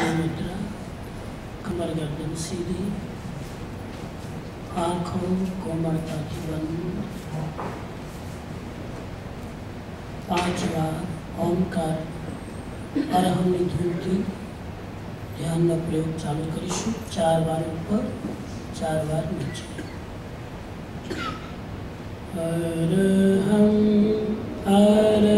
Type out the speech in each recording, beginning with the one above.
आगे मुद्रा कमर गर्दन सीधी आँखों कोमर की बंद पाँच बार ओंकार और हमने धूलती ध्यान में प्रयोग चालू करीशू चार बार ऊपर चार बार नीचे हर हम हर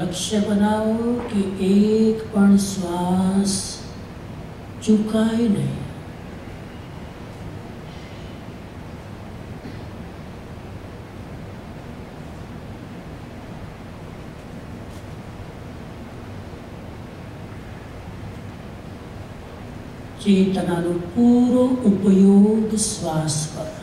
લક્ષ્ય બનાવો કે એક પણ શ્વાસ ચૂકાય નહીં. ચેતનાનો પૂરો ઉપયોગ શ્વાસ પર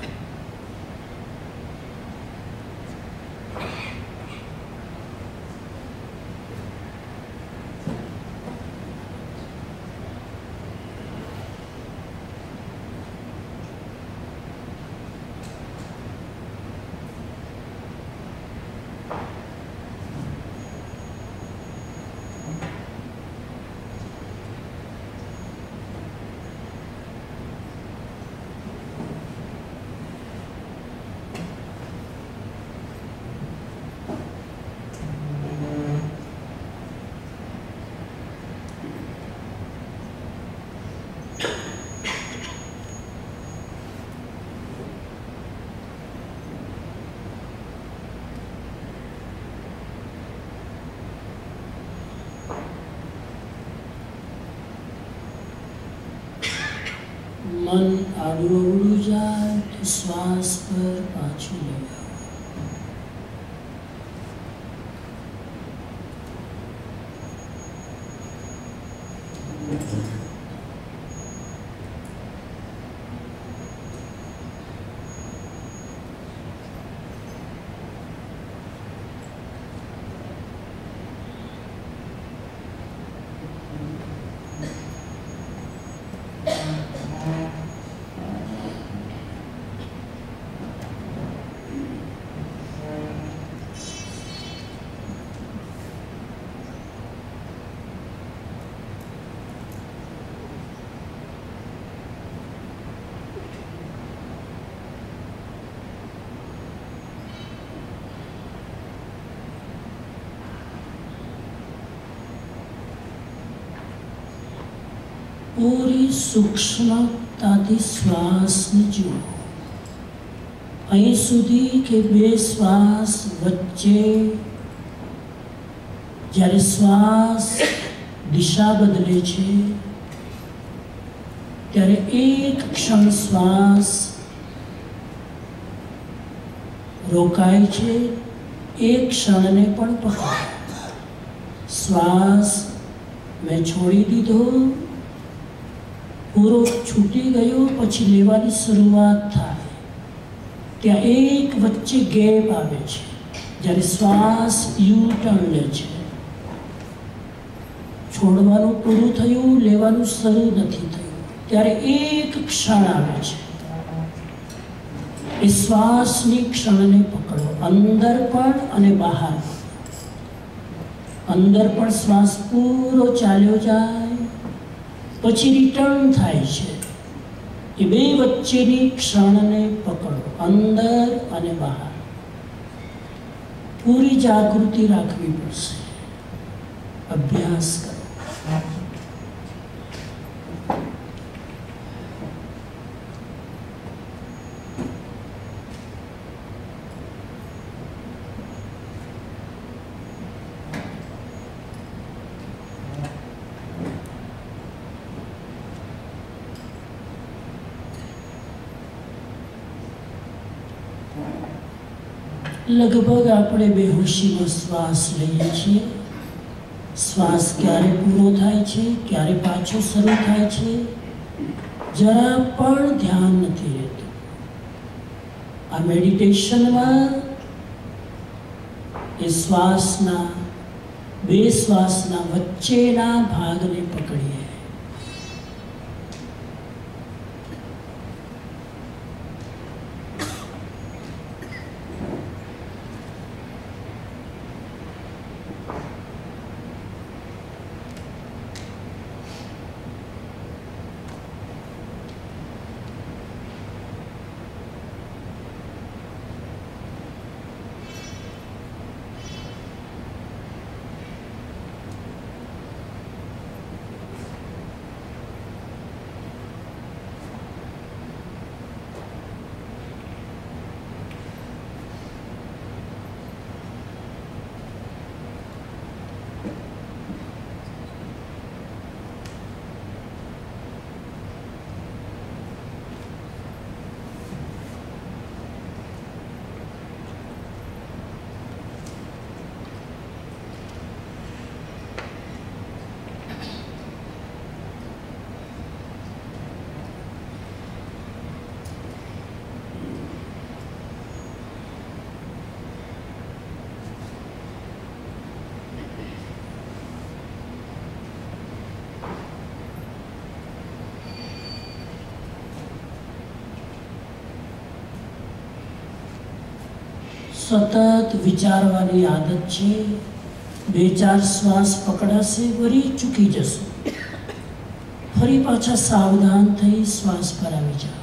મન અવળું જાય શ્વાસ પર પાછું લઈ આવો પૂરી સૂક્ષ્મતાથી શ્વાસને જુઓ. અહીં સુધી કે બે શ્વાસ વચ્ચે. જ્યારે શ્વાસ દિશા બદલે છે, ત્યારે એક ક્ષણ શ્વાસ રોકાય છે, એક ક્ષણને પણ પકડાય શ્વાસ મેં છોડી દીધો. પૂરો છૂટી ગયો, પછી લેવાની શરૂઆત થાય. ત્યાં એક વચ્ચે ગેપ આવે છે, જ્યારે શ્વાસ યુ લે છે. છોડવાનું પૂરું થયું, લેવાનું શરૂ નથી થયું, ત્યારે એક ક્ષણ આવે છે. એ શ્વાસની ક્ષણને પકડો, અંદર પણ અને બહાર. અંદર પણ શ્વાસ પૂરો ચાલ્યો જાય પછી રિટર્ન થાય છે. એ બે વચ્ચેની ક્ષણને પકડો, અંદર અને બહાર. પૂરી જાગૃતિ રાખવી પડશે. અભ્યાસ કરો. લગભગ આપણે બેહોશીનો શ્વાસ લઈએ છીએ. શ્વાસ ક્યારે પૂરો થાય છે, ક્યારે પાછો શરૂ થાય છે, જરા પણ ધ્યાન નથી રહેતું. આ મેડિટેશનમાં એ શ્વાસના, બે શ્વાસના વચ્ચેના ભાગને પકડીએ. સતત વિચારવાની આદત છે. બે ચાર શ્વાસ પકડાશે, વળી ચૂકી જશો. ફરી પાછા સાવધાન થઈ શ્વાસ પર આવી જાઓ.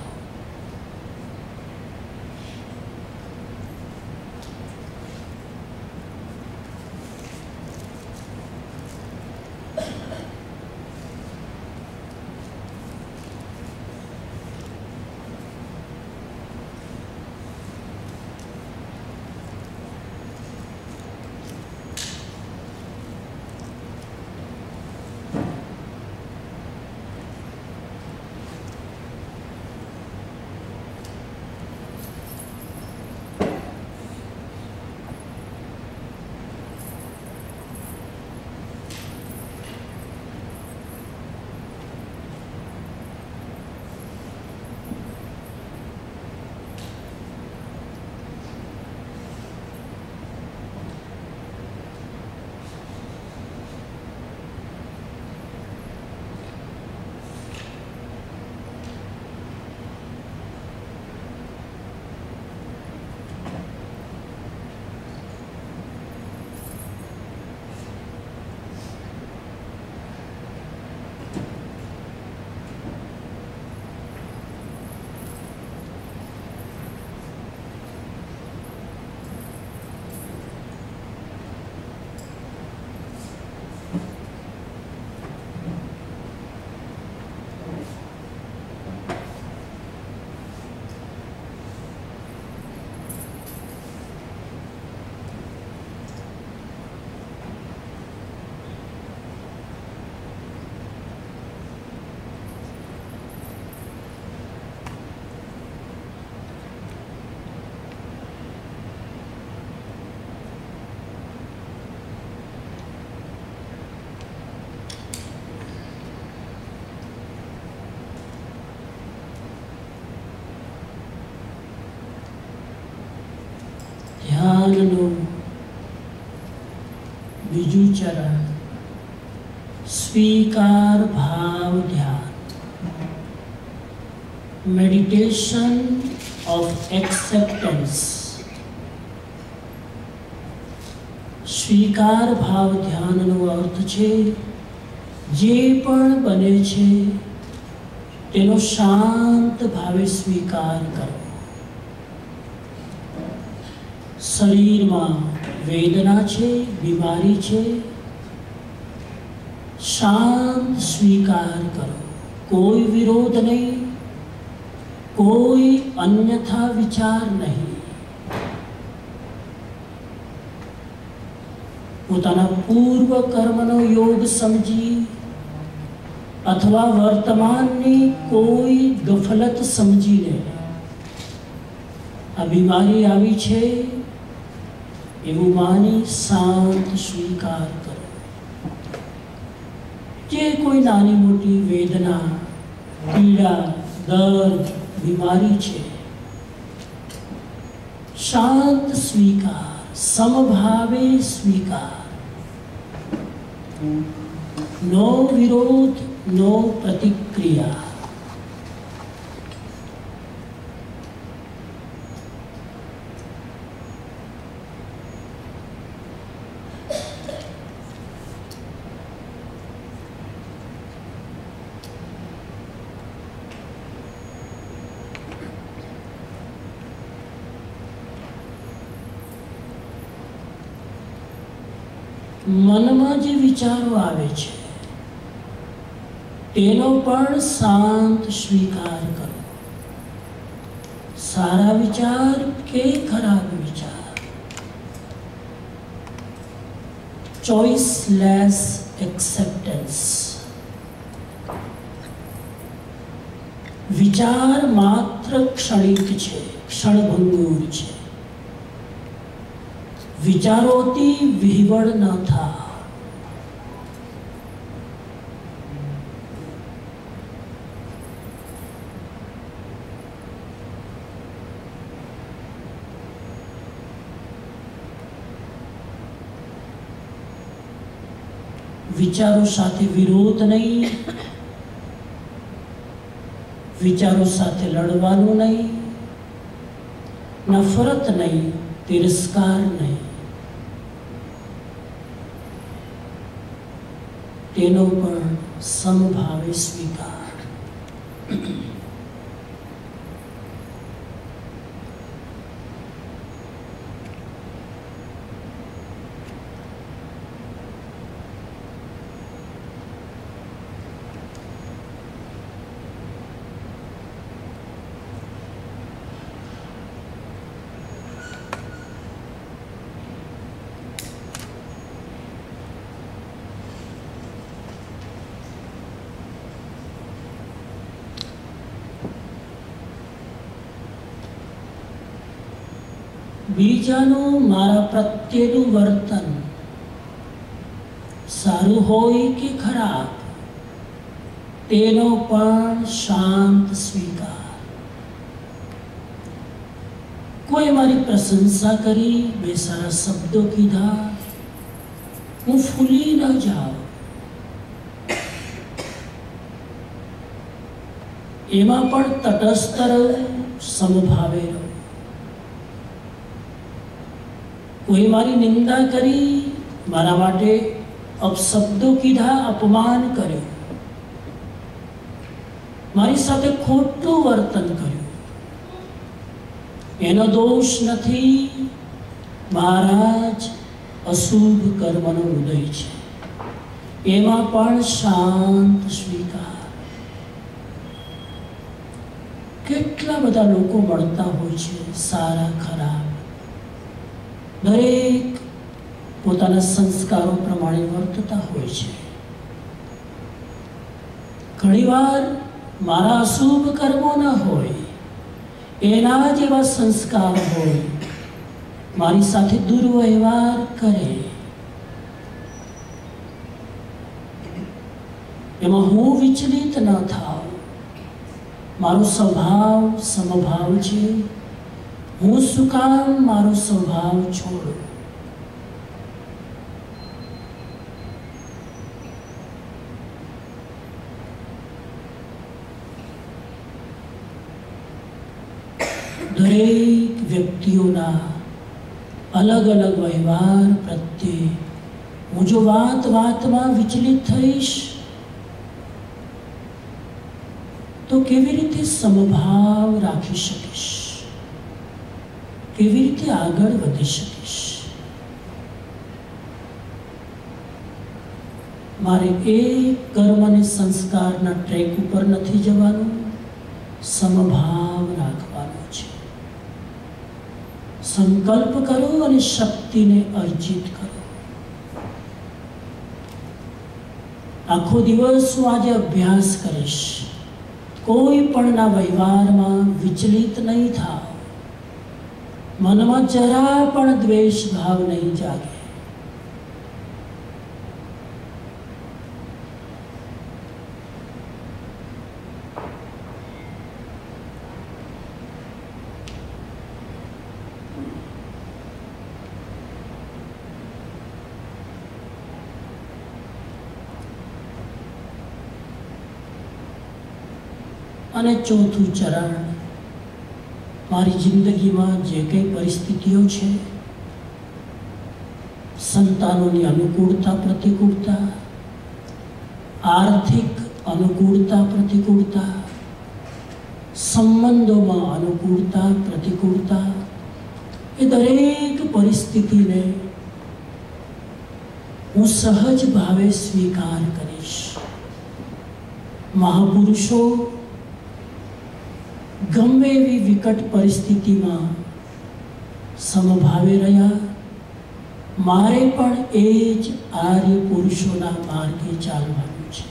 ધ્યાનનું બીજું ચરણ, સ્વીકાર ભાવ ધ્યાન. મેડિટેશન ઓફ એક્સેપ્ટન્સ સ્વીકાર ભાવ ધ્યાનનો અર્થ છે, જે પણ બને છે, તેનો શાંત ભાવે સ્વીકાર કરવો. શરીરમાં વેદના છે, બીમારી છે, શાંત સ્વીકાર કરો. કોઈ વિરોધ નહીં, કોઈ અન્યથા વિચાર નહીં. પોતાના પૂર્વ કર્મનો યોગ સમજી અથવા વર્તમાનની કોઈ ગફલત સમજીને આ બીમારી આવી છે એવું માની શાંત સ્વીકાર કરો જે કોઈ નાની મોટી વેદના પીડા દર્દ બીમારી છે શાંત સ્વીકાર સમભાવે સ્વીકાર નો વિરોધ નો પ્રતિક્રિયા મનમાં જે વિચારો આવે છે, તેનો પણ શાંત સ્વીકાર કરો. સારા વિચાર કે ખરાબ વિચાર? ચોઇસ લેસ એક્સેપ્ટન્સ વિચાર માત્ર ક્ષણિક છે, ક્ષણભંગુર છે. વિચારોથી વિહવળ ન થા. વિચારો સાથે વિરોધ નહીં. વિચારો સાથે લડવાનું નહીં. નફરત નહીં, તિરસ્કાર નહીં. તેનો પણ સમભાવે સ્વીકાર. બીજાનું મારા પ્રત્યેનું વર્તન સારું હોય કે ખરાબ તેનો પણ શાંત સ્વીકાર કોઈ મારી પ્રશંસા કરી બે સારા શબ્દો કીધા હું ફૂલી ન જાઉં એમાં પણ તટસ્થ રહું સમભાવે રહું કોઈ મારી નિંદા કરી મારા માટે અપશબ્દો કીધા અપમાન કર્યું મારી સાથે ખોટું વર્તન કર્યું એનો દોષ નથી મહારાજ અશુભ કર્મનો ઉદય છે એમાં પણ શાંત સ્વીકાર કેટલા બધા લોકો મળતા હોય છે, સારા ખરાબ દરેક પોતાના સંસ્કારો પ્રમાણે વર્તતા હોય છે. ઘણીવાર મારા અશુભ કર્મો ન હોય, એના જેવા સંસ્કાર હોય, મારી સાથે દુર્વ્યવહાર કરે. એમાં હું વિચલિત ન થાવ મારો સ્વભાવ સમભાવ છે. હું શું કામ મારો સ્વભાવ છોડું? દરેક વ્યક્તિઓના અલગ અલગ વ્યવહાર પ્રત્યે હું જો વાત વાતમાં વિચલિત થઈશ, તો કેવી રીતે સમભાવ રાખી શકીશ? કેવી રીતે આગળ વધી શકીશ? મારે એ કર્મ અને સંસ્કારના ટ્રેક ઉપર નથી જવાનું, સમભાવ રાખવાનો છે. સંકલ્પ કરો અને શક્તિને અર્જિત કરો. આખો દિવસ હું આજે અભ્યાસ કરીશ. કોઈ પણના વ્યવહારમાં વિચલિત નહીં થાવ મનમાં જરા પણ દ્વેષ ભાવ નહીં જાગે. અને ચોથું ચરણ. મારી જિંદગીમાં જે કંઈ પરિસ્થિતિઓ છે, સંતાનોની અનુકૂળતા, પ્રતિકૂળતા, આર્થિક અનુકૂળતા, પ્રતિકૂળતા, સંબંધોમાં અનુકૂળતા, પ્રતિકૂળતા, એ દરેક પરિસ્થિતિને હું સહજ ભાવે સ્વીકાર કરીશ. મહાપુરુષો ગમે એવી વિકટ પરિસ્થિતિમાં સમભાવે રહ્યા, મારે પણ એ જ આર્ય પુરુષોના માર્ગે ચાલવાનું છે.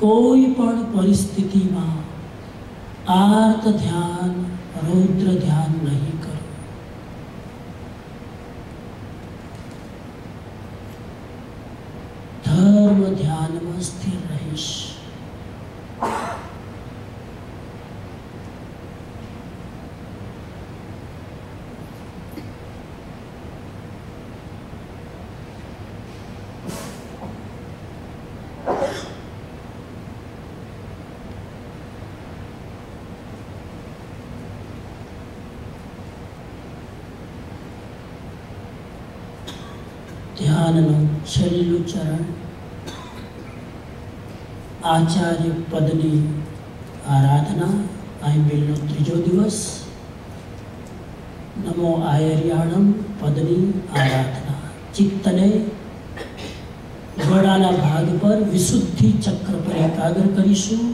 કોઈ પણ પરિસ્થિતિમાં આર્ત ધ્યાન, રૌદ્ર ધ્યાન નહીં કરો ધર્મ ધ્યાનમાં સ્થિર રહીશ ધ્યાનનું છેલ્લું ચરણ આચાર્ય પદની આરાધના આઈબિલનો ત્રીજો દિવસ. નમો આયર્યાણમ પદની આરાધના. ચિત્તને ગળાના ભાગ પર વિશુદ્ધિ ચક્ર પર એકાગ્ર કરીશું.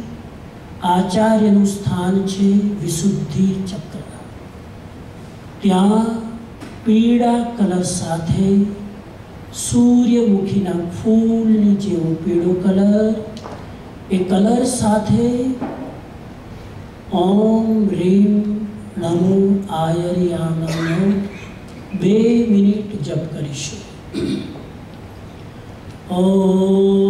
આચાર્યનું સ્થાન છે વિશુદ્ધિ ચક્ર. ત્યાં પીળા કલર સાથે સૂર્યમુખીના ફૂલની જેવો પીળો કલર એ કલર સાથે ઓમ રીમ નમો આયર્યાણમનો બે મિનિટ જપ કરીશું ઓમ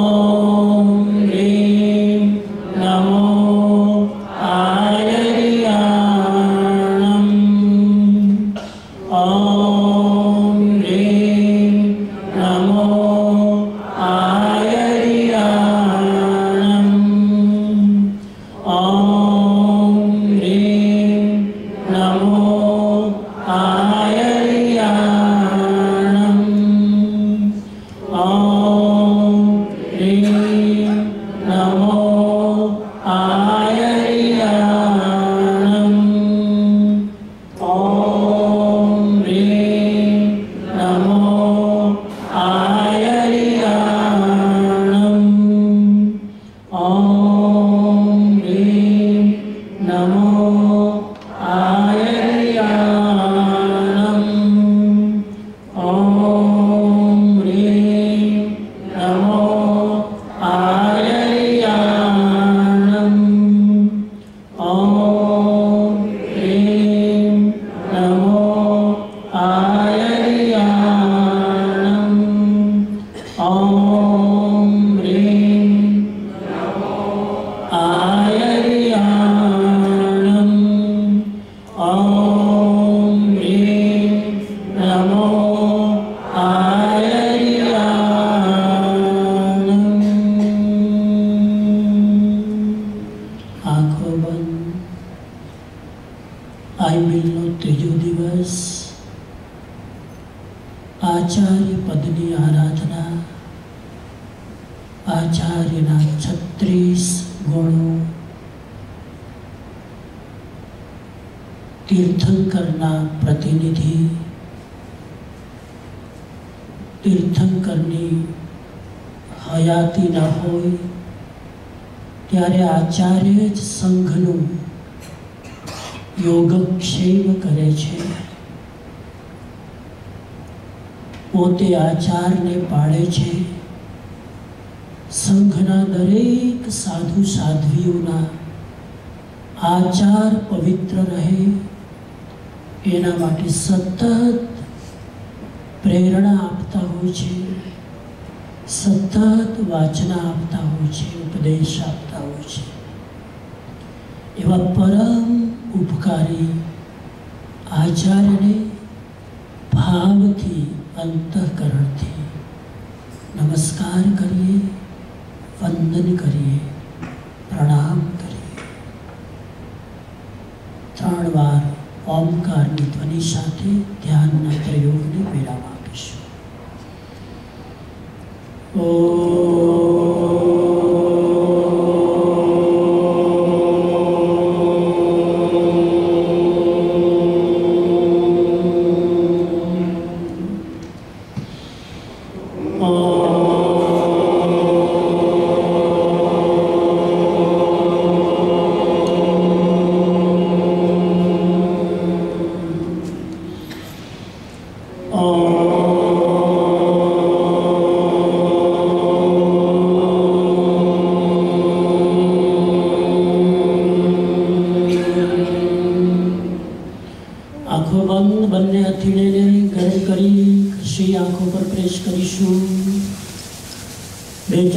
Oh.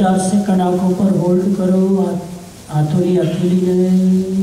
ચાર સેકન્ડ આંખ ઉપર હોલ્ડ કરો હાથોલી હથેલીને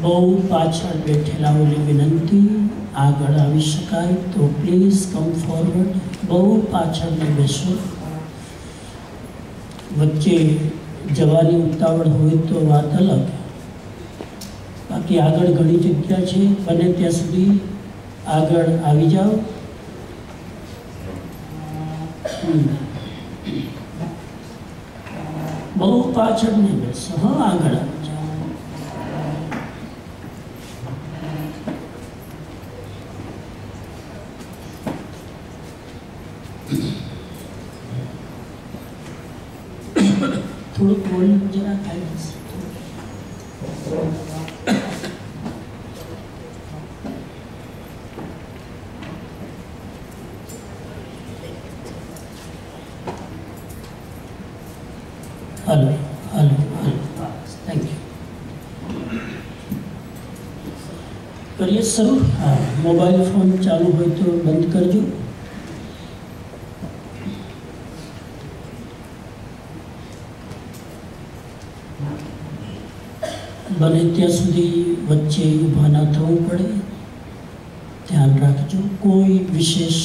બહુ પાછળ બેઠેલાઓને વિનંતી, આગળ આવી શકાય તો પ્લીઝ કમ ફોરવર્ડ બહુ પાછળ ન બેસો. વચ્ચે જવાની ઉતાવળ હોય તો વાત અલગ. બાકી આગળ ઘણી જગ્યા છે. બને ત્યાં સુધી આગળ આવી જાઓ. બહુ પાછળ નહીં બેસો. હા, આગળ. શરૂ? મોબાઈલ ફોન ચાલુ હોય તો બંધ કરજો. બને ત્યાં સુધી વચ્ચે ઊભા ના થવું પડે. ધ્યાન રાખજો. કોઈ વિશેષ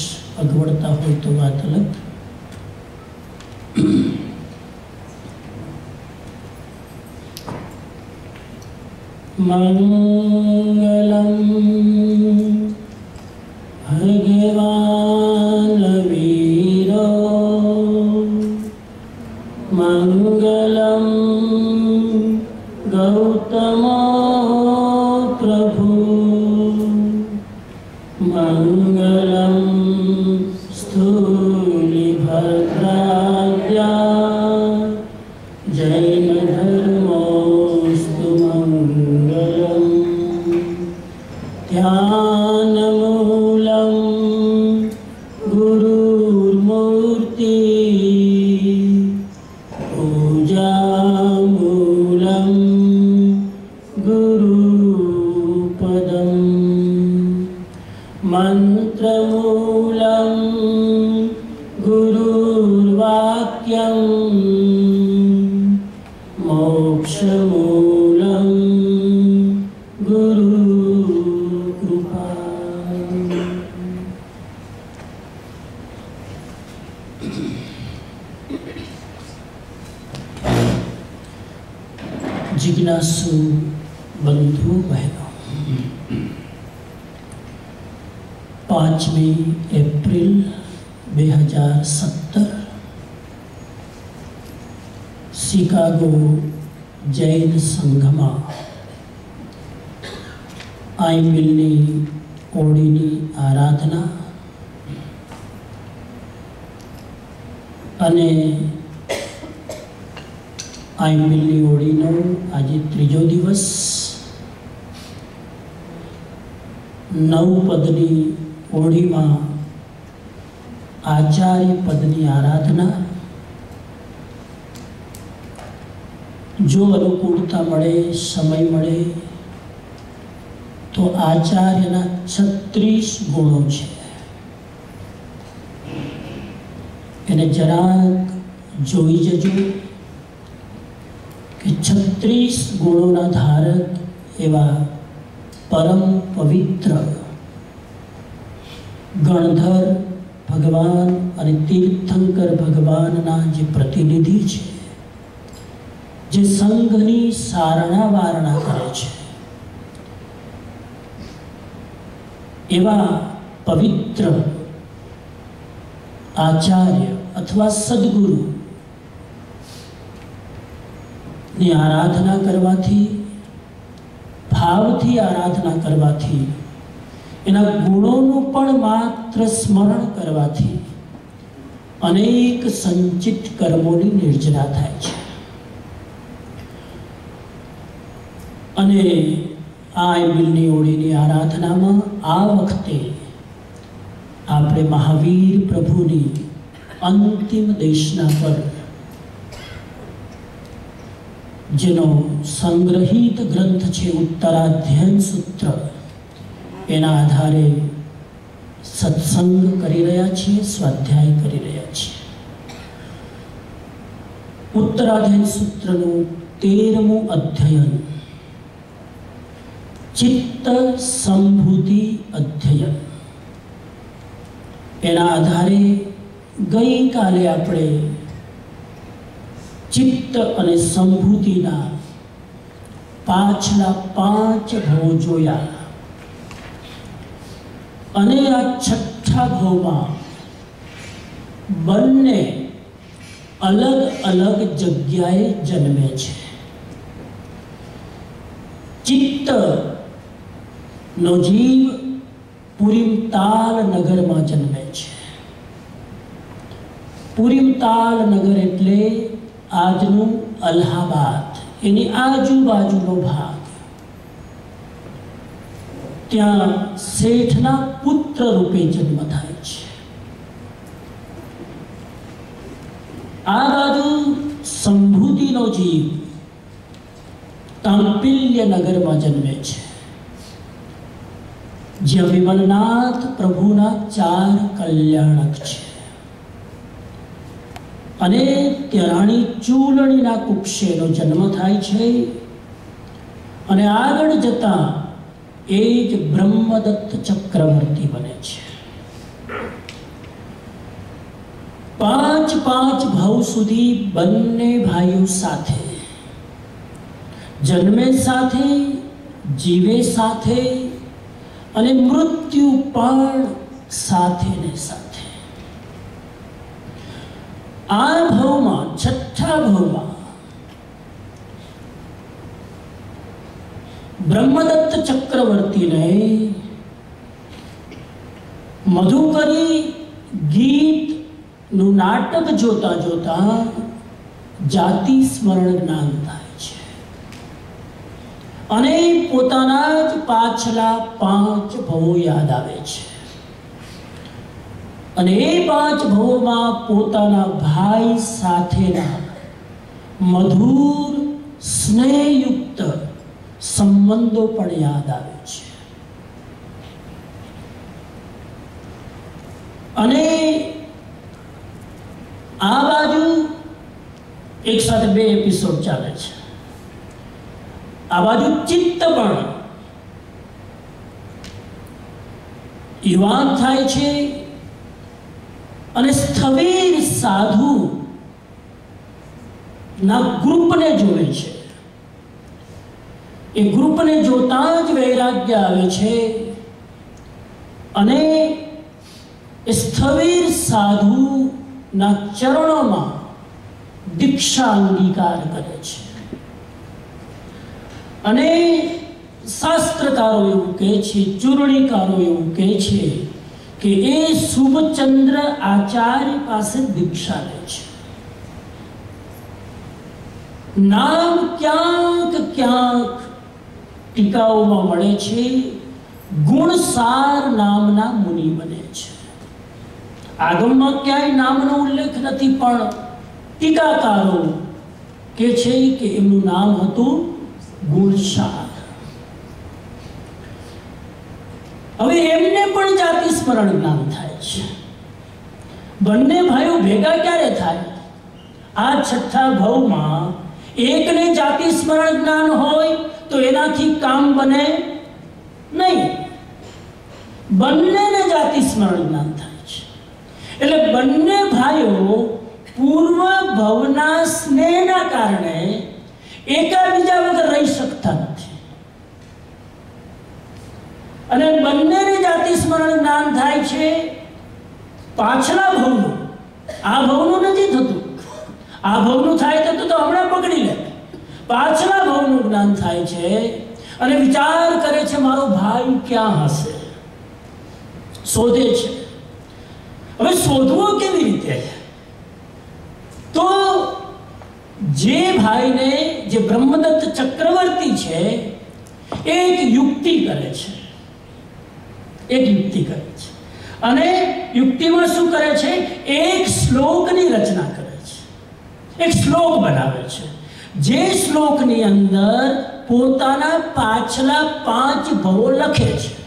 અગવડતા હોય તો વાત અલગ. માનું गुरुर्वाक्यं આઈમિલની ઓળીની આરાધના અને આઈમિલની ઓળીનો આજે ત્રીજો દિવસ નવ પદની ઓળીમાં આચાર્ય પદની આરાધના જો અનુકૂળતા મળે સમય મળે તો આચાર્યના છત્રીસ ગુણો છે. એને જરાક જોઈ જજો કે છત્રીસ ગુણોના ધારક એવા પરમ પવિત્ર ગણધર ભગવાન અને તીર્થંકર ભગવાનના જે પ્રતિનિધિ છે, જે સંઘની સારણા વારણા કરે છે. એવા પવિત્ર આચાર્ય અથવા સદગુરુ ની આરાધના કરવાથી, ભાવથી આરાધના કરવાથી, એના ગુણોનું પણ માત્ર સ્મરણ કરવાથી અનેક સંચિત કર્મોની નિર્જરા થાય છે. અને આ એમની ઓળીની આરાધનામાં આ વખતે આપણે મહાવીર પ્રભુની અંતિમ દેશના પર જેનો સંગ્રહિત ગ્રંથ છે ઉત્તરાધ્યયન સૂત્ર, એના આધારે સત્સંગ કરી રહ્યા છીએ, સ્વાધ્યાય કરી રહ્યા છીએ. ઉત્તરાધ્યયન સૂત્રનું તેરમું અધ્યયન ચિત્ત સંભૂતિ અધ્યયન એના આધારે ગઈકાલે આપણે ચિત્ત અને સંભૂતિના પાછલા પાંચ ભાવો જોયા અને આ છઠ્ઠા ભાવમાં બંને અલગ અલગ જગ્યાએ જન્મે છે ચિત્ત નો જીવ પુરીમતાલ નગરમાં જન્મે છે. પુરીમતાલ નગર એટલે આજનું અલ્હાબાદ, એની આજુબાજુનો ભાગ. ત્યાં શેઠના પુત્ર રૂપે જન્મ થાય છે. આ બાજુ સંભૂતિનો જીવ તાંપિલ્ય નગરમાં જન્મે છે. જ્યાં વિમલનાથ પ્રભુના ચાર કલ્યાણક છે. અને તે રાણી ચૂલણીના કુક્ષેનો જન્મ થાય છે. અને આગળ જતા એ જ બ્રહ્મદત્ત ચક્રવર્તી બને છે. પાંચ પાંચ ભાવ સુધી બંને ભાઈઓ સાથે. જન્મે સાથે, જીવે સાથે અને મૃત્યુ પણ સાથે ને સાથે. આ ભાવમાં, છઠ્ઠા ભાવમાં, બ્રહ્મદત્ત ચક્રવર્તીને મધુકરી ગીતનું નાટક જોતા જોતા જાતિ સ્મરણ જ્ઞાન થાય. છે અને પોતાના જ પાછલા પાંચ ભવો યાદ આવે છે. અને એ પાંચ ભવોમાં પોતાના ભાઈ સાથેના મધુર, સ્નેહયુક્ત સંબંધો પણ યાદ આવે છે. અને આ બાજુ એક સાથે બે એપિસોડ ચાલે છે. આ બાજુ ચિત્ત પણ યુવાન થાય છે અને સ્થવિર સાધુ ના ગ્રુપને જોવે છે. એ ગ્રુપને જોતા જ વૈરાગ્ય આવે છે અને સ્થવિર સાધુના ચરણોમાં દીક્ષા અંગીકાર કરે છે. અને શાસ્ત્રકારો એવું કહે છે, ચૂરણીકારો એવું કહે છે કે એ શુભચંદ્ર આચાર્ય પાસે દીક્ષા લે છે. નામ ક્યાંક ક્યાંક ટીકાઓમાં મળે છે, ગુણસાર નામના મુનિ બને છે. આગમમાં ક્યાંય નામનો ઉલ્લેખ નથી, પણ ટીકાકારો કે છે કે એમનું નામ હતું ગુણસાર હવે એમને પણ જાતિ સ્મરણ જ્ઞાન થાય છે. બંને ભાઈઓ ભેગા ક્યારે થાય? આ છઠ્ઠા ભાવમાં એકને જાતિ સ્મરણ જ્ઞાન હોય તો એનાથી કામ બને નહીં. બંનેને જાતિ સ્મરણ જ્ઞાન થાય છે. એટલે બંને ભાઈઓ પૂર્વ ભવના સ્નેહના કારણે એકાબીજા વગર રહી શકતા નથી. અને બંનેને જાતિ સ્મરણ જ્ઞાન થાય છે પાછલા ભવનું. આ ભવનું નથી થતું. આ ભવનું થાય તો તો હમણાં પકડી લે. પાછલા ભવનું જ્ઞાન થાય છે અને વિચાર કરે છે, મારો ભાઈ ક્યાં હશે? શોધે છે. હવે શોધવો કેવી રીતે? તો જે ભાઈને જે બ્રહ્મદત્ત ચક્રવર્તી છે, એ એક યુક્તિ કરે છે. એક યુક્તિ કરે છે. અને યુક્તિમાં શું કરે છે? એક શ્લોકની રચના કરે છે. એક શ્લોક બનાવે છે. જે શ્લોકની અંદર પોતાના પાછલા પાંચ ભવો લખે છે.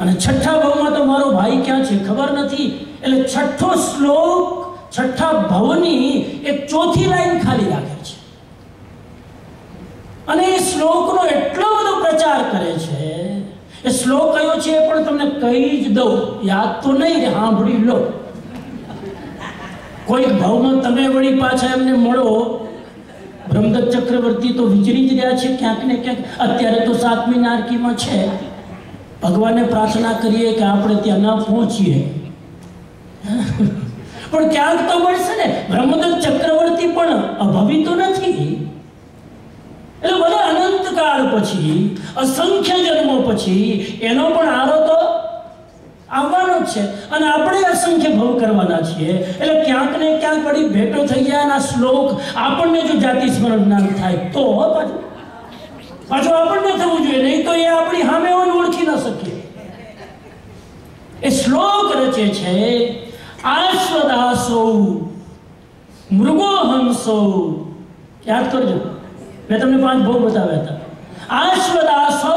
અને છઠ્ઠા ભવમાં તો મારો ભાઈ ક્યાં છે ખબર નથી? એટલે છઠ્ઠો શ્લોક છઠ્ઠા ભવની એક ચોથી લાઈન ખાલી રાખે છે. અને એ શ્લોકનો એટલો બધો પ્રચાર કરે છે, એ શ્લોક કયો છે એ પણ તમને કહી જ દઉં. યાદ તો નહીં સાંભળી લો. કોઈક ભાવમાં તમે વળી પાછા એમને મળો. બ્રહ્મદત્ત ચક્રવર્તી તો વિચરી જ રહ્યા છે ક્યાંક ને ક્યાંક. અત્યારે તો સાતમી નારકીમાં છે. ભગવાનને પ્રાર્થના કરીએ કે આપણે ત્યાં ના પહોંચીએ. પણ ક્યાંક તો મળશે ને બ્રહ્મદત્ત ચક્રવર્તી પણ અભાવી તો નથી. એટલે બધા અનંત કાળ પછી, અસંખ્ય જન્મો પછી, એનો પણ આરો તો આવવાનો જ છે. અને આપણે અસંખ્ય ભવ કરવાના છીએ. એટલે ક્યાંક ને ક્યાંક વળી ભેટો થઈ ગયા અને શ્લોક આપણને જો જાતિ સ્મરણ જ્ઞાન થાય તો પાછું પાછું આપણને થવું જોઈએ. નહીં તો એ આપણી સામે ઓળખી ન શકીએ એ શ્લોક રચે છે આશ્વદાસો મૃગો હંસો યાદ કરજો મેં તમને પાંચ ભોગ બતાવ્યા હતા આશ્વદાસો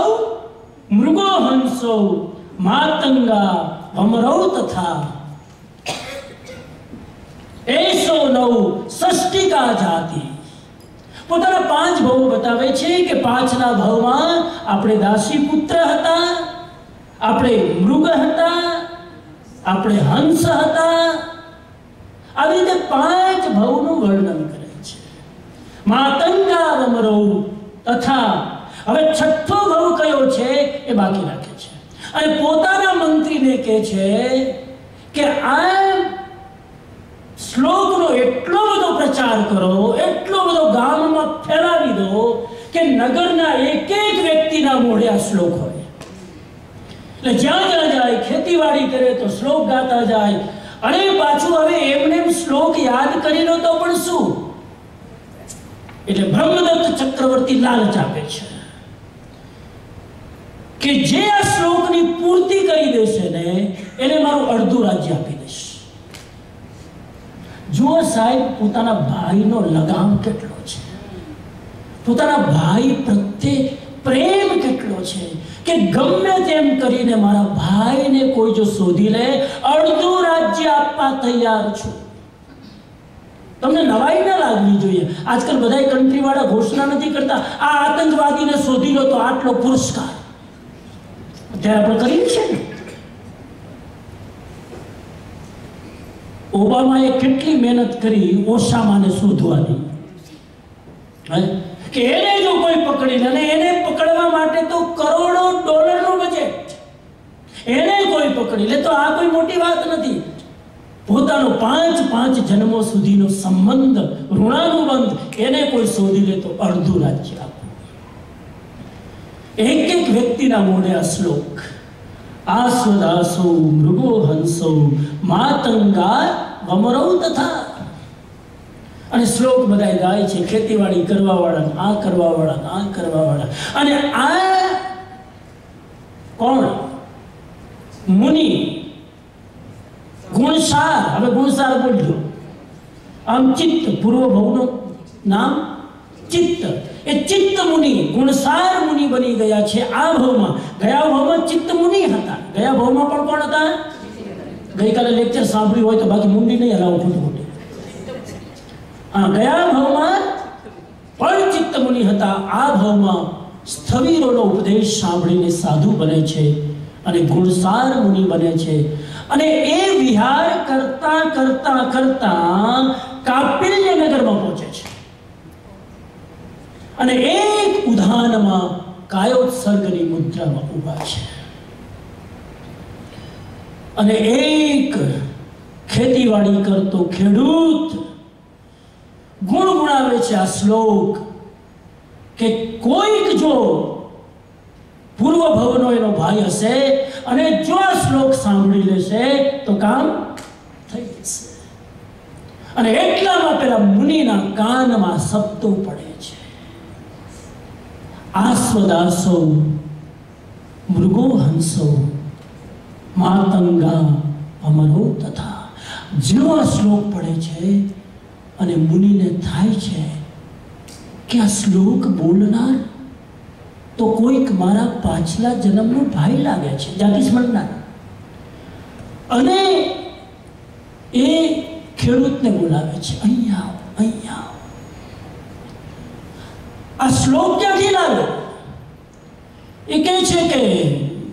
મૃગો હંસો માતંગા ભમરૌ તથા એ વમરૌ ષષ્ટિકા જાતિ પોતાના પાંચ ભાવો બતાવે છે કે પાંચના ભાવમાં આપણે દાસી પુત્ર હતા આપણે મૃગ હતા આપણે હંસ હતા. આવી રીતે પાંચ ભવનું વર્ણન કરે છે. માતંગા વમરૌ તથા હવે છઠ્ઠો ભવ કયો છે એ બાકી રાખે છે. અને પોતાના મંત્રીને કહે છે કે આ શ્લોકનો એટલો બધો પ્રચાર કરો, એટલો બધો ગામમાં ફેલાવી દો કે નગરના એક એક વ્યક્તિના મોઢે આ શ્લોક હોય. એટલે જ્યાં જ્યાં જાય, ખેતીવાડી કરે તો શ્લોક ગાતા જાય. અને પાછું હવે એમને શ્લોક યાદ કરી લો તો પણ શું? એટલે બ્રહ્મદત્ત ચક્રવર્તી લાલચ આપે છે. કે જે આ શ્લોકની પૂર્તિ કરી દેશે ને, એને મારું અડધું રાજ્ય આપી દેશે જુઓ સાહેબ, પોતાના ભાઈનો લગામ કેટલો છે. પોતાના ભાઈ પ્રત્યે પ્રેમ કેટલો છે કે ગમે તેમ કરીને મારા ભાઈને કોઈ જો શોધી લે, અડધું રાજ્ય આપવા તૈયાર છું. તમને નવાઈ ના લાગવી જોઈએ. આજકાલ બધા કન્ટ્રી વાળા ઘોષણા નથી કરતા, આ આતંકવાદીને શોધી લો તો આટલો પુરસ્કાર. અત્યારે આપણે કરીએ છીએ ને. ઓબામાએ કેટલી મહેનત કરી ઓસામાને શોધવાની? કે એને જો કોઈ પકડી લે અને એને પકડવા માટે તો કરોડો ડોલરનું બજેટ એને કોઈ પકડી લે તો આ કોઈ મોટી વાત નથી. પોતાનો પાંચ પાંચ જન્મો સુધીનો સંબંધ, ઋણાનુબંધ એને કોઈ શોધી લે તો અડધું રાજ્ય આપવું એક એક વ્યક્તિના મોઢે આ શ્લોક. આસ્વદાસો મૃગો હંસો, માતંગા વમરૌ તથા અને શ્લોક બધા ગાય છે, ખેતીવાડી કરવા વાળા આ કરવા વાળા આ કરવા વાળા અને આ કોણ? મુનિ. ગુણસાર. હવે ગુણસાર બોલજો. આમ ચિત્ત પૂર્વ ભવનું નામ ચિત્ત. એ ચિત્ત મુનિ, ગુણસાર મુનિ બની ગયા છે આ ભાવમાં. ગયા ભાવમાં ચિત્ત મુનિ હતા. ગયા ભાવમાં પણ કોણ હતા? ગઈકાલે લેક્ચર સાંભળ્યું હોય તો બાકી મુંડી નહીં હલાવું ખોટું આ ગયા ભાવમાં પણ ચિત્ત મુનિ હતા. આ ભાવમાં સ્થવિરોનો ઉપદેશ સાંભળીને સાધુ બને છે અને ગુણસાર મુનિ બને છે. અને એ વિહાર કરતા કરતા કરતા કાપિલ્ય નગરમાં પહોંચે છે. અને એક ઉદાહરણમાં કાયોત્સર્ગની મુદ્રામાં ઊભા છે. અને એક ખેતીવાડી કરતો ખેડૂત ગુણગુણાવે છે આ શ્લોક. કે કોઈક જો પૂર્વ ભવનો એનો ભાઈ હશે અને જો આ શ્લોક સાંભળી લેશે, તો કામ થઈ જશે. અને એટલામાં પેલા મુનિના કાનમાં શબ્દો પડે છે. આસ્વદાસો મૃગો હંસો માતંગા, અમરો તથા જેવો શ્લોક પડે છે અને મુનિને થાય છે કે આ શ્લોક બોલનાર તો કોઈક મારા પાછલા જન્મનો ભાઈ લાગે છે. જાતિ સ્મરનાર. અને એ ખેડૂતને બોલાવે છે, અહીંયા અહીંયા આ શ્લોક ક્યાંથી લાવ્યો? એ કહે છે કે,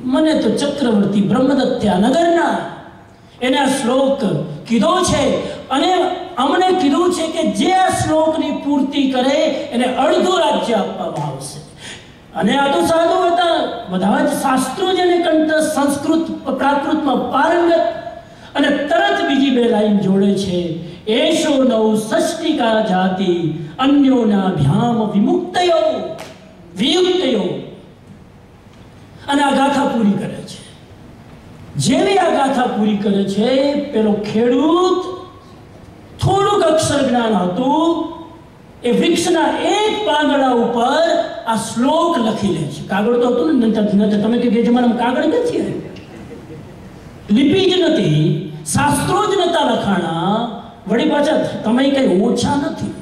મને તો ચક્રવર્તી બ્રહ્મદત્યા નગરના એને શ્લોક કીધો છે. અને અમને કીધું છે કે જે શ્લોકની પૂર્તિ કરે, એને અડધું રાજ્ય આપવામાં આવશે. અને આ તો સાધુ હતા. બધા જ શાસ્ત્રો જેને કંઠ સંસ્કૃત, પ્રાકૃતમાં પારંગત. અને તરત બીજી બે લાઈન જોડે છે. એશો નવ સષ્ટિકા જાતિ, અન્યોના ભ્યામ વિમુક્તયો. વિયુક્તયો. અને આ ગાથા પૂરી કરે છે. જેવી આ ગાથા પૂરી કરે છે, પેલો ખેડૂત થોડુંક અક્ષર જ્ઞાન હતું, એ વૃક્ષના એક પાંદડા ઉપર આ શ્લોક લખી લે છે. કાગળ તો હતું ને તમે કે એ જમાનામાં કાગળ નથી લિપિ જ નથી, શાસ્ત્રો જ નતા લખાણા. વળી પાછા તમે કઈ ઓછા નથી.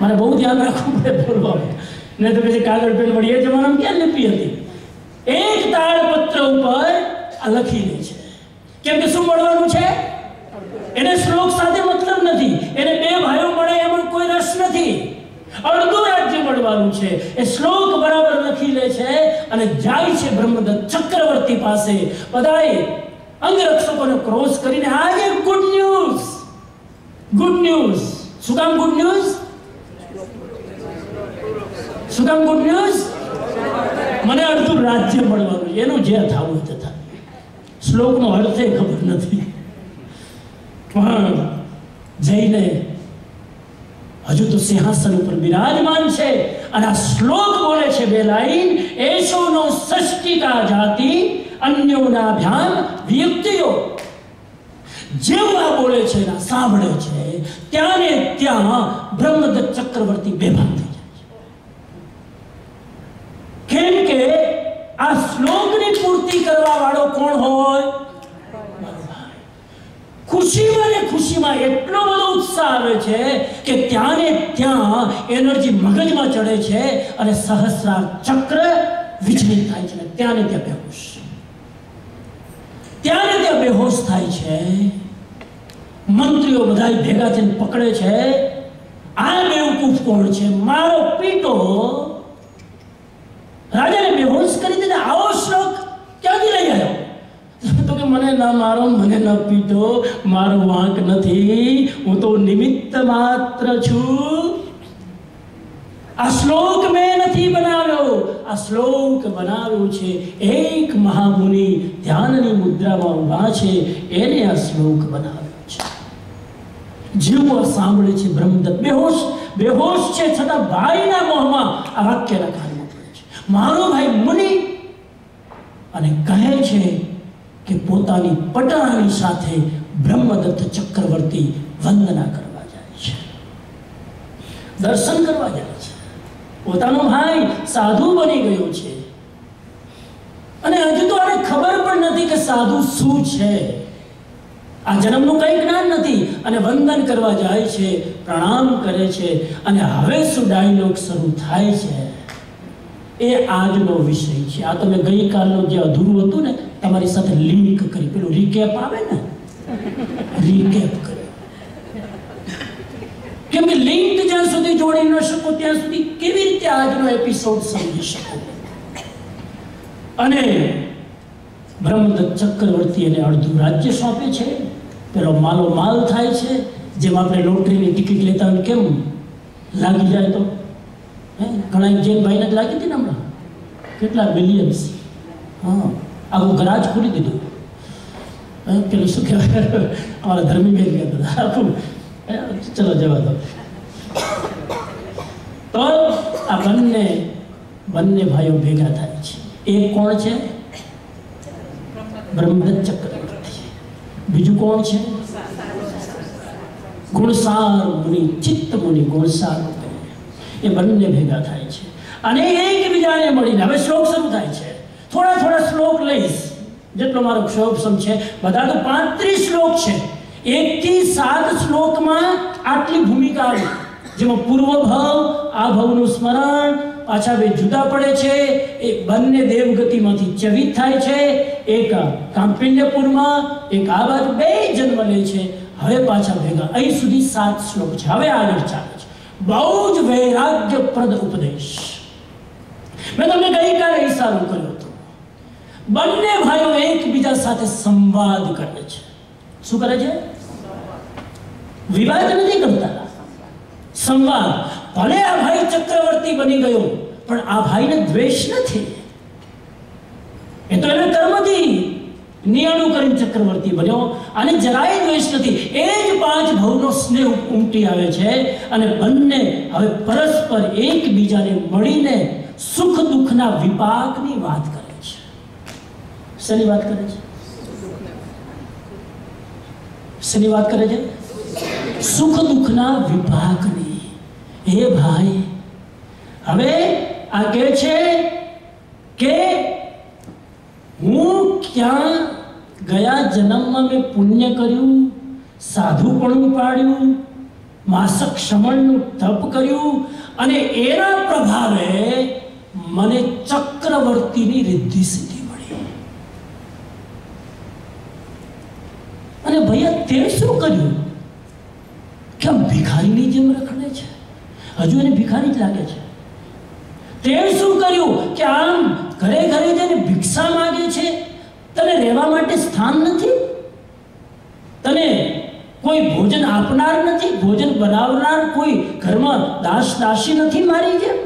મને બહુ ધ્યાન રાખવું પડે બોલવામાં. નહીં તો પછી કાગળ, પેન વળી એ જમાનામાં ક્યાં લિપિ હતી? એક તાળપત્ર ઉપર લખી લે છે. કેમ કે શું મળવાનું છે? એને શ્લોક સાથે મતલબ નથી. એને બે ભાઈઓ મળે એમાં કોઈ રસ નથી. અડધું રાજ્ય મળવાનું છે. એ શ્લોક બરાબર લખી લે છે અને જાય છે બ્રહ્મદત્ત ચક્રવર્તી પાસે. બધાએ અંગરક્ષકોને ક્રોસ કરીને, આજે ગુડ ન્યૂઝ ગુડ ન્યૂઝ શું કામ ગુડ ન્યૂઝ શું કામ ગુડ ન્યૂઝ મને અડધું રાજ્ય મળવાનું એનું જે થવું તે થાય શ્લોકનો અર્થ ખબર નથી. પણ જઈને હજુ તો સિંહાસન ઉપર બિરાજમાન છે અને આ શ્લોક બોલે છે બે લાઈન એશોનો ષષ્ટિકા જાતિ અન્યોનાભ્યામ વિયુક્તિઓ જેવું બોલે છે ને સાંભળે છે ત્યાં ને ત્યાં બ્રહ્મદત્ત ચક્રવર્તી બેભાન થઈ જાય છે. કેમ કે આ શ્લોકની પૂર્તિ કરવા વાળો કોણ હોય? ખુશીમાં ને ખુશીમાં એટલો બધો ઉત્સાહ આવે છે કે ત્યાં ને ત્યાં એનર્જી મગજમાં ચડે છે અને સહસ્રાર ચક્ર વિચલિત થાય છે. ત્યાં ને ત્યાં બેહોશ. ત્યાં ને ત્યાં બેહોશ થાય છે. મંત્રીઓ બધા ભેગા થઈને પકડે છે. આ બેવકૂફ કોણ છે? મારો પીટો રાજાને બેહોશ કરી દીધા. આવો શ્લોક ક્યાંથી લઈ આવ્યો. તો કે મને ના મારો, મને ન પીધો. મારો વાંક નથી. હું તો નિમિત્ત માત્ર છું. આ શ્લોક મેં નથી બનાવ્યો. આ શ્લોક બનાવ્યો છે એક મહામુનિ. ધ્યાનની મુદ્રામાં ઊભા છે. એને આ શ્લોક બનાવ્યો છે. જેવું સાંભળે છે બ્રહ્મદત્ત. બેહોશ બેહોશ છે છતાં ભાઈના મોહમાં આ વાક્ય છે મારો ભાઈ મુનિ અને કહે છે કે પોતાની પટાણી સાથે બ્રહ્મદત્ત ચક્રવર્તી વંદના કરવા જાય છે. દર્શન કરવા જાય છે. પોતાનો ભાઈ સાધુ બની ગયો છે. અને હજુ તો આને ખબર પણ નથી કે સાધુ શું છે. આ જન્મનું કંઈ જ્ઞાન નથી અને વંદન કરવા જાય છે, પ્રણામ કરે છે અને હવે શું ડાયલોગ શરૂ થાય છે. એ આજનો વિષય છે. આ તમે ગઈકાલનું જે અધૂરું હતું ને, તમારી સાથે લિંક કરી. પેલું રીકેપ આવે ને? રીકેપ કરી. કેમ કે લિંક જ્યાં સુધી જોડી ન શકો, ત્યાં સુધી કેવી રીતે આજનો એપિસોડ સમજી શકો? અને બ્રહ્મદત્ત ચક્રવર્તી એને અડધું રાજ્ય સોંપે છે. પેલો માલો માલ થાય છે. જેમ આપણે લોટરીની ટિકિટ લેતા કેમ લાગી જાય તો? હે? ઘણા જૈનભાઈને જ લાગી હતી ને હમણાં? કેટલા બિલિયન્સ હા. આખું ગરાજ ખોલી દીધું. પેલું શું કહેવાય? અમારા ધર્મી બેન કહેતા હતા. આખું ચલો જવા દો. તો આ બંને બંને ભાઈઓ ભેગા થાય છે. એક કોણ છે? બ્રહ્મદત્ત ચક્રવર્તી. બીજું કોણ છે? ગુણસાર મુનિ, ચિત્ત મુનિ ગુણસાર. એ બંને ભેગા થાય છે. અને એકબીજાને મળીને, હવે શ્લોક શરૂ થાય છે. થોડા થોડા શ્લોક લઈશ. જેટલો મારો શ્લોક સમ છે. બધા તો પાંત્રીસ શ્લોક છે. એકથી સાત શ્લોકમાં આટલી ભૂમિકા આવી. જેમાં પૂર્વ ભાવ આ ભાવનું સ્મરણ, પાછા બે જુદા પડે છે. એ બંને દેવગતિમાંથી ચવિત થાય છે. એક કાંપિલ્યપુરમાં એક આ બાજુ બે જન્મ લે છે. હવે પાછા ભેગા. અહીં સુધી સાત શ્લોક છે. હવે આગળ ચાલે છે. બહુ જ વૈરાગ્યપ્રદ ઉપદેશ. મેં તમને ગઈકાલે ઈશારો કર્યો હતો. બંને ભાઈઓ એકબીજા સાથે સંવાદ કરે છે. શું કરે છે? વિવાદ નથી કરતા. સંવાદ. ભલે આ ભાઈ ચક્રવર્તી બની ગયો, પણ આ ભાઈને દ્વેષ નથી. એ તો એને કર્મથી નિયણું કરીને ચક્રવર્તી બન્યો અને જરાય દ્વેષ નથી. એ જ પાંચ ભવનો સ્નેહ ઉમટી આવે છે અને બંને હવે પરસ્પર એકબીજાને મળીને સુખ દુઃખના વિપાકની વાત કરે છે. શેની વાત કરે છે? શેની વાત કરે છે? સુખ દુઃખના વિભાગની હે ભાઈ, હવે આ કહે છે કે હું ક્યાં ગયા જન્મમાં મેં પુણ્ય કર્યું સાધુપણું પાડ્યું માસક શ્રમણનું તપ કર્યું અને એના પ્રભાવે મને ચક્રવર્તીની રિદ્ધિ સિદ્ધિ મળી. અને ભૈયા તે શું કર્યું? કેમ ભિખારીની જેમ રખડે છે. હજુ એને ભિખારી જ લાગે છે. તે શું કર્યું કે આમ ઘરે ઘરે જઈને ભિક્ષા માંગે છે? તને રહેવા માટે સ્થાન નથી? તને કોઈ ભોજન આપનાર નથી? ભોજન બનાવનાર કોઈ ઘરમાં દાસ દાસી નથી મારી જેમ?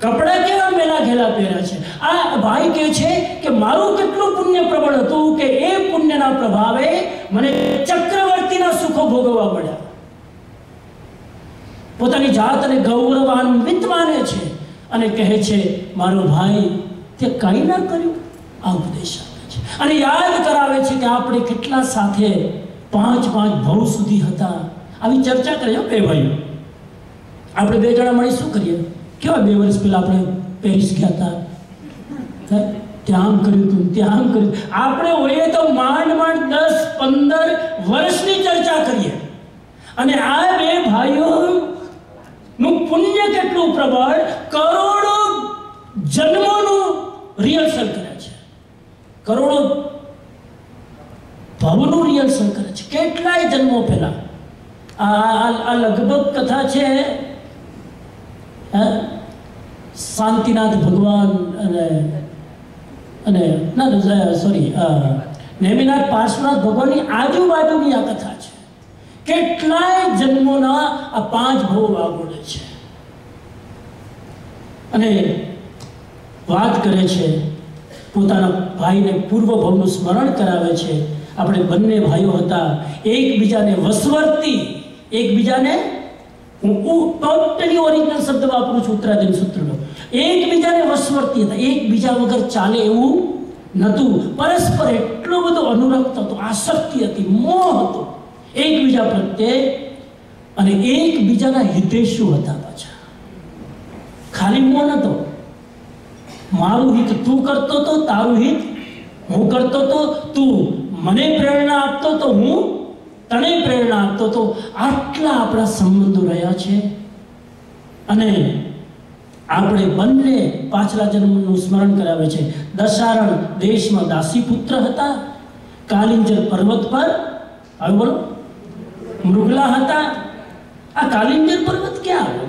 કપડાં કેવા મેલા ઘેલા પહેર્યા છે? આ ભાઈ કહે છે કે મારું કેટલું પુણ્ય પ્રબળ હતું કે એ પુણ્યના પ્રભાવે મને ચક્રવર્તીના સુખો ભોગવવા પડ્યા પોતાની જાતને ગૌરવાન્વિત માને છે. અને કહે છે, મારો ભાઈ તે કંઈ ના કર્યું? આ ઉપદેશ આપે છે. અને યાદ કરાવે છે કે આપણે કેટલા સાથે પાંચ પાંચ ભવ સુધી હતા. આવી ચર્ચા કરીએ બે ભાઈઓ. આપણે બે જણા મળી શું કરીએ? કેવા બે વર્ષ પહેલાં આપણે પેરિસ ગયા હતા? ત્યાં આમ કર્યું હતું, ત્યાં આમ કર્યું આપણે હોઈએ તો માંડ માંડ દસ પંદર વર્ષની ચર્ચા કરીએ. અને આ બે ભાઈઓ નું પુણ્ય કેટલું પ્રબળ? કરોડો જન્મોનું રિહર્સલ કરે છે. કરોડો ભવનું રિહર્સલ કરે છે. કેટલાય જન્મો પહેલા. આ લગભગ કથા છે? શાંતિનાથ ભગવાન અને અને, ના સોરી નેમિનાથ પાર્શ્વનાથ ભગવાનની આજુબાજુની આ કથા છે. કેટલાય જન્મોના આ પાંચ ભોગ આગળ છે. અને વાત કરે છે, પોતાના ભાઈને પૂર્વ ભવનું સ્મરણ કરાવે છે. આપણે બંને ભાઈઓ હતા, એકબીજાને વસવર્તી, એકબીજાને હું ટોટલી ઓરિજિનલ શબ્દ વાપરું છું ઉત્તરાધીન સૂત્રનો. એકબીજાને વસવર્તી હતા, એકબીજા વગર ચાલે એવું નહોતું. પરસ્પર એટલો બધો અનુરક્ત હતો, આસક્તિ હતી, મોહ હતો. એકબીજા પ્રત્યે અને એકબીજાના હિતેશુ હતા પાછા. ખાલી મોહ નતો મારું હિત તું કરતો તો, તારું હિત હું કરતો તો, તું મને પ્રેરણા આપતો તો, હું તને પ્રેરણા આપતો તો. આટલા આપણા સંબંધો રહ્યા છે. અને આપણે બંને પાછલા જન્મનું સ્મરણ કરાવે છે. દશારણ દેશમાં દાસી પુત્ર હતા. કાલિંજર પર્વત પર. હવે બોલો. મૃગલા હતા. આ કાલિંજર પર્વત ક્યાં આવ્યો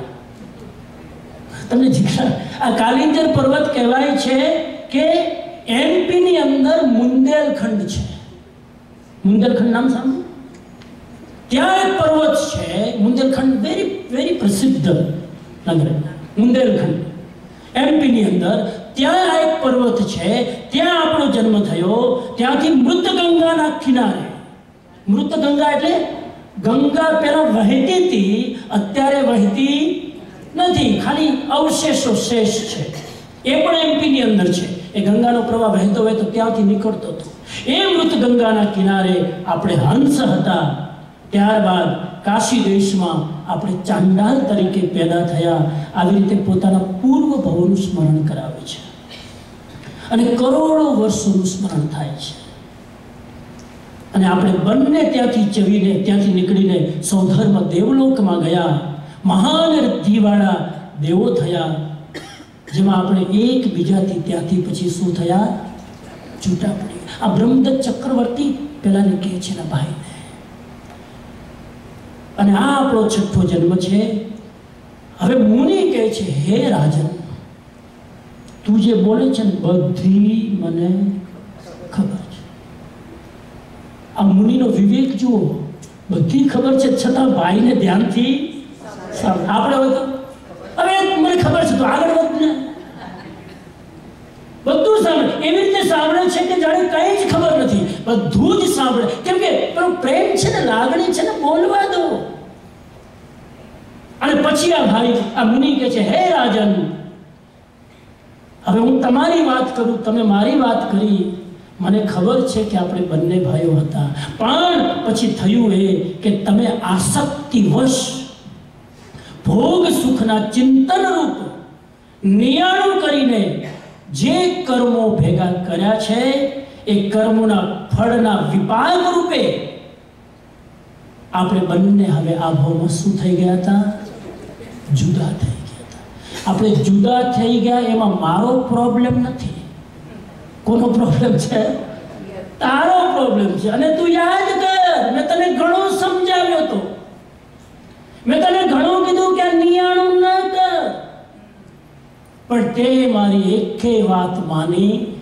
તમને જીક્ષા આ કાલિંજર પર્વત કહેવાય છે કે એમપીની અંદર મુંદેલખંડ છે. મુંદેલખંડ નામ સાંભળ્યું ત્યાં એક પર્વત છે, મુંદેલખંડ વેરી વેરી પ્રસિદ્ધ નગર. મુંદેલખંડ. એમપીની અંદર ત્યાં આ એક પર્વત છે, ત્યાં આપણો જન્મ થયો. ત્યાંથી મૃતગંગાના કિનારે. મૃતગંગા એટલે ગંગા પહેલા વહેતી હતી, અત્યારે વહેતી નથી. ખાલી અવશેષો શેષ છે. એ પણ એમપીની અંદર છે. એ ગંગાનો પ્રવાહ વહેતો હોય તો ત્યાંથી નીકળતો હતો. એ મૃત ગંગાના કિનારે આપણે હંસ હતા. ત્યારબાદ કાશી દેશમાં આપણે ચાંડાલ તરીકે પેદા થયા. આવી રીતે પોતાના પૂર્વ ભવોનું સ્મરણ કરાવે છે. અને કરોડો વર્ષોનું સ્મરણ થાય છે. અને આપણે બંને ત્યાંથી ચવીને, ત્યાંથી નીકળીને સૌધર્મ દેવલોકમાં ગયા. મહાન રિદ્ધિવાળા દેવો થયા. જેમાં આપણે એકબીજાથી ત્યાંથી પછી શું થયા? છૂટા પડી આ બ્રહ્મદત્ત ચક્રવર્તી પેલાને કહે છે ને ભાઈને અને આ આપણો છઠ્ઠો જન્મ છે. હવે મુનિ કહે છે, હે રાજન, તું જે બોલે છે ને બધી મને ખબર છે આ મુનિનો વિવેક જુઓ. બધી ખબર છે, છતાં ભાઈને ધ્યાનથી. આપણે હવે મને ખબર છે, તો આગળ વધ ને. બધું સાંભળે. એવી રીતે સાંભળે છે કે જાણે કંઈ જ ખબર નથી. બધું જ સાંભળે. કેમ કે પણ પ્રેમ છે ને, લાગણી છે ને, બોલવા દો. અને પછી આ ભાઈ, આ મુનિ કહે છે, હે રાજન, હવે હું તમારી વાત કરું, તમે મારી વાત કરી. મને ખબર છે કે આપણે બંને ભાઈઓ હતા. પણ પછી થયું એ કે તમે આસક્તિવશ ભોગ સુખના ચિંતન રૂપ, નિયાણું કરીને જે કર્મો ભેગા કર્યા છે, એ કર્મોના ફળના વિપાક રૂપે આપણે બંને હવે આ ભાવમાં શું થઈ ગયા હતા? જુદા થઈ ગયા હતા. આપણે જુદા થઈ ગયા એમાં મારો પ્રોબ્લેમ નથી. કોનો પ્રોબ્લેમ છે? તારો પ્રોબ્લેમ છે. અને તું યાદ કર, મેં તને ઘણો સમજાવ્યો તો મેં તને ઘણું કીધું કે નિયાણું ન કર. પણ તે મારી એકે વાત માની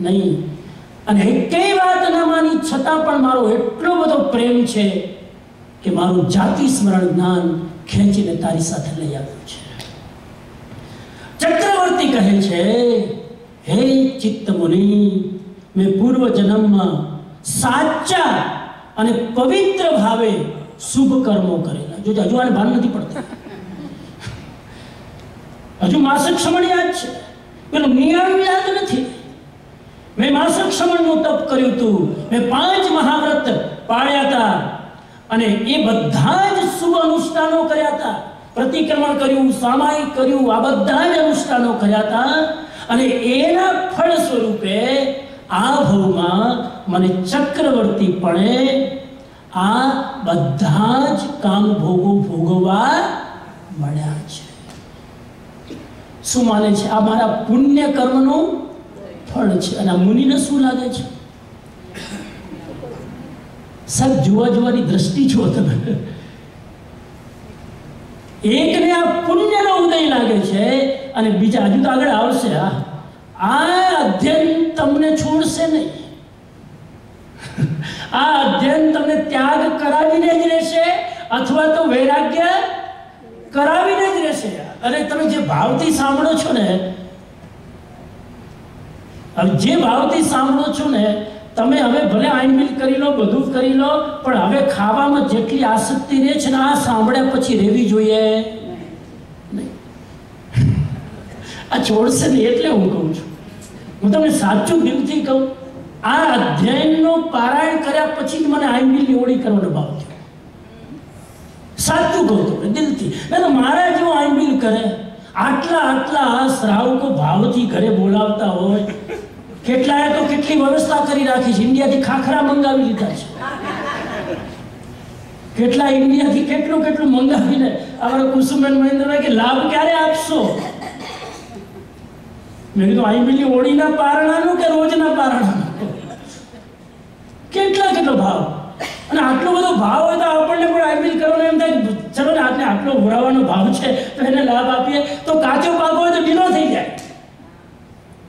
નહીં. અને એકે વાત ન માની છતાં પણ મારો એટલો બધો પ્રેમ છે કે મારું જાતિ સ્મરણ જ્ઞાન ખેંચીને તારી સાથે લઈ આવ્યું છે. ચક્રવર્તી કહે છે હે ચિત્ત મુનિ, મેં પૂર્વ જન્મમાં સાચા અને પવિત્ર ભાવે શુભ કર્મો કરેલા. જો હજુ આને ભાન નથી પડતા. હજુ માસક શ્રમણ યાદ છે. પેલું નિયમ યાદ નથી. મેં માસક શ્રમણનું તપ કર્યું હતું. મેં પાંચ મહાવ્રત પાળ્યા હતા. અને એ બધા જ શુભ અનુષ્ઠાનો કર્યા હતા. પ્રતિક્રમણ કર્યું, સામાયિક કર્યું, આ બધા જ અનુષ્ઠાનો કર્યા હતા. અને એના ફળ સ્વરૂપે આ ભવમાં મને ચક્રવર્તીપણે આ બધા જ કામ ભોગો ભોગવવા મળ્યા છે. શું માને છે? આ મારા પુણ્ય કર્મનું ફળ છે અને મુનિને શું લાગે છે? સાહેબ, જોવા જોવાની દ્રષ્ટિ છો તમે. એકને આ પુણ્યનો ઉદય લાગે છે અને બીજા હજુ તો આગળ આવશે આ આ અધ્યયન તમને છોડશે નહીં. આ અધ્યયન તમને ત્યાગ કરાવીને જ રહેશે, અથવા તો વૈરાગ્ય કરાવીને જ રહેશે. અને તમે જે ભાવથી સાંભળો છો ને, હવે જે ભાવથી સાંભળો છો ને, તમે હવે ભલે આઈનમિલ કરી લો, બધું કરી લો, પણ હવે ખાવામાં જેટલી આસક્તિ રહે છે ને, આ સાંભળ્યા પછી રહેવી જોઈએ નહીં આ છોડશે નહીં એટલે હું કહું છું. હું તમને સાચું દિલથી કહું, આ અધ્યયનનો પારાયણ કર્યા પછી જ મને આઈનમિલની ઓળી કરવાનો ભાવ થયો. સાચું કહું તમને, દિલથી. મેં તો મારા જેવો આઈનમિલ કરે, આટલા આટલા શ્રાવકો ભાવથી ઘરે બોલાવતા હોય, કેટલાએ તો કેટલી વ્યવસ્થા કરી રાખી છે, ઇન્ડિયાથી ખાખરા મંગાવી લીધા છે. કેટલા ઇન્ડિયાથી કેટલું કેટલું મંગાવીને આપણે કુસુમબેન મહેન્દ્રભાઈ કે લાભ ક્યારે આપશો? મેં કીધું, અહીં પેલી ઓળીના પારણાનું કે રોજના પારણાનું કેટલા કેટલો ભાવ. અને આટલો બધો ભાવ હોય તો આપણને પણ આઈપીએલ કરવાનો એમ થાય ચલો ને આપણે આટલો ભરાવાનો ભાવ છે, તો એને લાભ આપીએ. તો કાચો પાકો હોય તો ઢીલો થઈ જાય.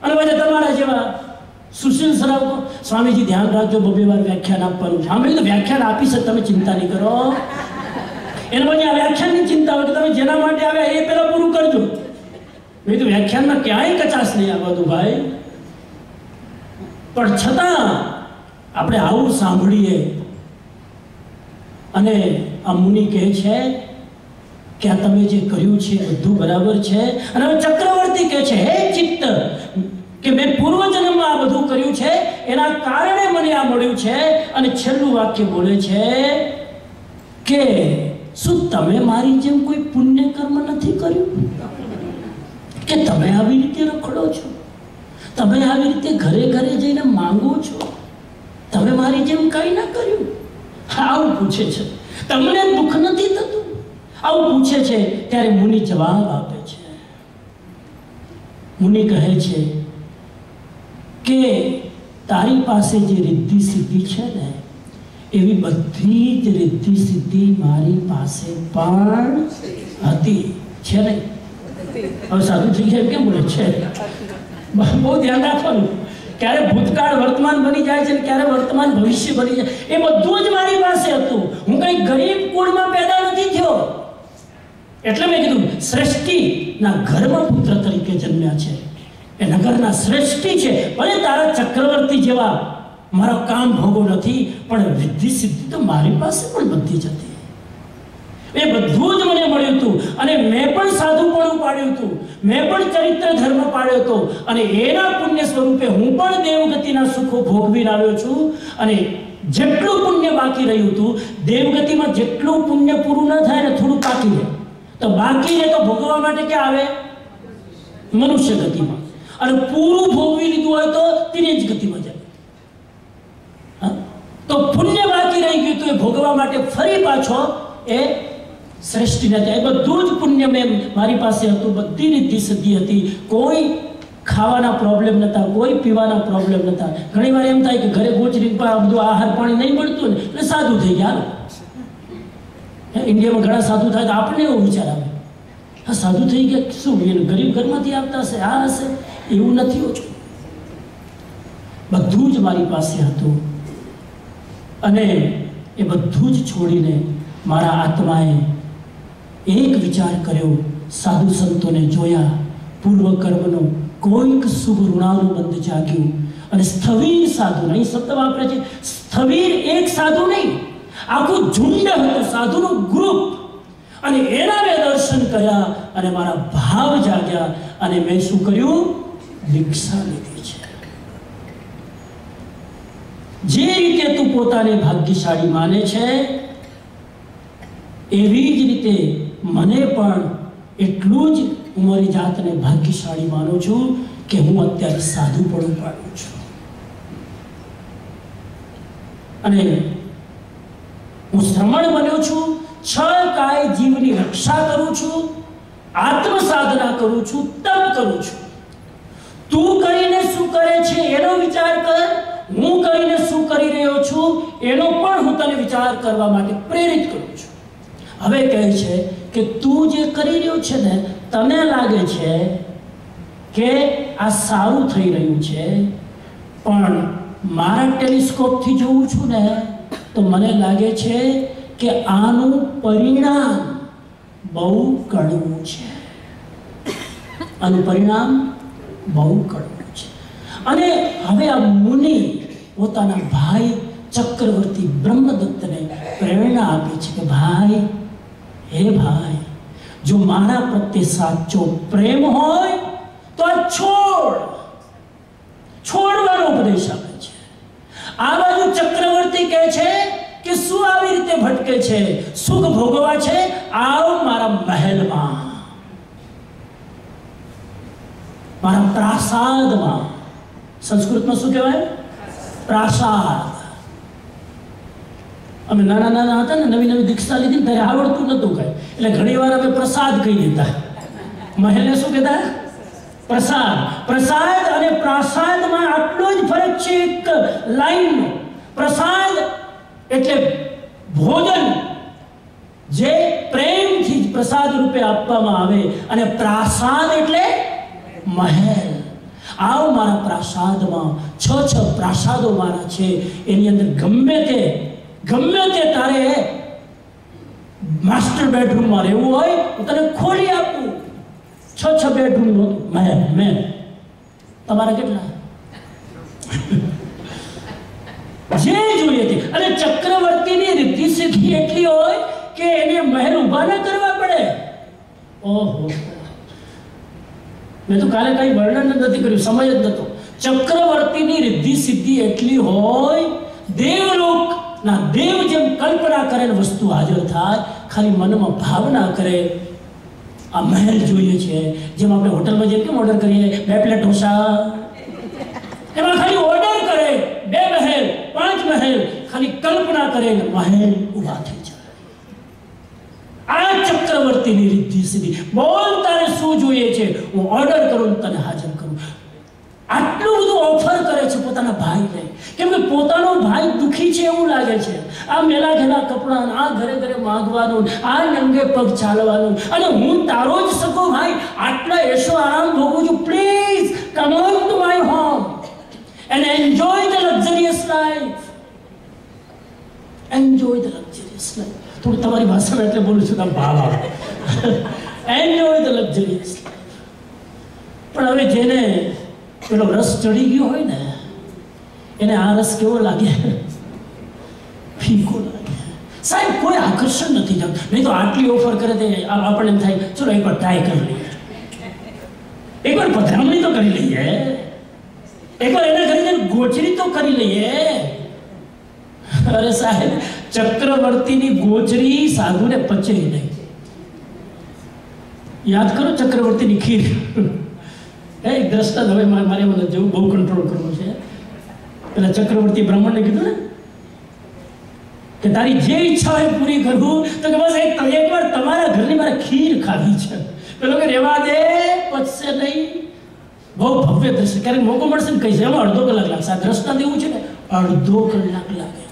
અને પછી તમારા જેવા સુશીલ સરાવ સ્વામીજી ધ્યાન રાખજો બબે વાર વ્યાખ્યાન આપવાનું છે. અમે તો વ્યાખ્યાન આપી છે, તમે ચિંતા નહીં કરો. એને પછી આ વ્યાખ્યાનની ચિંતા હોય તો તમે જેના માટે આવ્યા એ પહેલાં પૂરું કરજો. મેં તો વ્યાખ્યાનમાં ક્યાંય કચાશ નહીં આવતું ભાઈ. પણ છતાં આપણે આવું સાંભળીએ. અને આ મુનિ કહે છે કે આ તમે જે કર્યું છે બધું બરાબર છે. અને હવે ચક્રવર્તી કહે છે, હે ચિત્ત, કે મેં પૂર્વજન્મમાં આ બધું કર્યું છે, એના કારણે મને આ મળ્યું છે. અને છેલ્લું વાક્ય બોલે છે કે શું તમે મારી જેમ કોઈ પુણ્ય કર્મ નથી કર્યું? કે તમે આવી રીતે રખડો છો? તમે આવી રીતે ઘરે ઘરે જઈને માંગો છો? તમે મારી જેમ કંઈ ના કર્યું? આવું પૂછે છે. તમને દુઃખ નથી થતું? આવું પૂછે છે ત્યારે મુનિ જવાબ આપે છે. મુનિ કહે છે કે તારી પાસે જે રિદ્ધિ સિદ્ધિ છે ને એવી બધી જ રિદ્ધિ સિદ્ધિ મારી પાસે પણ હતી. છે ને હવે સાધુજી એમ કેમ બોલે છે? બહુ ધ્યાન રાખવાનું. ક્યારે ભૂતકાળ વર્તમાન બની જાય છે ક્યારે વર્તમાન ભવિષ્ય બની જાય. એ બધું જ મારી પાસે હતું. હું કઈ ગરીબ કુળમાં પેદા નથી થયો. એટલે મેં કીધું સૃષ્ટિના ઘરમાં પુત્ર તરીકે જન્મ્યા છે. એ નગરના શ્રેષ્ઠી છે. ભલે તારા ચક્રવર્તી જેવા મારા કામ ભોગો નથી, પણ વિધિ સિદ્ધિ તો મારી પાસે પણ બધી જ હતી. એ બધું જ મને મળ્યું હતું. અને મેં પણ સાધુપણું પાડ્યું હતું. મેં પણ ચરિત્ર ધર્મ પાડ્યો હતો. અને એના પુણ્ય સ્વરૂપે હું પણ દેવગતિના સુખો ભોગવીને આવ્યો છું. અને જેટલું પુણ્ય બાકી રહ્યું હતું, દેવગતિમાં જેટલું પુણ્ય પૂરું ન થાય ને થોડું બાકી રહે તો બાકી રહે તો ભોગવવા માટે ક્યાં આવે? મનુષ્ય ગતિમાં. અને પૂરું ભોગવી લીધું હોય તો તેની જ ગતિમાં જાય. તો પુણ્ય બાકી રહી ગયું તો એ ભોગવવા માટે ફરી પાછો એ શ્રેષ્ઠીને ત્યાં બધું જ પુણ્ય મેં મારી પાસે હતું. બધી રીતિ સિદ્ધિ હતી. કોઈ ખાવાના પ્રોબ્લેમ નતા, કોઈ પીવાના પ્રોબ્લેમ નતા. ઘણી વાર એમ થાય કે ઘરે ગોચરી પર આ બધું આહાર પાણી નહીં મળતું ને, એટલે સાદું થઈ ગયા ઇન્ડિયામાં ઘણા સાધુ થાય તો આપણે એવો વિચાર આવે. આ સાધુ થઈ ગયા શું, એને ગરીબ ઘરમાંથી આવતા હશે? આ હશે? એવું નથી ઓછું બધું જ મારી પાસે હતું. અને એ બધું જ છોડીને મારા આત્માએ એક વિચાર કર્યો, સાધુ સંતોને જોયા પૂર્વ કર્મનો કોઈક શુભ ઋણાનું બંધ જાગ્યું અને સ્થવીર સાધુ નહીં, શબ્દ વાપરે છે, સ્થવીર એક સાધુ નહીં, આખું ઝુંડ હતું સાધુનું ગ્રુપ અને એના મેં દર્શન કર્યા અને મારા ભાવ જાગ્યા અને મેં શું કર્યું? દીક્ષા લીધી છે. જે રીતે તું પોતાને ભાગ્યશાળી માને છે, એવી જ રીતે મને પણ એટલું જ હું મારી જાતને ભાગ્યશાળી માનું છું કે હું અત્યારે સાધુ પણ પાડું છું. અને હું શ્રમણ બન્યો છું, છ કાય જીવની રક્ષા કરું છું આત્મ સાધના કરું છું, તપ કરું છું. તું કરીને શું કરે છે એનો વિચાર કર, હું કરીને શું કરી રહ્યો છું એનો પણ હું તને વિચાર કરવા માટે પ્રેરિત કરું છું. હવે કહે છે કે તું જે કરી રહ્યો છે ને, તને લાગે છે કે આ સારું થઈ રહ્યું છે? પણ મારા ટેલિસ્કોપથી જોઉં છું ને, તો મને લાગે છે કે આનું પરિણામ બહુ કડવું છે. આનું પરિણામ બહુ કડવું છે. અને હવે આ મુનિ પોતાના ભાઈ ચક્રવર્તી બ્રહ્મદત્તને પ્રેરણા આપી છે કે, ભાઈ હે ભાઈ, જો મારા પ્રત્યે સાચો પ્રેમ હોય, તો આ છોડ, છોડવાનો ઉપદેશ આપે છે. આ બાજુ ચક્રવર્તી કહે છે કે શું આવી રીતે ભટકે છે? સુખ ભોગવા છે? આવ મારા મહેલમાં. મારા પ્રાસાદમાં. સંસ્કૃતમાં શું કહેવાય? પ્રાસાદ. અમે નાના નાના હતા ને, નવી નવી દીક્ષા લીધી ત્યારે આવડતું નહોતું કઈ. એટલે ઘણી વાર અમે પ્રસાદ કહી દેતા. મહેલને શું કહેતા? પ્રસાદ. પ્રસાદ અને પ્રાસાદમાં આટલો જ ફરક છે એક લાઈનનો. પ્રસાદ એટલે ભોજન. જે પ્રેમથી પ્રસાદ રૂપે આપવામાં આવે અને પ્રાસાદ એટલે મહેલ. આવ મારા પ્રાસાદમાં, છ છ પ્રાસાદો મારા છે. એની અંદર ગમે તે ગમે તે તારે માસ્ટર બેડરૂમમાં રહેવું હોય તો તને ખોલી આપું. છ છ બેડરૂમ નહોતું. મેં મેં. તમારા કેટલા? જે જોઈએ તે. અને ચક્રવર્તીની રીતિ સિદ્ધિ એટલી હોય કે એને મહેલ ઊભા ન કરવા પડે. ઓહો. મેં તો કાલે કઈ વર્ણન નથી કર્યું, સમય જ નતો ચક્રવર્તીની રિદ્ધિ સિદ્ધિ એટલી હોય, દેવલોક ના દેવ જેમ કલ્પના કરેલ વસ્તુ હાજર થાય, ખાલી મનમાં ભાવના કરે. આ મહેલ જોઈએ છે, જેમ આપણે હોટલમાં જેમ કેમ ઓર્ડર કરીએ? બે પ્લેટ ઢોસા. એમાં ખાલી ઓર્ડર કરે, બે મહેલ, પાંચ મહેલ, ખાલી કલ્પના કરે ને મહેલ ઊભા થઈ જાય. આ ચક્રવર્તીની રીતિ સીધી બોલ તારે શું જોઈએ છે? હું ઓર્ડર કરું તને હાજર આટલું બધું ઓફર કરે છે પોતાના ભાઈને. કેમ કે પોતાનો ભાઈ દુઃખી છે એવું લાગે છે. આ મેલા ઘેલા કપડાં, આ ઘરે ઘરે માંગવાનું, આ નંગે પગ ચાલવાનું. અને હું તારો જ સકો ભાઈ, આટલા એશો આરામ ભોગવું છું. Please come on to my home and enjoy the luxurious life enjoy the luxurious life થોડું તમારી ભાષામાં એટલે બોલું છું, તમે ભાવ એન્જોય ધ લક્ઝરિયસ પણ હવે જેને પેલો રસ ચડી ગયો હોય ને, એને આ રસ કેવો લાગે? ફીકો લાગે. સાહેબ, કોઈ આકર્ષણ નથી થતું. નહીં તો આટલી ઓફર કરે તે આપણને એમ થાય, ચલો એકવાર ટ્રાય કરી લઈએ. એકવાર પધરામણી તો કરી લઈએ. એકવાર એને કરીને ગોચરી તો કરી લઈએ. અરે સાહેબ, ચક્રવર્તીની ગોચરી સાધુને પચે નહીં યાદ કરો ચક્રવર્તીની ખીર? એક દ્રષ્ટા હવે મારે મારે મને જેવું બહુ કંટ્રોલ કરવું છે. પેલા ચક્રવર્તી બ્રાહ્મણને કીધું ને કે તારી જે ઈચ્છા હોય પૂરી કરું તો કે બસ એક એકવાર તમારા ઘરની મારે ખીર ખાવી છે. પેલો કે રેવા દે પચશે નહીં. બહુ ભવ્ય દ્રશ્ય. ક્યારેક મોકો મળશે ને કહીશ એમાં અડધો કલાક લાગશે. આ દ્રષ્ટા દેવું છે ને અડધો કલાક લાગે.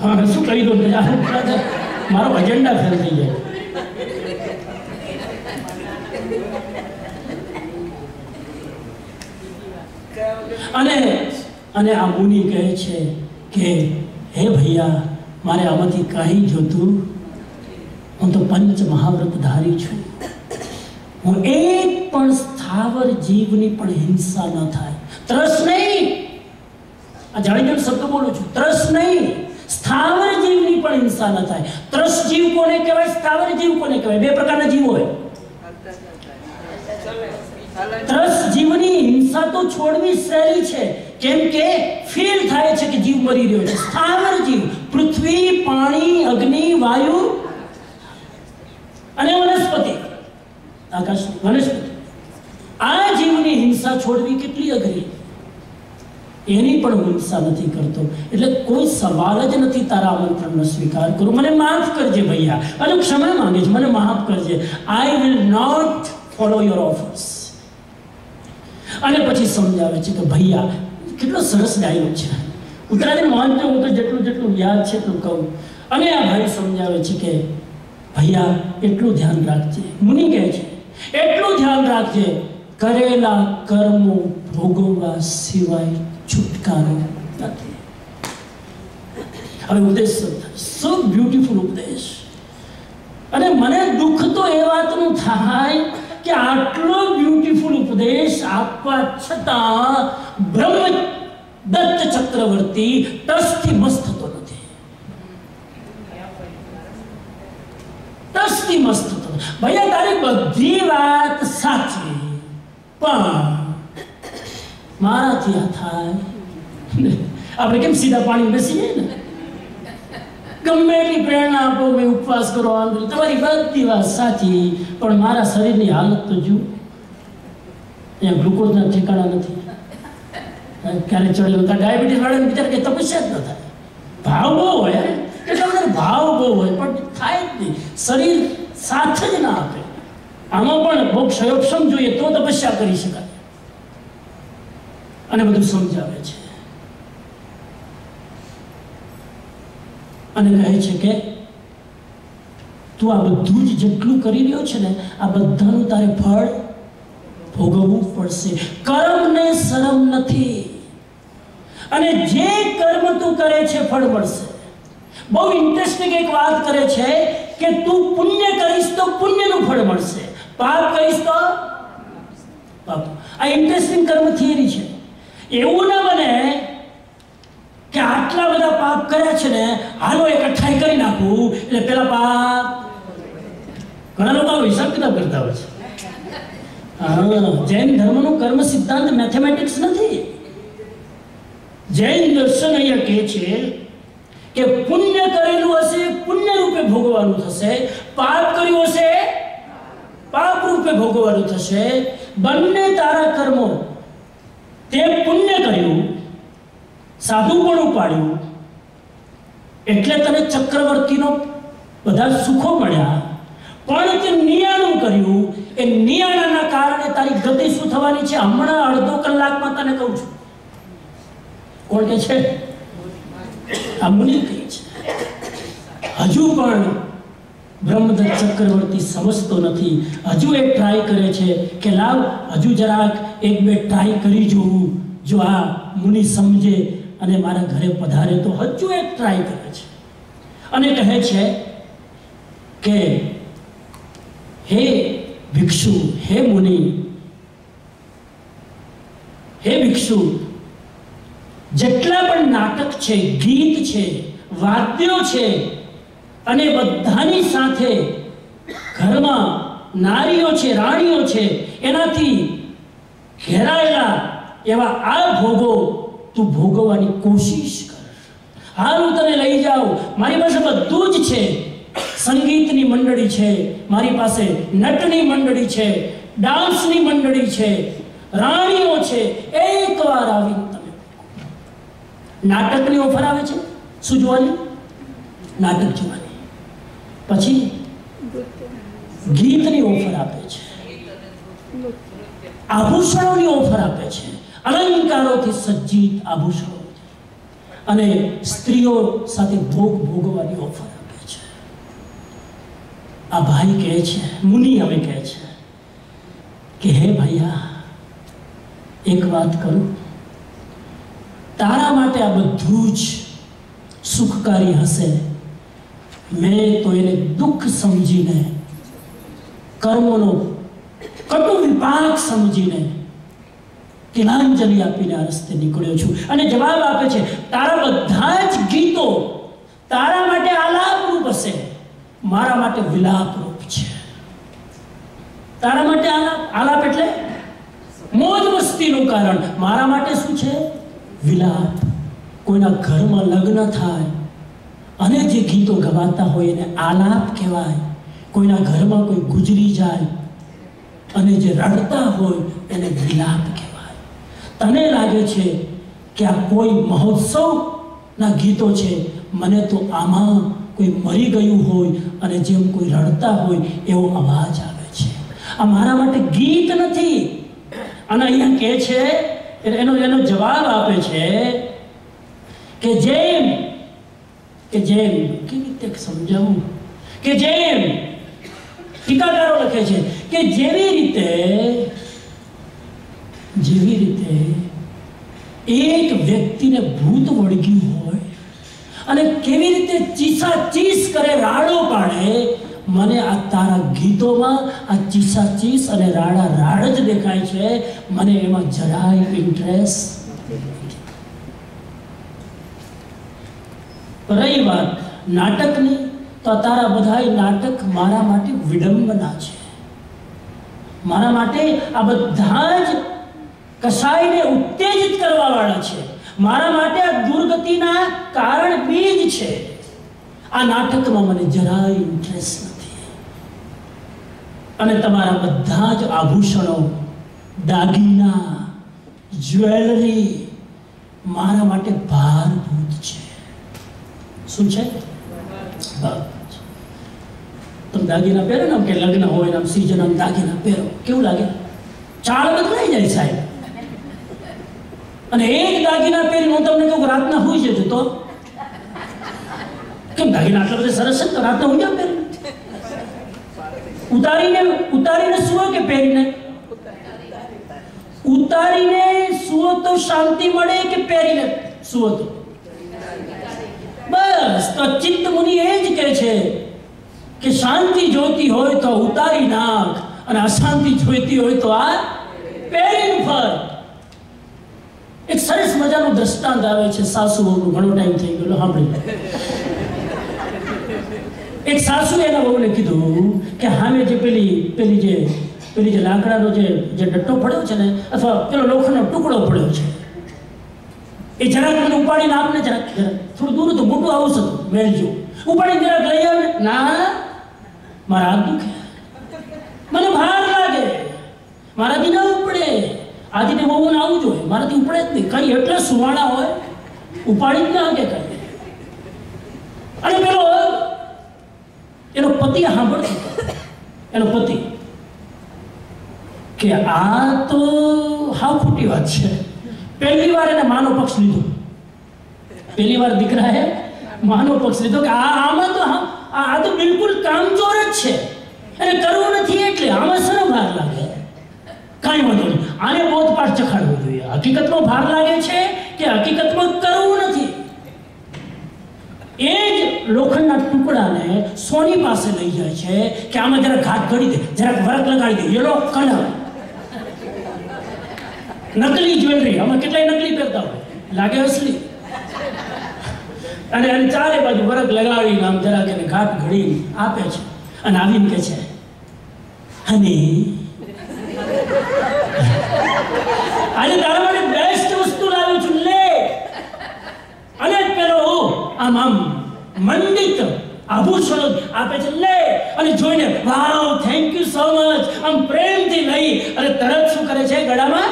હા શું કહી દો મારો એજન્ડા ફેલ થઈ જાય. અને અને આ મુનિ કહે છે કે, હે ભૈયા, મારે આમાંથી કાંઈ જોતું હું તો પંચ મહાવ્રતધારી છું. હું એક પણ સ્થાવર જીવની પણ હિંસા ન થાય. ત્રસ નહીં. આ જાણીજો શબ્દ બોલું છું. ત્રસ નહીં. સ્થાવર જીવની પણ હિંસા ન થાય. ત્રસ જીવ કોને કહેવાય? સ્થાવર જીવ કોને કહેવાય? બે પ્રકારના જીવ હોય. ત્રસ જીવની હિંસા તો છોડવી સહેલી છે. કેમ કે ફીલ થાય છે કે જીવ મરી રહ્યો છે. સ્થાવર જીવ, પૃથ્વી, પાણી, અગ્નિ, વાયુ અને વનસ્પતિ. આકાશ, વનસ્પતિ. આ જીવની હિંસા છોડવી કેટલી અઘરી. એની પણ હું હિંસા નથી કરતો. એટલે કોઈ સવાલ જ નથી તારા આમંત્રણનો સ્વીકાર કરું. મને માફ કરજે ભૈયા. અને ક્ષમા માંગે છે. મને માફ કરજે. I will not follow your offers અને પછી સમજાવે છે કે ભૈયા, કેટલો સરસ ડાયલોગ છે. ઉત્તરાયણ વાંચતો હું તો જેટલું જેટલું યાદ છે એટલું કહું. અને આ ભાઈ સમજાવે છે કે, ભૈયા, એટલું ધ્યાન રાખજે. મુનિ કહે છે, એટલું ધ્યાન રાખજે. કરેલા કર્મો ભોગવવા સિવાય છુટકારો નથી. હવે ઉપદેશ સો બ્યુટીફુલ ઉપદેશ. અને મને દુઃખ તો એ વાતનું થાય કે આટલો બ્યુટીફુલ ઉપદેશ આપવા છતાં બ્રહ્મ દત્ત ચક્રવર્તી ટસથી મસ્ત થતો નથી ટસથી મસ્ત થતો ભૈયા તારી બધી વાત સાચી પણ મારાથી આ થાય આપણે કેમ સીધા પાણી બેસીએ ને ગમે એટલી પ્રેરણા આપો, મેં ઉપવાસ કરો આમ તમારી બધી વાત સાચી, પણ મારા શરીરની હાલત તો જુઓ. ત્યાં ગ્લુકોઝના ઠેકાણા નથી. ક્યારે ચડેલો ત્યાં ડાયાબિટીસ વાળાને બિચાર કે તપસ્યા જ ન થાય. ભાવ બહુ હોય એટલે ભાવ બહુ હોય, પણ થાય જ નહીં. શરીર સાથ જ ના આપે. આમાં પણ બહુ ક્ષયોક્ષમ જોઈએ તો તપસ્યા કરી શકાય. અને બધું સમજાવે છે. અને કહે છે કે તું આ બધું જ જેટલું કરી રહ્યો છે ને, આ બધાનું તારે ફળ ભોગવવું પડશે. કર્મને શરમ નથી. અને જે કર્મ તું કરે છે ફળ મળશે. બહુ ઇન્ટરેસ્ટિંગ એક વાત કરે છે કે તું પુણ્ય કરીશ તો પુણ્યનું ફળ મળશે. પાપ કરીશ તો પાપ. આ ઇન્ટરેસ્ટિંગ કર્મ થિયરી છે. એવું ના બને કે આટલા બધા પાપ કર્યા છે ને, હાલો એક અઠ્ઠાઈ કરી નાખું. એટલે પેલા પાપ ઘણા લોકો હિસાબ કિતાબ કરતા હોય છે. જૈન ધર્મનો કર્મ સિદ્ધાંત મેથેમેટિક્સ નથી. જૈન દર્શન અહીંયા કહે છે કે પુણ્ય કરેલું હશે, પુણ્ય રૂપે ભોગવવાનું થશે. પાપ કર્યું હશે, પાપ રૂપે ભોગવવાનું થશે. બંને તારા કર્મો, તે પુણ્ય કર્યું સાધુ પાડ્યું એટલે તને ચક્રવર્તીનો બધા સુખો મળ્યા. પણ તે નિયાણું કર્યું, એ નિયાણાના કારણે તારી ગતિ શું થવાની છે? હમણાં અડધો કલાકમાં તને કહું છું. કોણ કે છે? આ મુનિ કહે છે. હજુ પણ બ્રહ્મદત્ત ચક્રવર્તી સમજતો નથી. હજુ એક ટ્રાય કરે છે કે, લાવ, હજુ જરાક એક બે ટ્રાય કરી જોવું જો આ મુનિ સમજે અને મારા ઘરે પધારે તો હજુ એક ટ્રાય કરે છે. અને કહે છે કે, હે ભિક્ષુ, હે મુનિ, હે ભિક્ષુ, જેટલા પણ નાટક છે, ગીત છે, વાદ્યો છે, અને બધાની સાથે ઘરમાં નારીઓ છે, રાણીઓ છે, એનાથી ઘેરાયેલા એવા આ ભોગો તું ભોગવવાની કોશિશ કર. હાલ હું તને લઈ જાઉં. મારી પાસે બધું જ છે. સંગીતની મંડળી છે. મારી પાસે નટની મંડળી છે. ડાન્સની મંડળી છે. રાણીઓ છે. એકવાર આવીને તમે નાટકની ઓફર આવે છે? શું જોવાની? નાટક જોવાની. પછી ગીતની ઓફર આપે છે. આભૂષણોની ઓફર આપે છે. અલંકારોથી સજ્જિત આભૂષણો અને સ્ત્રીઓ સાથે ભોગ ભોગવાની ઓફર આપે છે. આ ભાઈ કહે છે, મુનિ હવે કહે છે કે, હે ભૈયા, એક વાત કરું. તારા માટે આ બધું જ સુખકારી હશે. મેં તો એને દુઃખ સમજીને, કર્મોનો કટુ વિપાક સમજીને તિલાંજલિ આપીને આ રસ્તે નીકળ્યો છું. અને જવાબ આપે છે, તારા બધા જ ગીતો તારા માટે આલાપરૂપ હશે. મારા માટે વિલાપરૂપ છે. તારા માટે આલાપ આલાપ એટલે મોજ મસ્તીનું કારણ. મારા માટે શું છે? વિલાપ. કોઈના ઘરમાં લગ્ન થાય અને જે ગીતો ગવાતા હોય એને આલાપ કહેવાય. કોઈના ઘરમાં કોઈ ગુજરી જાય અને જે રડતા હોય એને વિલાપ કહેવાય. તને લાગે છે કે આ કોઈ મહોત્સવના ગીતો છે? મને તો આમાં કોઈ મરી ગયું હોય અને જેમ કોઈ રડતા હોય એવો અવાજ આવે છે. આ મારા માટે ગીત નથી. અને અહીંયા કહે છે, એનો એનો જવાબ આપે છે કે જેમ કે જેમ કેવી રીતે સમજાવું? કે જેમ ટીકાકારો લખે છે કે જેવી રીતે જેવી રીતે એક વ્યક્તિને ભૂત વળગ્યું હોય અને કેવી રીતે ચીસા ચીસ કરે રાડો પાડે, મને આ તારા ગીતોમાં આ ચીસા ચીસ અને રાડા રાડ જ દેખાય છે. મને એમાં જરાય ઇન્ટરેસ્ટ રહી વાત, નાટકની તો તારા બધાય નાટક મારા માટે વિડંબના છે. મારા માટે આ બધા જ કસાઈને ઉત્તેજિત કરવા વાળા છે. મારા માટે આ દુર્ગતિના કારણ બીજ છે. આ નાટકમાં મને જરાય ઇન્ટરેસ્ટ નથી. અને તમારા બધા જ આભૂષણો, દાગીના જ્વેલરી મારા માટે ભારભૂત છે. શું છે. તમે દાગીના પહેરો ને કે લગ્ન હોય ને આમ સિઝન આમ દાગીના પહેરો. કેવું લાગે? ચાળ બદલાઈ જાય સાહેબ. અને એક દાગીના પહેરીને હું તમને કહું રાતના હોઈ જજો તો. કેમ દાગીના આટલા બધા સરસ છે તો રાતના હું ક્યાં પહેરી ઉતારીને ઉતારીને સુવો કે પહેરીને? ઉતારીને સુવો તો શાંતિ મળે કે પહેરીને સુવો તો? બસ, તો ચિત્ત મુનિ એ જ કહે છે કે શાંતિ જોતી હોય તો ઉતારી નાખ અને અશાંતિ જોઈતી હોય તો આ પહેરીને ફર. એક સરસ મજાનું દ્રષ્ટાંત આવે છે સાસુ વહુનું ઘણો ટાઈમ થઈ ગયો સાંભળી. એક સાસુ એના વહુને કીધું કે હામે જે પેલી પેલી જે પેલી જે લાકડાનો જે જે ડટ્ટો પડ્યો છે ને, અથવા પેલો લોખંડનો ટુકડો પડ્યો છે, એ જરાક મને ઉપાડીને આપને જરાક થોડું દૂર હતું, મોટું આવું હતું મેળજો ઉપાડીને જરાક લઈ આવે ના, મારા હાથ દુખે. મને ભાર લાગે. મારાથી ના ઉપડે. આજે તે બહુ આવું જોઈએ મારાથી ઉપડે જ નહીં. કઈ એટલે સુવાળા હોય, ઉપાડી જ ના કે કઈ. અને પેલો એનો પતિ સાંભળતો એનો પતિ કે આ તો હાવ ખોટી વાત છે. પહેલી વાર એને માનો પક્ષ લીધો. પહેલી વાર દીકરાએ માનો પક્ષ લીધો કે આ આમાં તો આ તો બિલકુલ કામચોર જ છે. એને કરવું નથી એટલે આમાં શરમ ભાગ લાગે? કાંઈ વાંધો આને બોધપાઠ ચખાડવો જોઈએ. હકીકતમાં ભાર લાગે છે કે હકીકતમાં કરવું નથી. એ જ લોખંડના ટુકડાને સોની પાસે લઈ જાય છે કે આમાં જરાક ઘાત ઘડી દે, જરાક વર્ક લગાડી દે. Yellow colour. નકલી જ્વેલરી. આમાં કેટલાય નકલી પહેરતા હોય? લાગે અસલી. અને આની ચારે બાજુ વર્ક લગાવીને આમ જરાક એને ઘાટ ઘડી આપે છે. અને આવીને કે છે અને આજે તારા માટે બેસ્ટ વસ્તુ લાવ્યો છું, લે. અને પેલો આમ આમ, મંડિત, આભૂષણો આપે છે, લે. અને જોઈને wow thank you so much આમ પ્રેમથી લઈ અને તરત શું કરે છે, ગળામાં?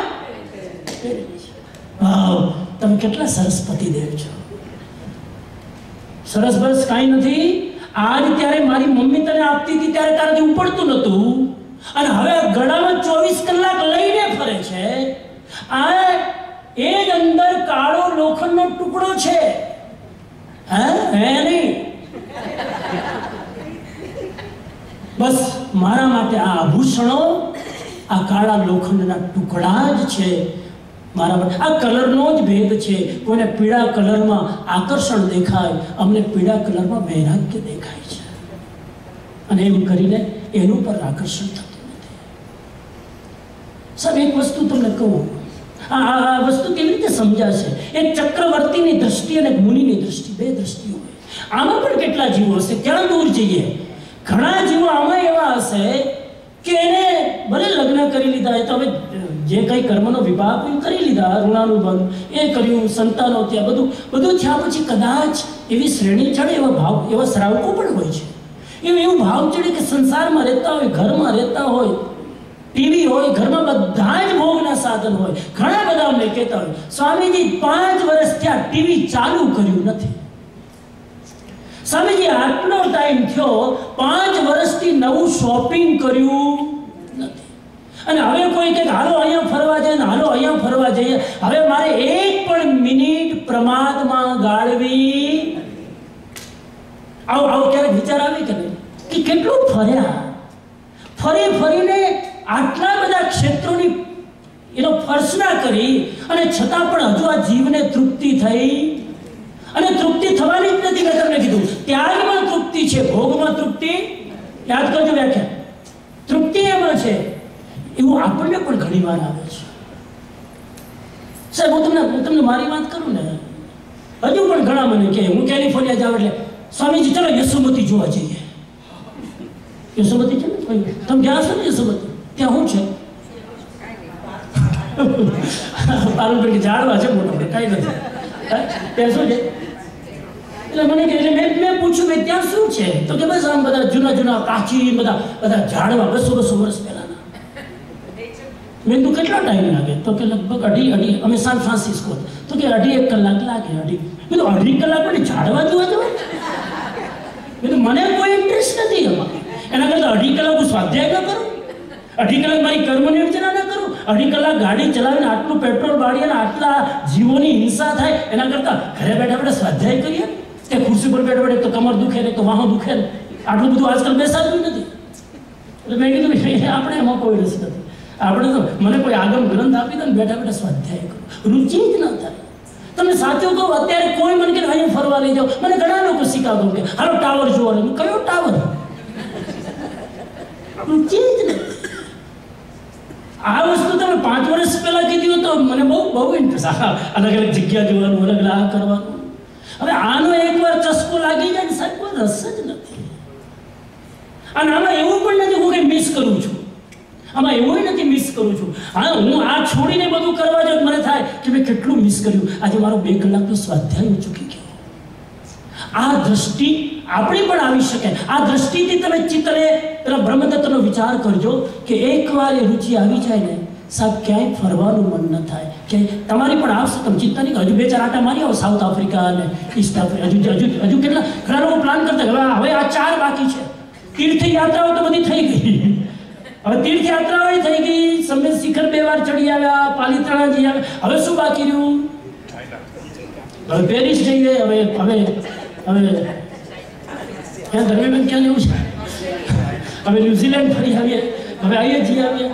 વાવ તમે કેટલા સરસ પતિદેવ છો. સરસ બરસ કાંઈ નથી. આજ ત્યારે મારી મમ્મી તને આપતી હતી, ત્યારે તારાથી ઉપડતું નહોતું. અને હવે ગળામાં ચોવીસ કલાક લઈને ફરે છે. આ એ જ અંદર કાળો લોખંડનો ટુકડો છે. હા? હે નહીં? બસ મારા માટે આ આભૂષણો આ કાળા લોખંડના ટુકડા જ છે. મારા આ કલરનો જ ભેદ છે. કોઈને પીળા કલરમાં આકર્ષણ દેખાય, અમને પીળા કલરમાં વૈરાગ્ય દેખાય છે. અને એમ કરીને એનું પર આકર્ષણ થતું નથી. સાહેબ, એક વસ્તુ તમને કહું. આ વસ્તુ કેવી રીતે સમજાશે? એક ચક્રવર્તીની દ્રષ્ટિ અને મુનિની દ્રષ્ટિ, બે દ્રષ્ટિઓ આમાં પણ કેટલા જીવો હશે? ક્યાં દૂર જઈએ? ઘણા જીવો આમાં એવા હશે કે એને ભલે લગ્ન કરી લીધા, એ તો હવે જે કંઈ કર્મનો વિભાગ કરી લીધા, ઋણાનુબંધ, એ કર્યું, સંતાનો ત્યાં બધું બધું થયા પછી કદાચ એવી શ્રેણી ચડે, એવા ભાવ, એવા શ્રાવકો પણ હોય છે. એવું એવું ભાવ ચડે કે સંસારમાં રહેતા હોય, ઘરમાં રહેતા હોય ટીવી હોય, ઘરમાં બધા જ ભોગના સાધન હોય. ઘણા બધા અમને કહેતા હોય, સ્વામીજી પાંચ વર્ષ ત્યાં ટીવી ચાલુ કર્યું નથી. સ્વામીજી, આટલો ટાઈમ થયો, પાંચ વર્ષથી નવું શોપિંગ કર્યું નથી. અને હવે કોઈ કે, હાલો, અહીંયા ફરવા જઈએ હાલો, અહીંયા ફરવા જઈએ. હવે મારે એક પણ મિનિટ પ્રમાદમાં ગાળવી. આવો આવો ક્યારેક વિચાર આવી કે કેટલું ફર્યા? ફરી ફરીને આટલા બધા ક્ષેત્રોની, એનો ફર્સના કરી અને છતાં પણ હજુ આ જીવને તૃપ્તિ થઈ. અને તૃપ્તિ થવાની જ નથી મેં તમને કીધું. ત્યાગમાં તૃપ્તિ છે, ભોગમાં તૃપ્તિ. યાદ કરજો વ્યાખ્યા. તૃપ્તિ એમાં છે, એવું આપણને પણ ઘણી વાર આવે છે. સાહેબ, હું તમને હું તમને મારી વાત કરું ને. હજુ પણ ઘણા મને કહે, હું કેલિફોર્નિયા જાઉં એટલે, સ્વામીજી, ચલો યશુમતી જોવા જઈએ. યશુમતી છે ને તમે ગયા છો ને યશોમતી? ત્યાં શું છે? પાલનપુર ઝાડવા છે મોટા મોટા, કાંઈ નથી. હે? ત્યાં શું છે? એટલે મને કે એટલે મેં મેં પૂછ્યું મેં ત્યાં શું છે? તો કે બસ આમ બધા જૂના જૂના પ્રાચીન બધા બધા ઝાડવા, બસો બસો વર્ષ પહેલાના. મેં કીધું, કેટલો ટાઈમ લાગે? તો કે લગભગ અઢી અઢી અમે સાન ફ્રાન્સિસ્કો તો કે અઢી એક કલાક લાગે, અઢી. મેં કીધું, અઢી કલાક માટે ઝાડવા જોવા જવા મેં કીધું, મને કોઈ ઇન્ટરેસ્ટ નથી એમાં. એના કરતાં અઢી કલાક હું સ્વાધ્યાય ન કરું? અઢી કલાક મારી કર્મની અર્ચના ના કરું. અઢી કલાક ગાડી ચલાવીને આટલું પેટ્રોલ બાળી અને આટલા જીવોની હિંસા થાય, એના કરતાં ઘરે બેઠા બેઠા સ્વાધ્યાય કરીએ કે ખુરશી પર બેઠા બેઠે તો કમર દુખે ને તો વાહો દુખે ને? આટલું બધું આજકાલ બેસાતું નથી. એટલે મેં કીધું આપણે એમાં કોઈ રસ નથી. આપણે તો મને કોઈ આગમ ગ્રંથ આપી દે ને બેઠા બેઠા સ્વાધ્યાય કરો. રુચિ જ ન થાય. તમે સાચું કહો, અત્યારે કોઈ મને કે અહીંયા ફરવા લઈ જાઓ. મને ઘણા લોકો શીખાતો કે, હાલો, ટાવર જોવા લઈ કયો ટાવર. રુચિ જ નથી. આ વસ્તુ તમે પાંચ વર્ષ પહેલા કીધી તો મને બહુ બહુ ઇન્ટરેસ્ટ અલગ અલગ જગ્યા જોવાનું, અલગ અલગ કરવાનું. હવે આનો એકવાર ચસ્કો લાગી જાય ને સાહેબ, કોઈ રસ જ નથી. અને આમાં એવું પણ નથી, હું કંઈ મિસ કરું છું. આમાં એવું નથી મિસ કરું છું. હા, હું આ છોડીને બધું કરવા જો મને થાય કે મેં કેટલું મિસ કર્યું. આજે મારો બે કલાકનો સ્વાધ્યાય હું ચૂકી ગયો. આ દ્રષ્ટિ આપણી પણ આવી શકે. આ દ્રષ્ટિથી તમે ચિત્તને, પેલા બ્રહ્મદત્તનો વિચાર કરજો કે એકવાર એ રુચિ આવી જાય ને, સાહેબ, ક્યાંય ફરવાનું મન ન થાય. કે તમારી પણ આવશે, તમે ચિંતા નહીં હજુ બે ચાર આટા મારી આવો સાઉથ આફ્રિકા અને ઈસ્ટ આફ્રિકા. હજુ હજુ હજુ કેટલા? ઘણા લોકો પ્લાન કરતા હવે હવે આ ચાર બાકી છે. તીર્થયાત્રાઓ તો બધી થઈ ગઈ. હવે તીર્થયાત્રાઓ થઈ ગઈ સમય શિખર બે વાર ચડી આવ્યા, પાલિતાણા જઈ આવ્યા. હવે શું બાકી રહ્યું? હવે પેરિસ જઈએ, હવે હવે હવે ક્યાં ધર્મેબેન ક્યાં જવું છે? હવે ન્યુઝીલેન્ડ ફરી આવીએ. હવે આવીએ છીએ આવીએ.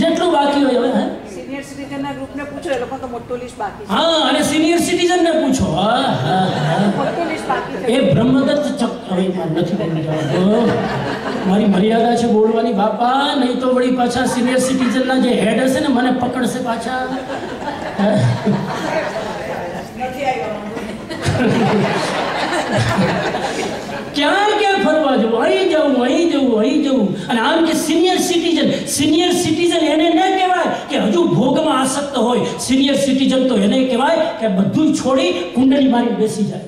જેટલું બાકી હોય હવે સિનિયર સિટીઝનના ગ્રુપને પૂછો એ લોકો તો મોટું લિસ્ટ બાકી હા અને સિનિયર સિટીઝનને પૂછો. હા હા હા. લિસ્ટ બાકી એ બ્રહ્મદત્ત ચક હવે નથી બોલવું મારી મર્યાદા છે બોલવાની. બાપા નહીં તો વળી પાછા સિનિયર સિટીઝનના જે હેડ હશે ને મને પકડશે પાછા. નથી આવ્યો. ક્યાં ક્યાં ફરવા જવું? અહીં જવું અહીં જવું અહીં જવું. અને આમ કે સિનિયર સિટીઝન સિનિયર સિટીઝન એને ન કહેવાય કે હજુ ભોગમાં આસક્ત હોય. સિનિયર સિટીઝન તો એને કહેવાય કે બધું છોડી કુંડળી મારી બેસી જાય.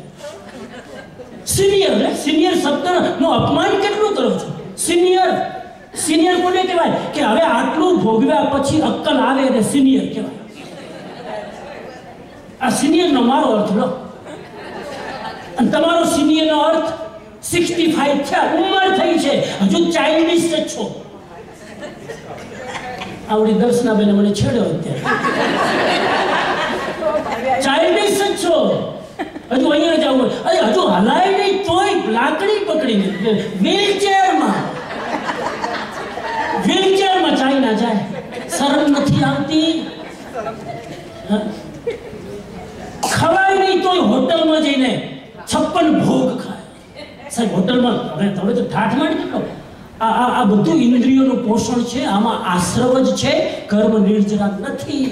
સિનિયર સિનિયર શબ્દનો અપમાન કેટલું કરો છો? સિનિયર સિનિયર કોને કહેવાય? કે હવે આટલું ભોગવ્યા પછી અક્કલ આવે એને સિનિયર કહેવાય. આ સિનિયરનો મારો અર્થ લો. અને તમારો સિનિયરનો અર્થ સિક્સટી ફાઈવ થયા. ઉંમર થઈ છે. હજુ ચાઇલ્ડિશ જ છો. આવડી દર્શના બેને મને છેડ્યો અત્યારે. ચાઇલ્ડિશ જ છો. હજુ અહીંયા જવું અરે હજુ હલાય નહીં તોય લાકડી પકડીને. વ્હીલચેરમાં. વ્હીલચેરમાં ચાઇના જાય. શરમ નથી આવતી. ખવાય નહીં તોય હોટલમાં જઈને. વ્હીલ ખાય. સાહેબ, હોટલમાં હવે તમે તો ઠાઠ કેટલો આ આ બધું ઇન્દ્રિયોનું પોષણ છે, આમાં આશ્રવ જ છે, કર્મ નિર્જરા નથી.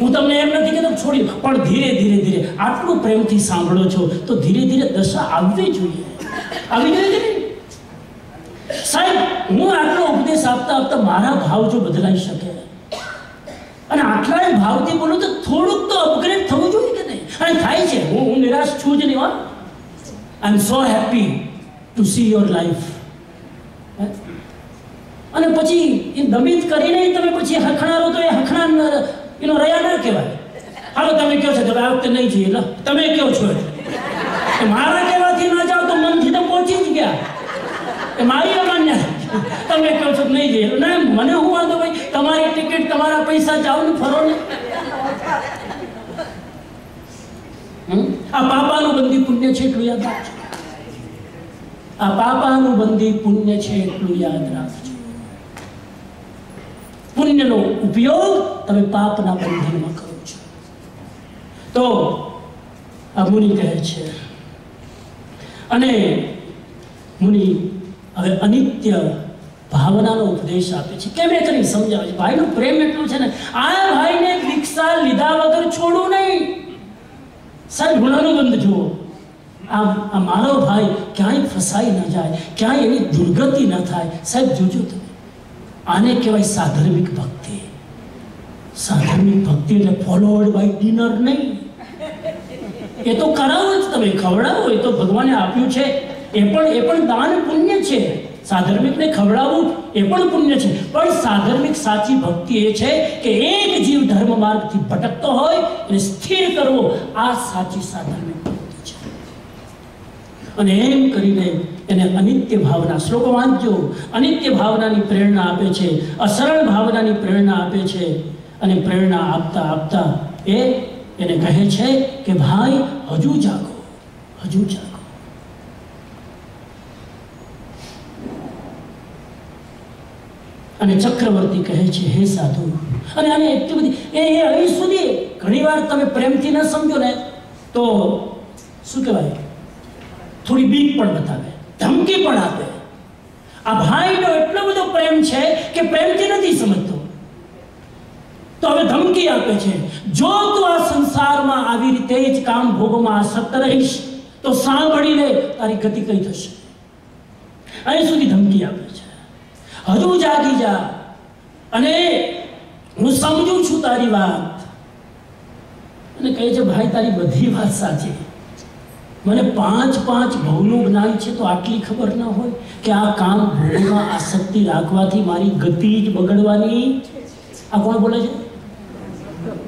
હું તમને એમ નથી કહેતો છોડી, પણ ધીરે ધીરે ધીરે, આટલું પ્રેમથી સાંભળો છો, તો ધીરે ધીરે દશા આવવી જોઈએ. આવી જોઈએ સાહેબ, હું આટલો ઉપદેશ આપતા આપતા મારા ભાવ જો બદલાઈ શકે? અને આટલા ભાવથી બોલું તો થોડુંક તો અપગ્રેડ થવું જોઈએ અને થાય છે. હું હું નિરાશ છું જ નહીં I am so happy to see your life અને પછી એ દમિત કરીને તમે પછી હખણારો તો એ હખણા એનો રહ્યા ના કહેવાય. હાલો, તમે કહો છો કે આ વખતે નહીં જઈએ. તમે કહો છો. મારા કહેવાથી ના જાઓ તો મનથી તો પહોંચી જ ગયા. એ મારી અમાન્ય. તમે કહો છો નહીં જઈએ. ના, મને હું વાંધો ભાઈ? તમારી ટિકિટ, તમારા પૈસા જાઓ ને ફરો ને? આ પાપાનું બંધી પુણ્ય છે એટલું યાદ રાખજો. આ પાપાનું બંધી પુણ્ય છે એટલું યાદ રાખજો. પુણ્યનો ઉપયોગ તમે પાપના બંધનમાં કરો છો. તો આ મુનિ કહે છે, અને મુનિ હવે અનિત્ય ભાવનાનો ઉપદેશ આપે છે. કેમ કરી સમજાવે છે? ભાઈનો પ્રેમ એટલો છે ને, આ ભાઈને દીક્ષા લીધા વગર છોડવું નહીં. સાહેબ ગુનાનો બંધ જુઓ. આ આ મારો ભાઈ ક્યાંય ફસાઈ ન જાય, ક્યાંય એની દુર્ગતિ ન થાય. સાહેબ, જોજો તમે. આને કહેવાય સાધર્મિક ભક્તિ. સાધર્મિક ભક્તિ એટલે ફોલોવર્ડ બાય ડિનર નહીં. એ તો કરાવો જ તમે, ખવડાવો, એ તો ભગવાને આપ્યું છે. એ પણ એ પણ દાન પુણ્ય છે. સાધર્મિકને ખવડાવવું એ પણ પુણ્ય છે. પણ સાધર્મિક સાચી ભક્તિ એ છે કે એક જીવ ધર્મ માર્ગથી ભટકતો હોય એને સ્થિર કરવો, આ સાચી સાધર્મિક ભક્તિ છે. અને એમ કરીને એને અનિત્ય ભાવના શ્લોક વાંચજો. અનિત્ય ભાવનાની પ્રેરણા આપે છે. અસરળ ભાવનાની પ્રેરણા આપે છે. અને પ્રેરણા આપતા આપતા એ એને કહે છે કે, ભાઈ, હજુ જાગો. હજુ જાગો. અને ચક્રવર્તી કહે છે, હે સાધુ, અને આને એટલી બધી, એ અહીં સુધી ઘણીવાર તમે પ્રેમથી ન સમજો ને, તો શું કહેવાય? થોડી બીક પણ બતાવે, ધમકી પણ આપે. આ ભાઈનો એટલો બધો પ્રેમ છે કે પ્રેમથી નથી સમજતો. તો હવે ધમકી આપે છે, જો તું આ સંસારમાં આવી રીતે જ કામ ભોગમાં આસક્ત રહીશ, તો સાંભળી લે, તારી ગતિ કઈ થશે. અહીં સુધી ધમકી આપે છે. હજુ જાગી જા. અને હું સમજુ છું તારી વાત. અને કહે છે, ભાઈ, તારી બધી વાત સાચી. મને પાંચ પાંચ ભવનું જ્ઞાન છે તો આટલી ખબર ન હોય કે આ કામ ભોગમાં આસક્તિ રાખવાથી મારી ગતિ જ બગડવાની? આ કોણ બોલે છે?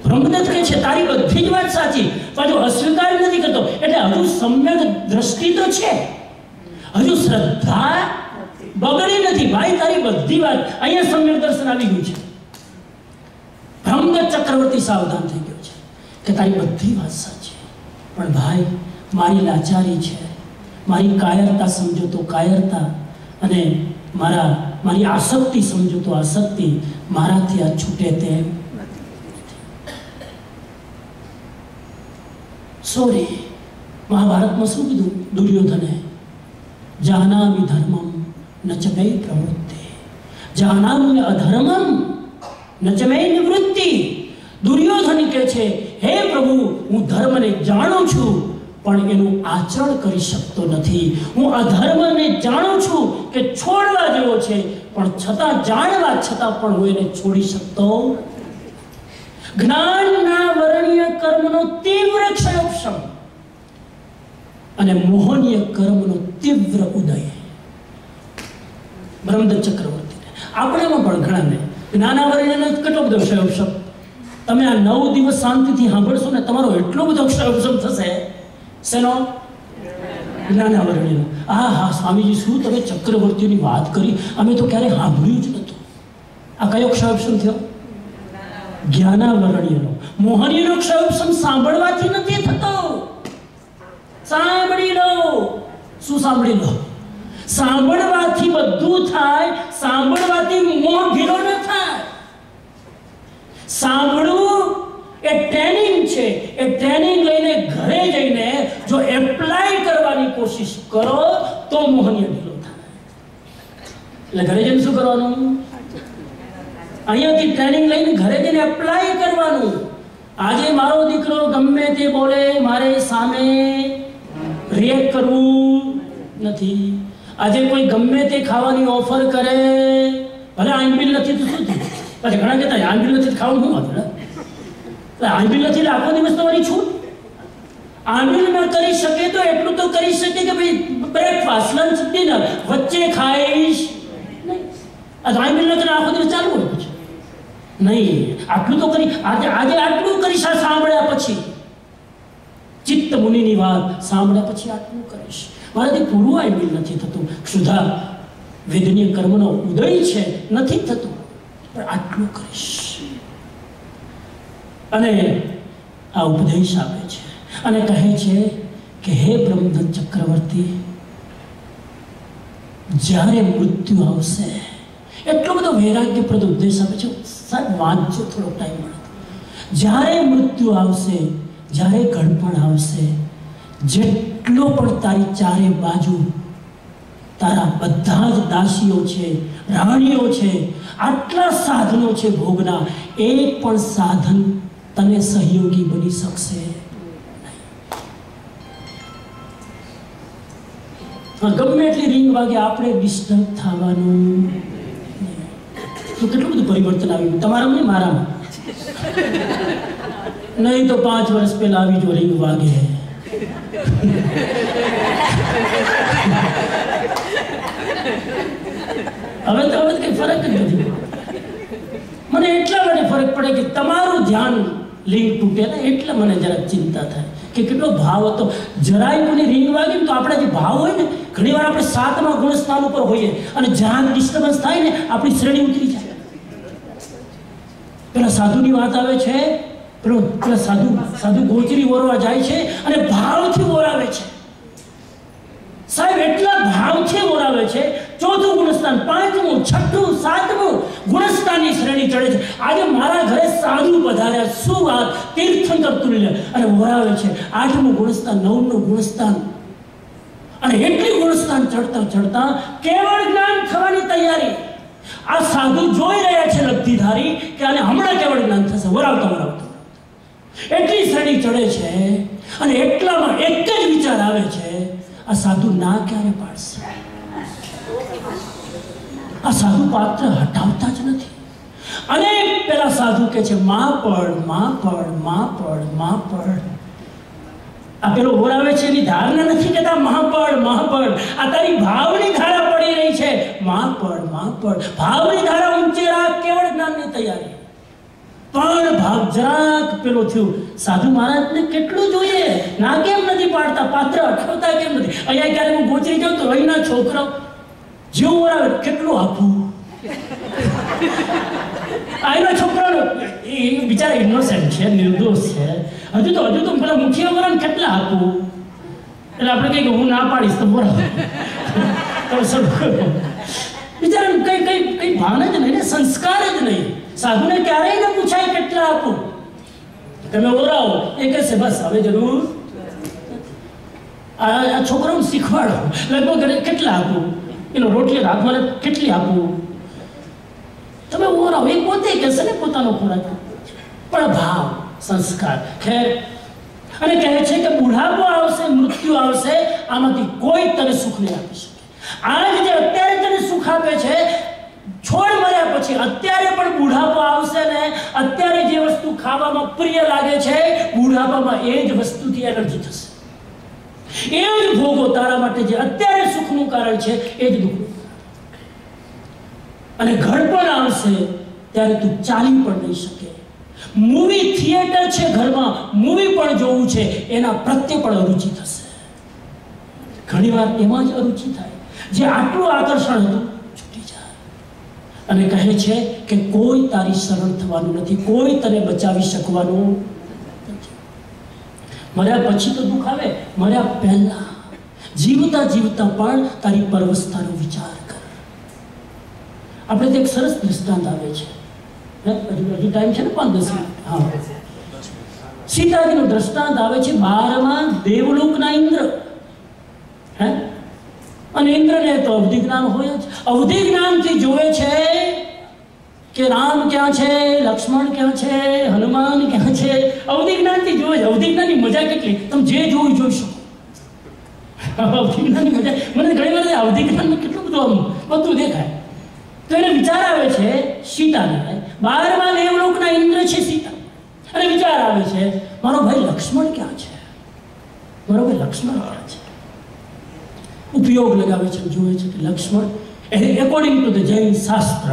બ્રહ્મદત્ત કહે છે, તારી બધી જ વાત સાચી પાછું અસ્વીકાર નથી કરતો. એટલે હજુ સમ્યક દ્રષ્ટિ તો છે. હજુ શ્રદ્ધા બગડી નથી. ભાઈ, તારી બધી વાત અહીંયા સમ્યક દર્શન આવી ગયું છે. બ્રહ્મદત્ત ચક્રવર્તી સાવધાન થઈ ગયો છે કે તારી બધી વાત સાચી પણ ભાઈ, મારી લાચારી છે. મારી કાયરતા સમજો તો કાયરતા અને મારા, મારી આસક્તિ સમજો તો આસક્તિ. મારાથી આ છૂટે તેમ સોરી મહાભારતમાં શું કીધું? દુર્યોધને, જાનામી ધર્મમ મે પ્રવૃત્તિ જાનામ્ય અધર્મમ ન નિવૃત્તિ દુર્યોધન કહે છે હે પ્રભુ હું ધર્મને જાણું છું પણ એનું આચરણ કરી શકતો નથી હું અધર્મને જાણું છું કે છોડવા જેવો છે પણ છતાં જાણવા છતાં પણ હું એને છોડી શકતો જ્ઞાનના વર્ણ્ય કર્મનો તીવ્ર ક્ષયોક્ષમ અને મોહનીય કર્મનો તીવ્ર ઉદય બ્રહ્મદત્ત ચક્રવર્તી આપણામાં પણ ઘણાને. જ્ઞાનાવરણ્યનો કેટલો બધો ક્ષયોક્ષમ તમે આ નવ દિવસ શાંતિથી સાંભળશો ને તમારો એટલો બધો ક્ષયોક્ષમ થશે. શેનો? જ્ઞાનાવરણ્યનો આ હા, સ્વામીજી, શું તમે ચક્રવર્તીઓની વાત કરી? અમે તો ક્યારે સાંભળ્યું જ નહોતું. આ કયો ક્ષયોપશમ થયો? જ્ઞાનાવરણ્યનો. મોહનીયનો ક્ષયોપશમ સાંભળવાથી નથી થતો. સાંભળી લો. શું સાંભળી લો? સાંભળવાથી બધું થાય, સાંભળવાથી મોહ ભીરો ન થાય. સાંભળવું એ ટ્રેનિંગ છે. એ ટ્રેનિંગ લઈને ઘરે જઈને જો એપ્લાય કરવાની કોશિશ કરો, તો મોહનીય ઢીલો થાય. એટલે ઘરે જઈને શું કરવાનું? અહીંયાથી ટ્રેનિંગ લઈને ઘરે જઈને એપ્લાય કરવાનું. આજે મારો દીકરો ગમે તે બોલે, મારે સામે રિએક્ટ કરવું નથી. આજે કોઈ ગમે તે ખાવાની ઓફર કરે, ભલે આંબીલ નથી તો શું થયું? પછી ઘણા કહેતા આંબીલ નથી ખાવાનું શું એટલે આંબીલ નથી આખો દિવસ તમારી છૂટ. આંબીલ ના કરી શકે તો એટલું તો કરી શકે કે ભાઈ બ્રેકફાસ્ટ લંચ ડિનર વચ્ચે ખાઈશ. નહીં. આંબીલ ન કરે, આખો દિવસ ચાલુ હોય નહીં. આટલું તો કરી, આજે આજે આટલું કરીશ આ સાંભળ્યા પછી? ચિત્ત મુનિની વાત સાંભળ્યા પછી આટલું કરીશ. મારાથી પૂરું આઈબિલ નથી થતું. ક્ષુધા વેદનીય કર્મનો ઉદય છે, નથી થતું. પણ આટલું કરીશ. અને આ ઉપદેશ આપે છે. અને કહે છે કે હે બ્રહ્મદત્ત ચક્રવર્તી, જ્યારે મૃત્યુ આવશે, એટલો બધો વૈરાગ્યપ્રદ ઉપદેશ આપે છે. સાહેબ, વાંચજો થોડો ટાઈમ મળે જ્યારે મૃત્યુ આવશે, જ્યારે ગણપણ આવશે જેટલો પણ તારી ચારે બાજુ તારા બધા જ દાસીઓ છે, રાણીઓ છે, આટલા સાધનો છે ભોગના, એક પણ સાધન તને સહયોગી બની શકશે ગમે એટલી રિંગ વાગે આપણે ડિસ્ટર્બ થવાનું તો કેટલું બધું પરિવર્તન આવ્યું તમારામાં નહીં, મારામાં? નહીં તો પાંચ વર્ષ પહેલા આવી જો રિંગ વાગે. હવે તો હવે કઈ ફરક જ નથી. મને એટલા માટે ફરક પડે કે તમારું ધ્યાન લિંક તૂટે ને એટલે મને જરાક ચિંતા થાય કે કેટલો ભાવ હતો. જરાય કોની રિંગ વાગી તો આપણા જે ભાવ હોય ને ઘણી વાર આપણે સાતમા ગુણસ્થાન ઉપર હોઈએ અને જ્યાં ડિસ્ટર્બન્સ થાય ને આપણી શ્રેણી ઉતરી જાય. પેલા સાધુની વાત આવે છે પેલો સાધુ સાધુ ગોચરી ઓરવા જાય છે અને ભાવથી ઓરાવે છે. સાહેબ, એટલા ભાવથી ઓરાવે છે. ચોથું ગુણસ્થાન, પાંચમું, છઠ્ઠું, સાતમું ગુણસ્થાનની શ્રેણી ચડે છે. આજે મારા ઘરે સાધુ પધાર્યા. શું વાત? તીર્થંકર તુલ્ય. અને ઓરાવે છે. આઠમું ગુણસ્થાન, નવમું ગુણસ્થાન. અને એટલી ગુણસ્થાન ચડતા ચડતા કેવળ જ્ઞાન થવાની તૈયારી. આ સાધુ જોઈ રહ્યા છે લબ્ધિધારી કે આને હમણાં કેવળ જ્ઞાન થશે? વરાવતા વરાવતા. એટલી શ્રેણી ચડે છે અને એટલામાં એક જ વિચાર આવે છે, આ સાધુ ના ક્યારે પાડશે? આ સાધુ પાત્ર હટાવતા જ નથી. અને પેલા સાધુ કે છે, માં પડમાં પડમાં પડમાં પડ આ પેલો ઓરાવે છે એની ધારણા નથી કહેતા મહાપડ મહાપડ આ તારી ભાવની ધારા પડી રહી છે. મહાપડ મહાપડ ભાવની ધારા ઊંચે રાખ, કેવળ જ્ઞાનની તૈયારી. પણ ભાવ જરાક પેલો થયું. સાધુ મહારાજને કેટલું જોઈએ? ના કેમ નથી પાડતા? પાત્ર અટકાવતા કેમ નથી? અહીંયા ક્યારે હું ગોચરી જાઉં તો અહીંના છોકરા. જેવું બરાબર કેટલું આપવું આ એના છોકરાનો. એ બિચારા ઇનોસેન્ટ છે, નિર્દોષ છે. હજુ તો હજુ તો પેલા મુખ્ય વરણ કેટલા આપવું એટલે આપણે કહીએ કે હું ના પાડીશ તો બરાબર બિચારા કઈ કઈ કઈ ભાન જ નહીં ને, સંસ્કાર જ નહીં. સાધુને ક્યારેય ન પૂછાય કેટલા આપું? તમે ઓરાવો. એ કહેશે, બસ, હવે જરૂર. આ આ શીખવાડો. લગભગ કેટલા આપું? એનો રોટલી હાથમાં કેટલી આપું? તમે ઓરાવો. એ પોતે કહેશે ને, પોતાનો ખોરાક. પણ ભાવ, સંસ્કાર. ખેર. અને કહે છે કે બુઢાપો આવશે, મૃત્યુ આવશે, આમાંથી કોઈ તને સુખ નહીં આપી શકે. આ જે અત્યારે તને સુખ આપે છે છોડ મર્યા પછી અત્યારે પણ બુઢાપો આવશે ને, અત્યારે જે વસ્તુ ખાવામાં પ્રિય લાગે છે, બુઢાપામાં એ જ વસ્તુથી એનર્જી થશે. એ જ ભોગો તારા માટે જે અત્યારે સુખનું કારણ છે, એ જ દુઃખ અને ઘર પણ આવશે ત્યારે તું ચાલી પણ નહીં શકે. મૂવી થિયેટર છે ઘરમાં મૂવી પણ જોવું છે, એના પ્રત્યે પણ અરુચિ થશે. ઘણીવાર એમાં જ અરુચિ થાય. જે આટલું આકર્ષણ હતું અને કહે છે કે કોઈ તારી શરણ થવાનું નથી કોઈ તને બચાવી શકવાનું મર્યા પછી તો દુઃખ આવે મર્યા પહેલા. જીવતા જીવતા પણ તારી પરવસ્થાનો વિચાર કર. આપણે તો એક સરસ દૃષ્ટાંત આવે છે. હજુ ટાઈમ છે ને પાંચ દસ મિનિટ? હા. સીતાજીનું દ્રષ્ટાંત આવે છે બારમાં દેવલોકના ઇન્દ્ર. હે? અને ઇન્દ્રને તો અવધિ જ્ઞાન હોય જ. અવધિ જ્ઞાનથી જોવે છે કે રામ ક્યાં છે, લક્ષ્મણ ક્યાં છે, હનુમાન ક્યાં છે. અવધિ જ્ઞાનથી જોવે છે. અવધિ જ્ઞાનની મજા કેટલી? તમે જે જોવું જોઈ શકો. અવધિ જ્ઞાનની મજા. મને ઘણી વાર અવધિ જ્ઞાનમાં કેટલું બધું આમ બધું દેખાય. તો એને વિચાર આવે છે સીતાને. બારમા દેવલોકના ઇન્દ્ર છે સીતા. અને વિચાર આવે છે, મારો ભાઈ લક્ષ્મણ ક્યાં છે? મારો ભાઈ લક્ષ્મણ ક્યાં છે? ઉપયોગ લગાવે છે, જુએ છે કે Lakshman according to the Jain shastra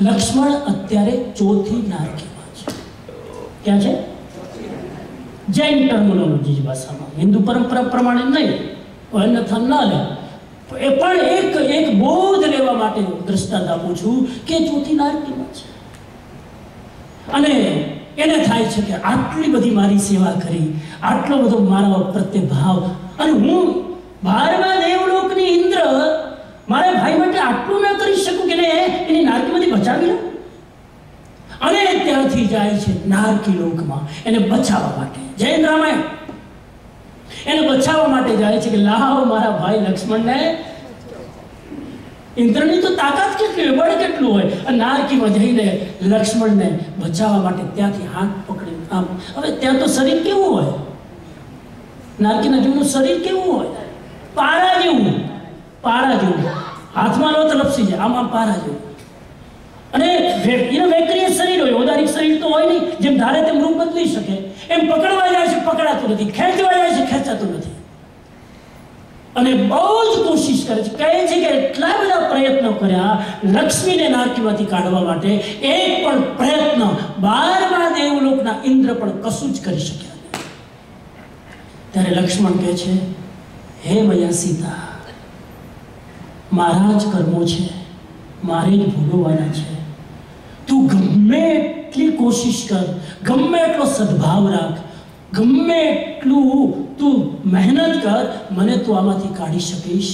Lakshman અત્યારે ચોથી નારકીમાં છે. ક્યાં છે? જૈન ટર્મોલોજી ભાષામાં. હિન્દુ પરંપરા પ્રમાણે નહીં અન્યથા ન લે. એ પણ એક એક બોધ લેવા માટે દ્રષ્ટાંત આપું છું કે ચોથી નારકીમાં છે. અને એને થાય છે કે આટલી બધી મારી સેવા કરી, આટલો બધો મારા પ્રત્યે ભાવ, અને હું બારમા દેવલોકની ઇન્દ્ર મારા ભાઈ માટે આટલું ના કરી શકું કે એની નારકીમાંથી બચાવી લો? અને ત્યાંથી જાય છે નારકી લોકમાં એને બચાવવા માટે. જૈન રામાયણ. એને બચાવવા માટે જાય છે કે લાવ મારા ભાઈ લક્ષ્મણને. ઇન્દ્રની તો તાકાત કેટલી હોય, બળ કેટલું હોય? અને નારકીમાં જઈને લક્ષ્મણને બચાવવા માટે ત્યાંથી હાથ પકડી આમ. હવે ત્યાં તો શરીર કેવું હોય? નારકીના જૂનું શરીર કેવું હોય? પારા જેવું પારા જેવું. હાથમાં લો તો લપસી જાય, આમ પારા જેવું. અને એનો વેક્રિય શરીર હોય, ઓદારિક શરીર તો હોય નહીં, જેમ ધારે તેમ રૂપ બદલી શકે. એમ પકડવા જાય છે, પકડાતું નથી. ખેંચવા જાય છે, ખેંચાતું નથી. અને બહુ જ કોશિશ કરે છે, કહે છે કે એટલા બધા પ્રયત્નો કર્યા, લક્ષ્મીને નારકીમાંથી કાઢવા માટે એક પણ પ્રયત્ન બારમા દેવલોકના ઇન્દ્ર પણ કશું જ કરી શક્યા. ત્યારે લક્ષ્મણ કહે છે હે મયા સીતા, મારા જ કર્મો છે, મારે જ ભોગવવાના છે. તું ગમે એટલી કોશિશ કર, ગમે એટલો સદભાવ રાખ, ગમે એટલું તું મહેનત કર, મને તું આમાંથી કાઢી શકીશ.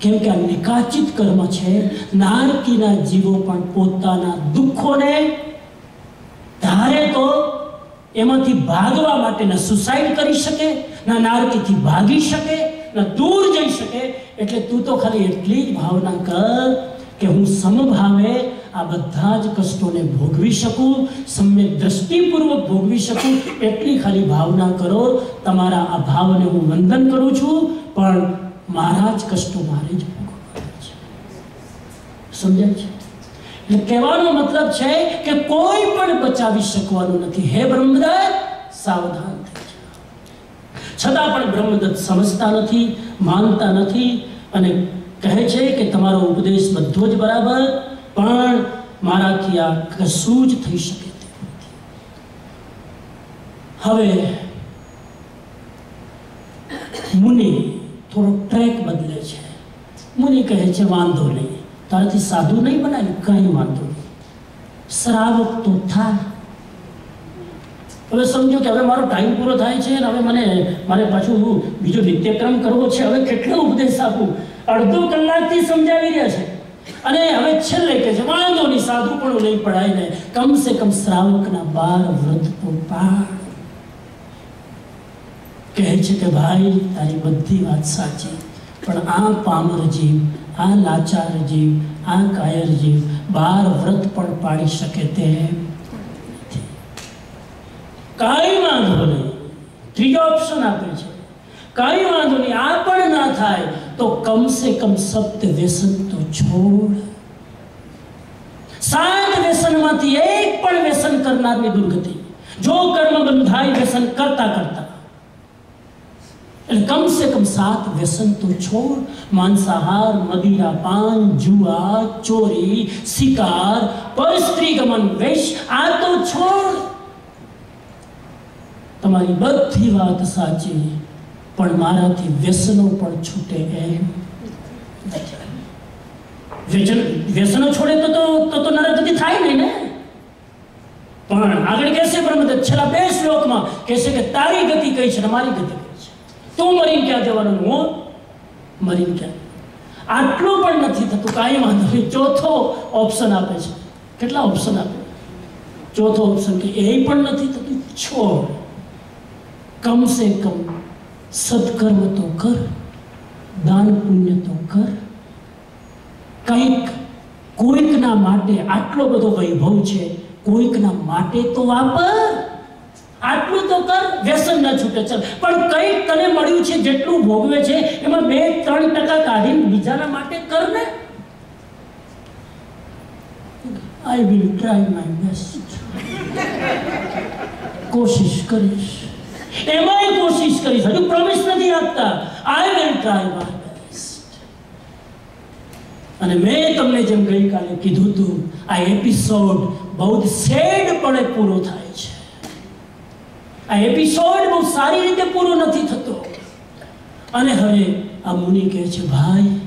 કેમ કે આ નિકાચિત કર્મ છે, નારકીના જીવો પણ પોતાના દુઃખોને ધારે તો એમાંથી ભાગવા માટે ના સુસાઇડ કરી શકે, ના નારકીથી ભાગી શકે, ના દૂર જઈ શકે. એટલે તું તો ખાલી એટલી જ ભાવના કર કે હું સમભાવે આ બધા જ કષ્ટોને ભોગવી શકું, સમ્યક દ્રષ્ટિપૂર્વક ભોગવી શકું, એટલી ખાલી ભાવના કરો. તમારા આ ભાવને હું વંદન કરું છું, પણ મારા જ કષ્ટો મારે જ ભોગવવાના છે. સમજાય છે? કહેવાનો મતલબ છે કે કોઈ પણ બચાવી શકવાનું નથી. હે બ્રહ્મદત્ત, સાવધાન છતાં પણ બ્રહ્મદત્ત સમજતા નથી, માનતા નથી અને કહે છે કે તમારો ઉપદેશ બધો જ બરાબર, પણ મારાથી આ કશું જ થઈ શકે હવે, મુનિ થોડો ટ્રેક બદલે છે. મુનિ કહે છે, વાંધો નહીં. તારાથી સાધુ નહીં બનાય કંઈ વાંધો શ્રાવક તો થાય હવે સમજો કે હવે મારો ટાઈમ પૂરો થાય છે અને હવે મને, મારે પાછું બીજો નિત્યક્રમ કરવો છે, હવે કેટલો ઉપદેશ આપું? અડધો કલાકથી સમજાવી રહ્યા છે. અને હવે છેલ્લે કે છે, વાંધો નહીં, સાધુ પણ નહીં પડાય ને કમ સે કમ શ્રાવકના બાર વ્રત તો પાડ કહે છે કે, ભાઈ, તારી બધી વાત સાચી, પણ આ પામર જીવ આ લાચાર જીવ આ કાયર જીવ બાર વ્રત પણ પાડી શકે તેમ નથી કાંઈ વાંધો નહીં ત્રીજો ઓપ્શન આપે છે કાંઈ વાંધો નહીં આ પણ ના થાય તો કમ સે કમ સપ્ત વ્યસન તો છોડ સાત વ્યસનમાંથી એક પણ વ્યસન કરનારની દુર્ગતિ જો કર્મ બંધાય વ્યસન કરતા કરતા એટલે કમ સે કમ સાત વ્યસન તો છોડ માંસાહાર મદિરા પાન જુઆ ચોરી શિકાર પર સ્ત્રી ગમન વેશ આ તો છોડ તમારી બધી વાત સાચી પણ મારાથી વ્યસનો પણ છૂટે એમ નથી. વ્યસન વ્યસનો છોડે તો તો તો તો નરગતિ થાય નહીં ને પણ આગળ કહેશે બ્રહ્મદત્ત છેલ્લા બે શ્લોકમાં કહેશે કે તારી ગતિ કઈ છે ને મારી ગતિ કઈ છે તું મરીને ક્યાં જવાનું હું મરીને ક્યાં? આટલું પણ નથી થતું, કાંઈ વાંધો નહીં. ચોથો ઓપ્શન આપે છે. કેટલા ઓપ્શન આપે? ચોથો ઓપ્શન કે એ પણ નથી થતું. છોડ. કમ સે કમ સત્કર્મ તો કર, દાન પુણ્ય તો કર. કંઈક કોઈકના માટે આટલો બધો વૈભવ છે, કોઈકના માટે તો વાપર. આટલું તો કર, વ્યસન ના છૂટે, ચલ. પણ કંઈક તને મળ્યું છે, જેટલું ભોગવે છે, એમાં બે, ત્રણ ટકા કાઢીને બીજાના માટે કર ને. I will try my best કોશિશ કરીશ. એમાંય કોશિશ કરીશ. હજુ પ્રોમિસ નથી આપતા. આઈ વિલ ટ્રાય માય અને મેં તમને જેમ ગઈકાલે કીધું હતું, આ એપિસોડ બહુ સેડપણે પૂરો થાય. આ એપિસોડ બહુ સારી રીતે પૂરો નથી થતો. અને હવે આ મુનિ કહે છે, ભાઈ,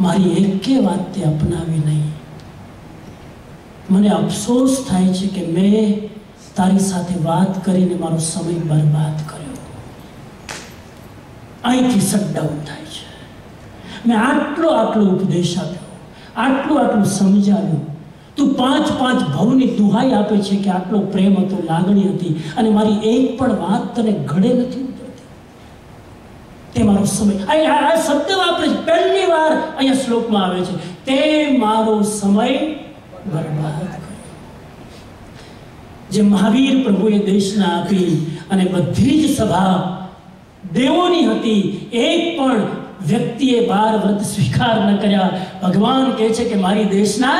મારી એકે વાત તે અપનાવી નહીં. મને અફસોસ થાય છે કે મેં તારી સાથે વાત કરીને મારો સમય બરબાદ કર્યો. અહીંથી શટડાઉન થાય છે. મેં આટલો આટલો ઉપદેશ આપ્યો આટલું આટલું સમજાવ્યું. તું પાંચ પાંચ ભવની દુહાઈ આપે છે કે આટલો પ્રેમ હતો, લાગણી હતી અને મારી એક પણ વાત તને ઘડે નથી તે મારો સમય. આ શબ્દ વાપરે છે. પહેલી વાર અહીંયા શ્લોકમાં આવે છે. તે મારો સમય બરબાદ જે મહાવીર પ્રભુએ દેશના આપી અને બધી જ સભા દેવોની હતી, એક પણ વ્યક્તિએ બાર વ્રત સ્વીકાર ન કર્યા. ભગવાન કહે છે કે મારી દેશના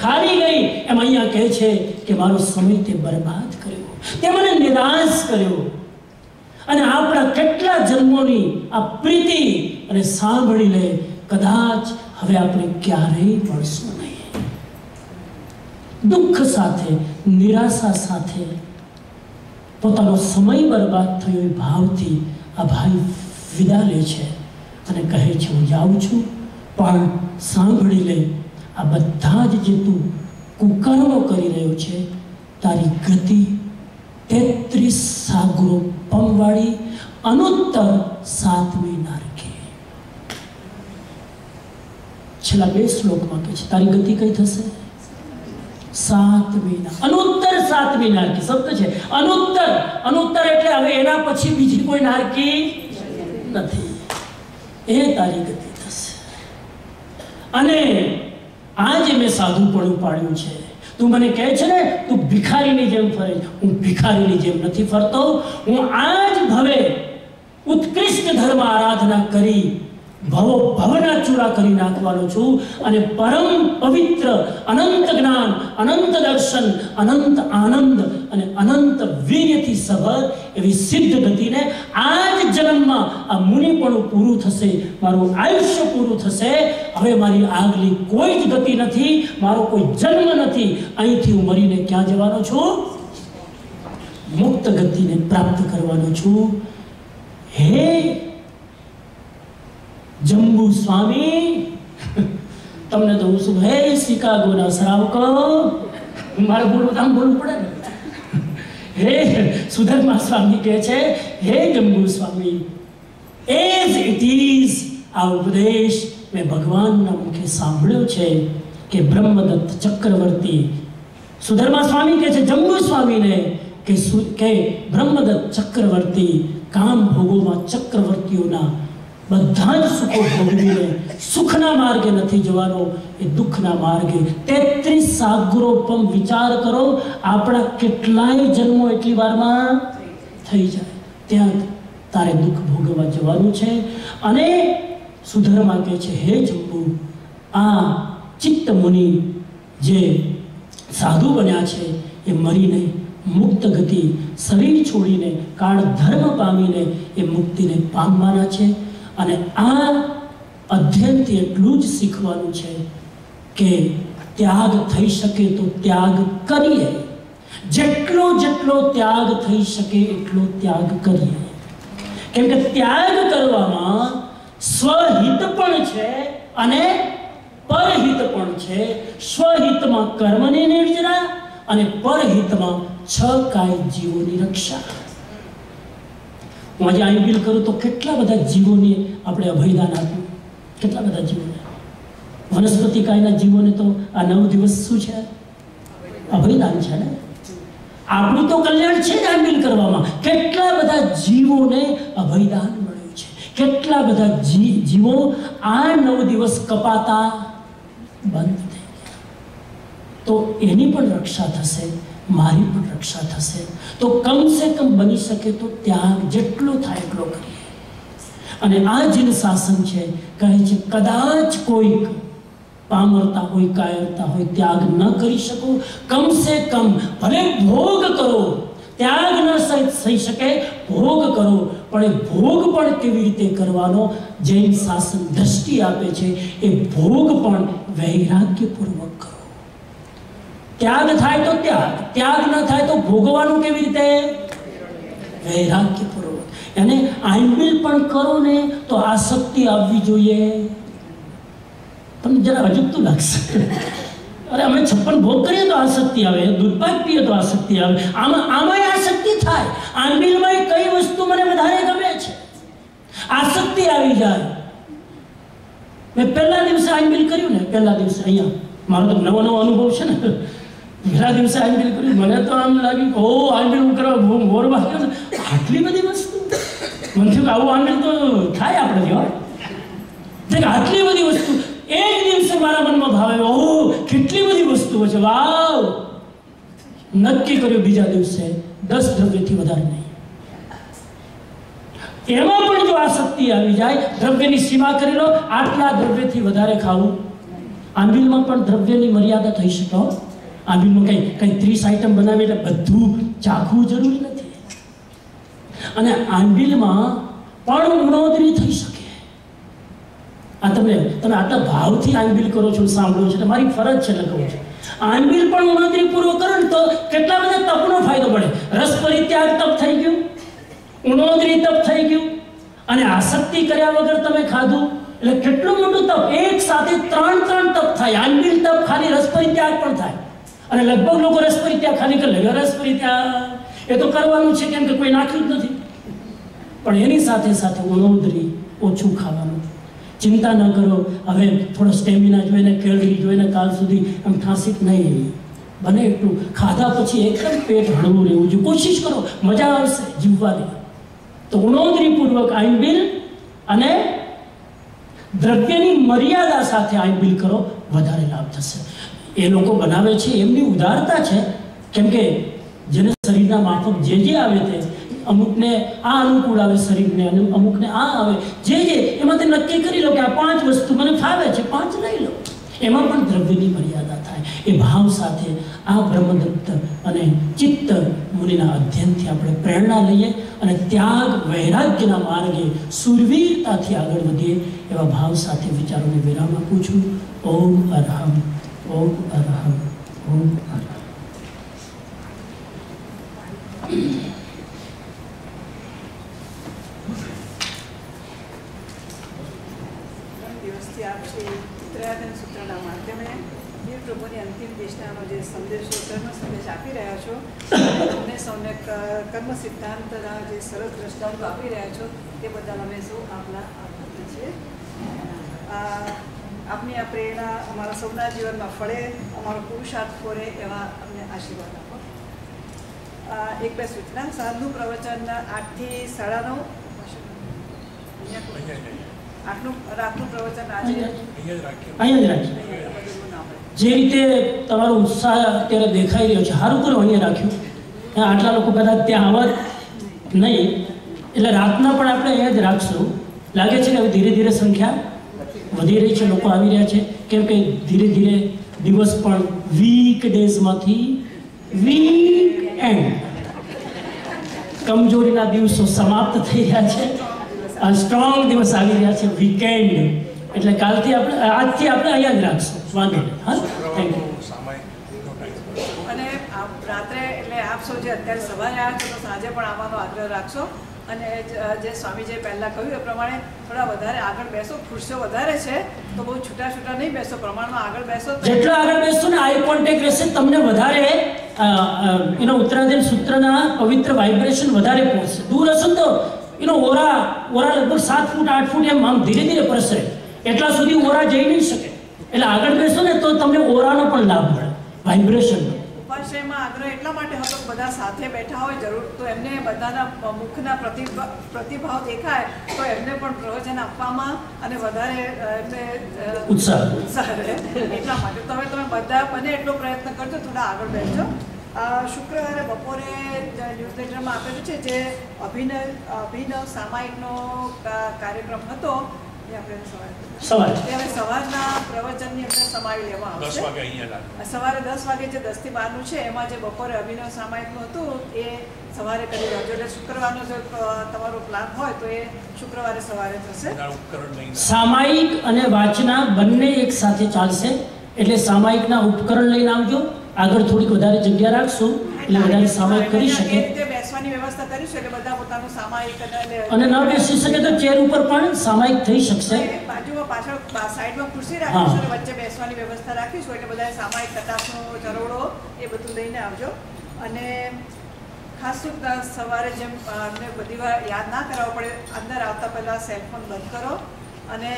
ખાલી ગઈ એમ અહીંયા કહે છે કે મારો સમય તે બરબાદ કર્યો. તે મને નિરાશ કર્યો. અને આપણા કેટલા જન્મોની આ પ્રીતિ અને સાંભળી લે કદાચ હવે આપણે ક્યારેય પડશું નહીં. દુઃખ સાથે, નિરાશા સાથે પોતાનો સમય બરબાદ થયો એ ભાવથી આ ભાઈ વિદા લે છે અને કહે છે, હું જાઉં છું, પણ સાંભળી લે. આ બધા જ જે તું કુકર્મો કરી રહ્યો છે, તારી ગતિ તેત્રીસ સાગરો પમવાળી અનુત્તર સાતમી નારકી છેલ્લા બે શ્લોકમાં કહે છે, તારી ગતિ કઈ થશે? સાતમી અનુત્તર સાતમી નારકી શબ્દ છે. અનુત્તર અનુત્તર એટલે હવે એના પછી બીજી કોઈ નારકી નથી. એ તારી ગતિ થશે. અને આ જે મેં સાધુપણું પાડ્યું છે, તું મને કહે છે ને, તું ભિખારીની જેમ ફરે. હું ભિખારીની જેમ નથી ફરતો. હું આ જ ભવે ઉત્કૃષ્ટ ધર્મ આરાધના કરી ભવો ભવના ચૂરા કરી નાખવાનો છું અને પરમ પવિત્ર અનંત જ્ઞાન, અનંત દર્શન, અનંત આનંદ અને અનંત વીર્યથી સભર એવી સિદ્ધ ગતિને આ જ જન્મમાં આ મુનિપણું પૂરું થશે, મારું આયુષ્ય પૂરું થશે. હવે મારી આગલી કોઈ જ ગતિ નથી, મારો કોઈ જન્મ નથી. અહીંથી હું મરીને ક્યાં જવાનો છું? મુક્ત ગતિને પ્રાપ્ત કરવાનો છું. હે જંબુ સ્વામી, તમને તો હું શું હે શિકાગોના શ્રાવકો મારે બોલવું આમ બોલવું પડે ને? હે, સુધર્મા સ્વામી કહે છે, હે Jambu Swami as it is આ ઉપદેશ મેં ભગવાનના મુખે સાંભળ્યો છે કે બ્રહ્મદત્ત ચક્રવર્તી. સુધર્મા સ્વામી કહે છે, જંબુ સ્વામીને કે કે બ્રહ્મદત્ત ચક્રવર્તી કામ ભોગોમાં ચક્રવર્તીઓના બધા જ સુખો ભોગવીને સુખના માર્ગે નથી જવાનો, એ દુઃખના માર્ગે. તેત્રીસ સાગરો પણ વિચાર કરો, આપણા કેટલાય જન્મો એટલી વારમાં થઈ જાય. ત્યાં તારે દુઃખ ભોગવવા જવાનું છે. અને સુધરમાં કહે છે, હે જંબુ, આ ચિત્ત મુનિ જે સાધુ બન્યા છે, એ મરીને મુક્ત ગતિ, શરીર છોડીને કાળ ધર્મ પામીને એ મુક્તિને પામવાના છે. અને આ અધ્યયનથી એટલું જ શીખવાનું છે કે ત્યાગ થઈ શકે તો ત્યાગ કરીએ. જેટલો જેટલો ત્યાગ થઈ શકે એટલો ત્યાગ કરીએ. કેમ કે ત્યાગ કરવામાં સ્વહિત પણ છે અને પરહિત પણ છે. સ્વહિતમાં કર્મની નિર્જરા અને પરહિતમાં છ કાય જીવોની રક્ષા. હું આજે અહીં કરું તો કેટલા બધા જીવોને આપણે અભયદાન આપ્યું? કેટલા બધા જીવોને? વનસ્પતિ કાયના જીવોને તો આ નવ દિવસ શું છે? અભયદાન છે ને? આપણું તો કલ્યાણ છે જ આ બિલ કરવામાં. કેટલા બધા જીવોને અભયદાન મળ્યું છે? કેટલા બધા જીવો આ નવ દિવસ કપાતા બંધ થઈ ગયા? તો એની પણ રક્ષા થશે. મારી પણ રક્ષા થશે. તો કમ સે કમ બની શકે તો ત્યાગ જેટલો થાય એટલો કરીએ. અને આ જે શાસન છે, કહે છે, કદાચ કોઈક પામરતા હોય, કાયરતા હોય, ત્યાગ ન કરી શકો. કમ સે કમ ભલે ભોગ કરો, ત્યાગ ન થઈ શકે, ભોગ કરો. પણ એ ભોગ પણ કેવી રીતે કરવાનો? જૈન શાસન દ્રષ્ટિ આપે છે, એ ભોગ પણ વૈરાગ્યપૂર્વક કરો. ત્યાગ થાય તો ત્યાગ ત્યાગ ન થાય તો ભોગવાનું કેવી રીતે? વૈરાગ્યપૂર્વક. એને આઈમ્બિલ પણ કરો ને તો આસક્તિ આવવી જોઈએ. તમને જરા અજુબતું લાગશે. અરે, અમે છપ્પન ભોગ કરીએ તો આસક્તિ આવે, દૂધપાક પીએ તો આસક્તિ આવે. આમાં, આમાંય આસક્તિ થાય. આંબિલમાં કઈ વસ્તુ મને વધારે ગમે છે? આસક્તિ આવી જાય. મેં પહેલા દિવસે આંબિલ કર્યું ને, પહેલા દિવસે અહીંયા. મારો તો નવો નવો અનુભવ છે ને. પહેલા દિવસે આંબિલ કર્યું મને તો આમ લાગ્યું કે ઓ આંબિલ કરો મોર ને આટલી બધી વસ્તુ? મને થયું કે, આવું આંબિલ તો થાય આપણે કે, આટલી બધી વસ્તુ? એક દિવસે મારા મનમાં ભાવ આવ્યો ઓ કેટલી બધી વસ્તુઓ છે, વાવ. નક્કી કર્યું બીજા દિવસે, દસ દ્રવ્યથી વધારે નહીં. એમાં પણ જો આસક્તિ આવી જાય, દ્રવ્યની સીમા કરી લો, આટલા દ્રવ્યથી વધારે ખાવું. આંબિલમાં પણ દ્રવ્યની મર્યાદા થઈ શકે હો. આંબિલમાં કંઈ કંઈ ત્રીસ આઈટમ બનાવી એટલે બધું ચાખવું જરૂરી નથી. અને આંબીલમાં પણ ઉણોદરી થઈ શકે. આ તમે તમે આટલા ભાવથી આંબીલ કરો છો સાંભળો છો મારી ફરજ છે કહું છું. આંબિલ પણ ઉણોદરી પૂરો કરો ને તો કેટલા બધા તપનો ફાયદો પડે રસ પરિત્યાગ તપ થઈ ગયું. ઉણોદરી તપ થઈ ગયું. અને આસક્તિ કર્યા વગર તમે ખાધું. એટલે કેટલું મોટું તપ? એક સાથે ત્રણ ત્રણ તપ થાય. આંબીલ તપ, ખાલી રસ પરિત્યાગ પણ થાય. અને લગભગ લોકો રસ ત્યાં ખાલી કરી લે પડી ત્યાં. એ તો કરવાનું છે કેમ કે કોઈ નાખ્યું જ નથી. પણ એની સાથે સાથે ઉણોદરી ઓછું ખાવાનું ચિંતા ન કરો, હવે થોડો સ્ટેમિના જોઈને કેલરી જોઈને કાલ સુધી આમ ઠાંસી નહીં. બને એટલું. ખાધા પછી એકદમ પેટ હળવું રહેવું જોઈએ. કોશિશ કરો, મજા આવશે જીવવાની. તો ઉણોદરીપૂર્વક આઈબિલ અને દ્રવ્યની મર્યાદા સાથે આઈબિલ કરો, વધારે લાભ થશે. એ લોકો બનાવે છે, એમની ઉદારતા છે. કેમ કે જેને શરીરના માફક જે જે આવે તે અમુકને આ અનુકૂળ આવે શરીરને, અને અમુકને આ આવે. જે જે એમાંથી નક્કી કરી લો કે આ પાંચ વસ્તુ મને ફાવે છે, પાંચ લઈ લો. એમાં પણ દ્રવ્યની મર્યાદા થાય. એ ભાવ સાથે આ બ્રહ્મદત્ત અને ચિત્ત મુનિના અધ્યયનથી આપણે પ્રેરણા લઈએ અને ત્યાગ વૈરાગ્યના માર્ગે સુરવીરતાથી આગળ વધીએ એવા ભાવ સાથે વિચારોને વિરામ આપું છું. ઓમ અરહમ. ઓમ અરહમ ઓમ અરહમ. દિવસથી આપ છે ઉત્તરાયણ સૂત્રના માધ્યમે વીર પ્રભુની અંતિમ દિશાનો જે સંદેશો, કર્મ સંદેશ આપી રહ્યા છો અમને સૌને કર્મ સિદ્ધાંતના જે સરસ દ્રષ્ટાંતો આપી રહ્યા છો, તે બદલ અમે સૌ આપના આભારી છીએ. આપની આ પ્રેરણા અમારા સૌના જીવનમાં ફળે અમારો પુરુષાર્થ ફોરે એવા અમને આશીર્વાદ આપો. આ એક બે સૂચના. સાંજનું પ્રવચનના આઠથી સાડા નવ. આઠનું રાતનું પ્રવચન આજે? અહીંયા જ. રીતે તમારો ઉત્સાહ અત્યારે દેખાઈ રહ્યો છે સારું કરો અહીંયા રાખ્યું. આટલા લોકો કદાચ ત્યાં આવત નહીં. એટલે રાતના પણ આપણે અહીંયા જ રાખશું. લાગે છે કે હવે ધીરે ધીરે સંખ્યા વધી રહી છે, લોકો આવી રહ્યા છે. કેમ કે ધીરે ધીરે દિવસ પણ વીક ડેઝમાંથી વીક એન્ડ કમજોરીના દિવસો સમાપ્ત થઈ રહ્યા છે. સ્ટ્રોંગ દિવસ આવી રહ્યા છે વીકેન્ડ એટલે કાલથી આપણે, આજથી આપણે અહીંયા જ રાખશું. વાંધો હા? થેન્ક યુ રાત્રે, એટલે આપ સૌ જે અત્યારે સવારે આવ્યા છો, તો સાંજે પણ આવવાનો આગ્રહ રાખશો. અને જે સ્વામીજીએ પહેલાં કહ્યું એ પ્રમાણે થોડા વધારે આગળ બેસો, ખુરશીઓ વધારે છે, તો બહુ છૂટા છૂટા નહીં બેસો, પ્રમાણમાં આગળ બેસો જેટલો આગળ બેસો ને, આઈ કોન્ટેક્ટ રહેશે તમને વધારે એનો ઉત્તરાધીન સૂત્રના પવિત્ર વાઇબ્રેશન વધારે પહોંચશે. દૂર હશો તો એનો ઓરા ઓરા લગભગ સાત ફૂટ, આઠ ફૂટ એમ આમ ધીરે ધીરે પ્રસરે એટલા સુધી ઓરા જઈ નહીં શકે. એટલે આગળ બેસો ને તો તમને ઓરાનો પણ લાભ મળે, વાઇબ્રેશનનો. ઉપાશ્રયમાં આગ્રહ એટલા માટે હતો કે બધા સાથે બેઠા હોય જરૂર. તો એમને બધાના મુખના પ્રતિભા પ્રતિભાવ દેખાય તો એમને પણ પ્રવચન આપવામાં અને વધારે એમને ઉત્સાહ. ઉત્સાહ રહે એટલા માટે. તમે તમે બધા બને એટલો પ્રયત્ન કરજો થોડા આગળ બેસજો. શુક્રવારે બપોરે ન્યૂઝલેટરમાં આપેલું છે જે અભિનવ અભિનવ સામાયિકનો કાર્યક્રમ હતો. સવારે સવારે. તે હવે સવારના પ્રવચનની અંદર સમાવી લેવામાં દસ આવશે. વાગે અહીંયા સવારે દસ વાગે જે દસથી બારનું છે એમાં જે બપોરે અભિનવ સામાયિકનું હતું એ સવારે કરી લેજો એટલે શુક્રવારનો જો તમારો પ્લાન હોય તો એ શુક્રવારે સવારે થશે. સામાયિક અને વાચના બંને એક સાથે ચાલશે. એટલે સામાયિકના ઉપકરણ લઈને આવજો. આગળ થોડીક વધારે જગ્યા રાખશું. એટલે વધારે સામાયિક કરી શકે કરીશું એટલે બધા પોતાનું સામાયિક અને અને ન બેસી શકે તો ચેર ઉપર પણ સામાયિક થઈ શકશે. બાજુમાં પાછળ સાઈડમાં ખુરશી રાખીશું અને વચ્ચે બેસવાની વ્યવસ્થા રાખીશું એટલે બધા સામાયિક કટાશનો ચરોડો એ બધું લઈને આવજો. અને ખાસ સવારે જેમ અમને બધી વાર યાદ ના કરાવવો પડે અંદર આવતા પહેલાં સેલફોન બંધ કરો. અને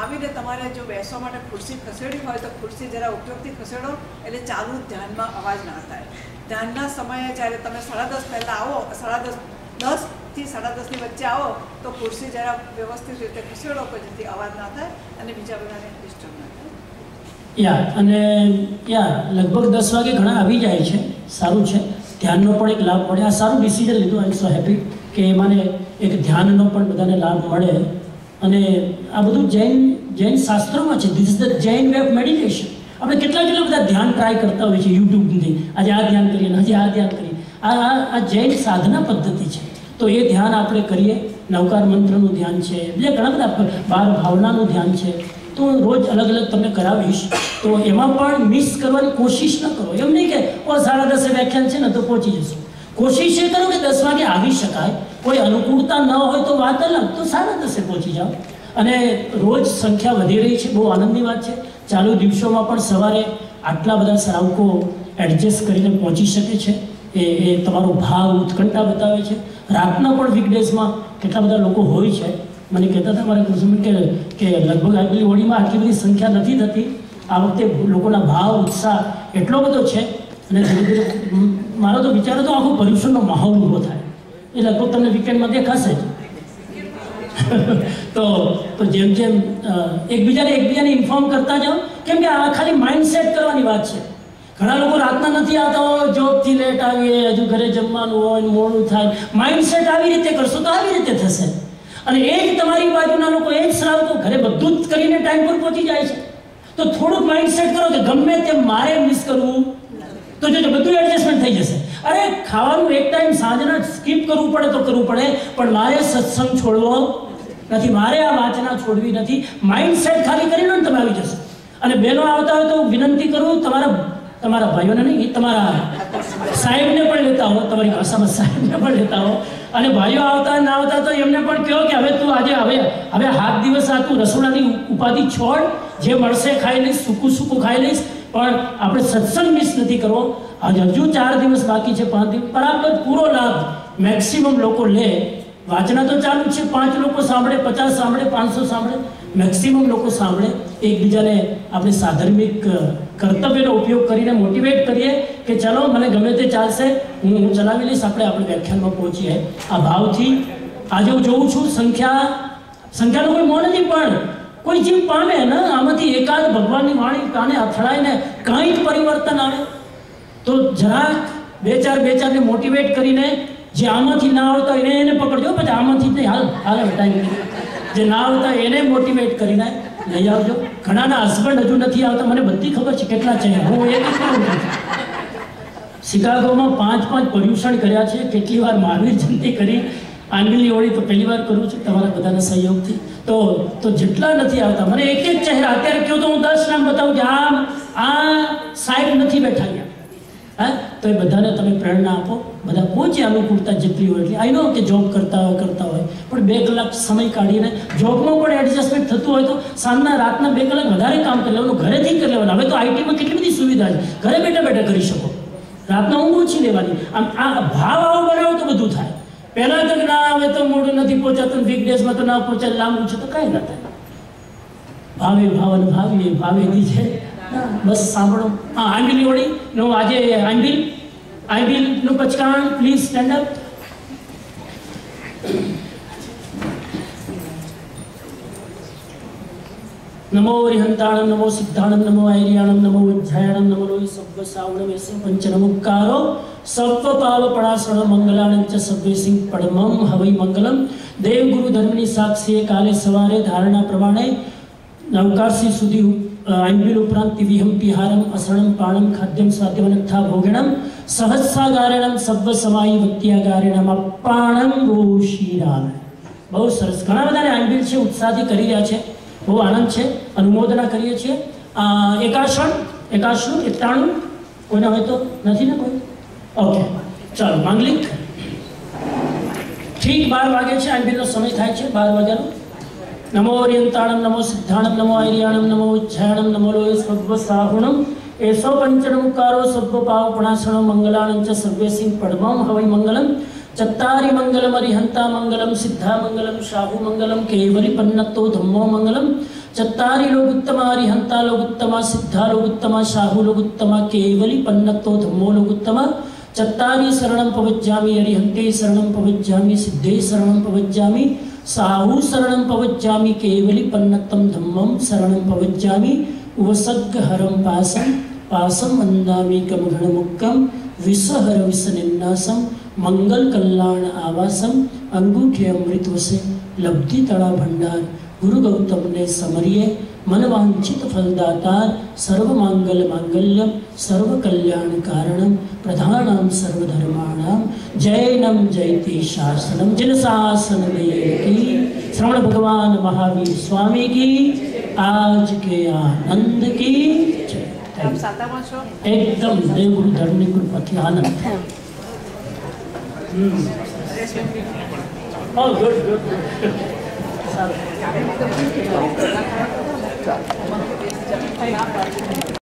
આવીને તમારે જો બેસવા માટે ખુરશી ખસેડી હોય તો ખુરશી જરા ઉપયોગથી ખસેડો એટલે ચાલુ ધ્યાનમાં અવાજ ના થાય. ધ્યાનના સમયે જ્યારે તમે સાડા દસ પહેલાં આવો, સાડા દસ દસથી સાડા દસની વચ્ચે આવો, તો ખુરશી જરા વ્યવસ્થિત રીતે ખસેડો કે જેથી અવાજ ના થાય અને બીજા બધાને ડિસ્ટર્બ ના યા અને યા લગભગ દસ વાગે ઘણા આવી જાય છે, સારું છે. ધ્યાનનો પણ એક લાભ મળે. આ સારું ડિસિઝન લીધું આઈ સો હેપી કે મને એક ધ્યાનનો પણ બધાને લાભ મળે. અને આ બધું જૈન જૈન શાસ્ત્રોમાં છે. This the Jain way of meditation આપણે કેટલા કેટલા બધા ધ્યાન ટ્રાય કરતા હોઈએ છીએ યુટ્યુબથી આજે આ ધ્યાન કરીએ આજે આ ધ્યાન કરીએ. આ આ જૈન સાધના પદ્ધતિ છે. તો એ ધ્યાન આપણે કરીએ. નવકાર મંત્રનું ધ્યાન છે. બીજા ઘણા બધા બાર ભાવનાનું ધ્યાન છે. તો હું રોજ અલગ અલગ તમને કરાવીશ. તો એમાં પણ મિસ કરવાની કોશિશ ન કરો. એમ નહીં કે, ઓ, સાડા દસે વ્યાખ્યાન છે ને તો પહોંચી જશું. કોશિશ એ કરો કે દસ વાગે આવી શકાય. કોઈ અનુકૂળતા ન હોય તો વાત અલગ. તો સાડા દસે પહોંચી જાઓ. અને રોજ સંખ્યા વધી રહી છે. બહુ આનંદની વાત છે. ચાલુ દિવસોમાં પણ સવારે આટલા બધા શ્રાવકો એડજસ્ટ કરીને પહોંચી શકે છે. એ એ તમારો ભાવ, ઉત્કંઠા બતાવે છે. રાતના પણ વીકડેઝમાં કેટલા બધા લોકો હોય છે. મને કહેતા હતા મારા કુસુમ કે કે લગભગ આગલી હોળીમાં આટલી બધી સંખ્યા નથી થતી. આ વખતે લોકોના ભાવ, ઉત્સાહ એટલો બધો છે. અને ધીરે ધીરે મારો તો વિચારો તો આખો પર્યુષણનો માહોલ ઊભો થાય. એ લગભગ તમને વીકેન્ડમાં દેખાશે જ. તો તો જેમ જેમ એકબીજાને એકબીજાને ઇન્ફોર્મ કરતા જાઓ, કેમ કે આ ખાલી માઇન્ડ સેટ કરવાની વાત છે. ઘણા લોકો રાતના નથી આવતા હોય જોબથી લેટ આવીએ, હજુ ઘરે જમવાનું હોય મોડું થાય. માઇન્ડ સેટ આવી રીતે કરશો તો આવી રીતે થશે. અને એ જ તમારી બાજુના લોકો એ જ શ્રાવકો ઘરે બધું જ કરીને ટાઈમ પર પહોંચી જાય છે. તો થોડુંક માઇન્ડ સેટ કરો કે ગમે તેમ મારે મિસ કરવું, તો જોજો બધું એડજસ્ટમેન્ટ થઈ જશે. અરે, ખાવાનું એક ટાઈમ સાંજના સ્કીપ કરવું પડે તો કરવું પડે, પણ મારે સત્સંગ છોડવો નથી, મારે આ વાંચના છોડવી નથી. માઇન્ડ સેટ ખાલી લો ને તમે આવી જશો. અને બહેનો આવતા હોય તો હું વિનંતી કરું, તમારા તમારા ભાઈઓને નહીં તમારા સાહેબને પણ લેતા હો તમારી ભાષામાં સાહેબને પણ લેતા હો અને ભાઈઓ આવતા ના આવતા તો એમને પણ કહો કે હવે તું આજે હવે હવે હાથ દિવસ આ તું રસોડાની ઉપાધિ છોડ, જે મળશે ખાઈ લઈશ, સૂકું સૂકું ખાઈ લઈશ. પણ આપણે સત્સંગ મિસ નથી કરવો. આજે હજુ ચાર દિવસ બાકી છે, પાંચ દિવસ. બરાબર, પૂરો લાભ મેક્સિમમ લોકો લે. વાંચના તો ચાલુ છે. પાંચ લોકો સાંભળે, પચાસ સાંભળે, પાંચસો સાંભળે. મેક્સિમમ લોકો સાંભળે. એકબીજાને આપણે સાધર્મિક કર્તવ્યનો ઉપયોગ કરીને મોટિવેટ કરીએ કે ચલો, મને ગમે તે ચાલશે, હું હું ચલાવી લઈશ. આપણે આપણે વ્યાખ્યાનમાં પહોંચીએ આ ભાવથી આજે હું જોઉં છું, સંખ્યા, સંખ્યાનો કોઈ મોહ નથી પણ કોઈ જીવ પામે ને, આમાંથી એકાદ ભગવાનની વાણી કાને અથડાઈને કાંઈ જ પરિવર્તન આવે. તો જરાક બે ચાર, બે ચારને મોટિવેટ કરીને જે આમાંથી ના આવતા એને એને પકડજો પછી આમાંથી નહીં હાલ હાલ ટાઈમ જે ના આવતા એને મોટિવેટ કરીને લઈ આવજો. ઘણાના હસબન્ડ હજુ નથી આવતા. મને બધી ખબર છે કેટલા છે. હું એ. શિકાગોમાં પાંચ પાંચ પર્યુષણ કર્યા છે. કેટલી વાર મહાવીર જયંતિ કરી. આંગળી ઓળી તો પહેલી વાર કરું છું તમારા બધાના સહયોગથી. તો તો જેટલા નથી આવતા. મને એક એક ચહેરા અત્યારે કહ્યું તો હું દસ નામ બતાવું કે આ આ સાહેબ નથી બેઠા ગયા હા? તો એ બધાને તમે પ્રેરણા આપો. બધા પહોંચે અનુકૂળતા જેટલી હોય એટલે. આઈ નો કે જોબ કરતા હોય કરતા હોય. પણ બે કલાક સમય કાઢીને જોબમાં પણ એડજસ્ટમેન્ટ થતું હોય તો સાંજના, રાતના બે કલાક વધારે કામ કરી લેવાનું, ઘરેથી કરી લેવાનું. હવે તો આઈટીમાં કેટલી બધી સુવિધા છે. ઘરે બેઠા બેઠા કરી શકો. રાતના ઊંઘ ઓછી લેવાની. આમ આ ભાવ આવો બનાવો તો બધું થાય. પહેલાં તો ના આવે તો મોડું નથી પહોંચાતું વીક ડેઝમાં તો ના પહોંચાય, લાંબુ છે તો કાંઈ ના થાય. ભાવે, ભાવન ભાવીએ ભાવે દીજે ના, બસ સાંભળો. હા આંબીલી વળી હું આજે આંબીલ આંબીલનું પચકાણ પ્લીઝ સ્ટેન્ડ અપ નમો હરિહંતાણમ નમો સિદ્ધાણમ નમો ઐર્યાણમ નમો વજ્જાયણમ નમો લોહી સબ્બ સાવણમ એસે પંચનમુક્કારો સર્વ પાવ પડાસણ મંગલાણં ચ સર્વે સિંહ પડમમ હવૈ મંગલમ દેવ ગુરુ ધર્મની સાક્ષીએ કાલે સવારે ધારણા પ્રમાણે નવકારસી સુધી આંબિલ ઉપરાંત વિહમ પિહારમ અસણમ પાણમ ખાદ્યમ સ્વાદ્યમનથા સબ્બ સમાઈ વત્યાગારેણમ અપાણમ ગોશીરામ બહુ સરસ ઘણા બધાને આંબિલ છે ઉત્સાહથી કરી રહ્યા છે બહુ આનંદ છે અનુમોદના કરીએ છીએ એકાશણ એકાશનું એકતાણું કોઈના હોય તો નથી ને કોઈ ઓકે ચાલો માંગલિક ઠીક બાર વાગે છે આંબિલનો સમય થાય છે બાર વાગ્યાનો નમો ઓરિયંતાણમ નમો સિદ્ધાણમ નમો આર્યાણમ નમો ઉચ્છાયણમ નમો લોય સર્વ સાહુણમ એસો પંચનમકારો સર્વ પાવપણાસણો મંગલાણં ચ સર્વે સિંહ પડમમ હવૈ મંગલમ ચત્તારી મંગલમ અરિહંતા મંગલમ સિદ્ધા મંગલમ શાહુ મંગલમ કેવરી પન્નતો ધમ્મો મંગલમ ચત્તારી લોગુત્તમા અરિહંતા લોગુત્તમા સિદ્ધા લોગુત્તમા શાહુ લોગુત્તમા કેવલી પન્નતો ધમ્મો લોગુત્તમા ચત્તારી શરણમ પવજ્જામી અરિહંતે શરણમ પવજ્જામી સિદ્ધે શરણમ પવજ્જામી સાહુ શરણમ પવજ્જામી કેવલી પન્નતમ ધમ્મમ શરણમ પવજ્જામિ વસગ્ગહરમ પાસમ પાસમ વંદામી કમઘણ મુક્કમ વિસહર વિસનિન્નાસમ મંગલ કલ્યાણ આવાસમ અંગૂઠે અમૃત વસે લબ્ધિ તળા ભંડાર ગુરુ ગૌતમને સમરીએ મનવાંછિત ફલદાતાર સર્વ માંગલ માંગલ્યમ સર્વ કલ્યાણ કારણમ પ્રધાનમ સર્વધર્માણામ જૈનમ જયતે શાસનમ જન શાસન કી શ્રવણ ભગવાન મહાવીર સ્વામી કી આજ કે આનંદ કી એકદમ દેવગુરુ ધર્મની કૃપાથી આનંદ. સારું.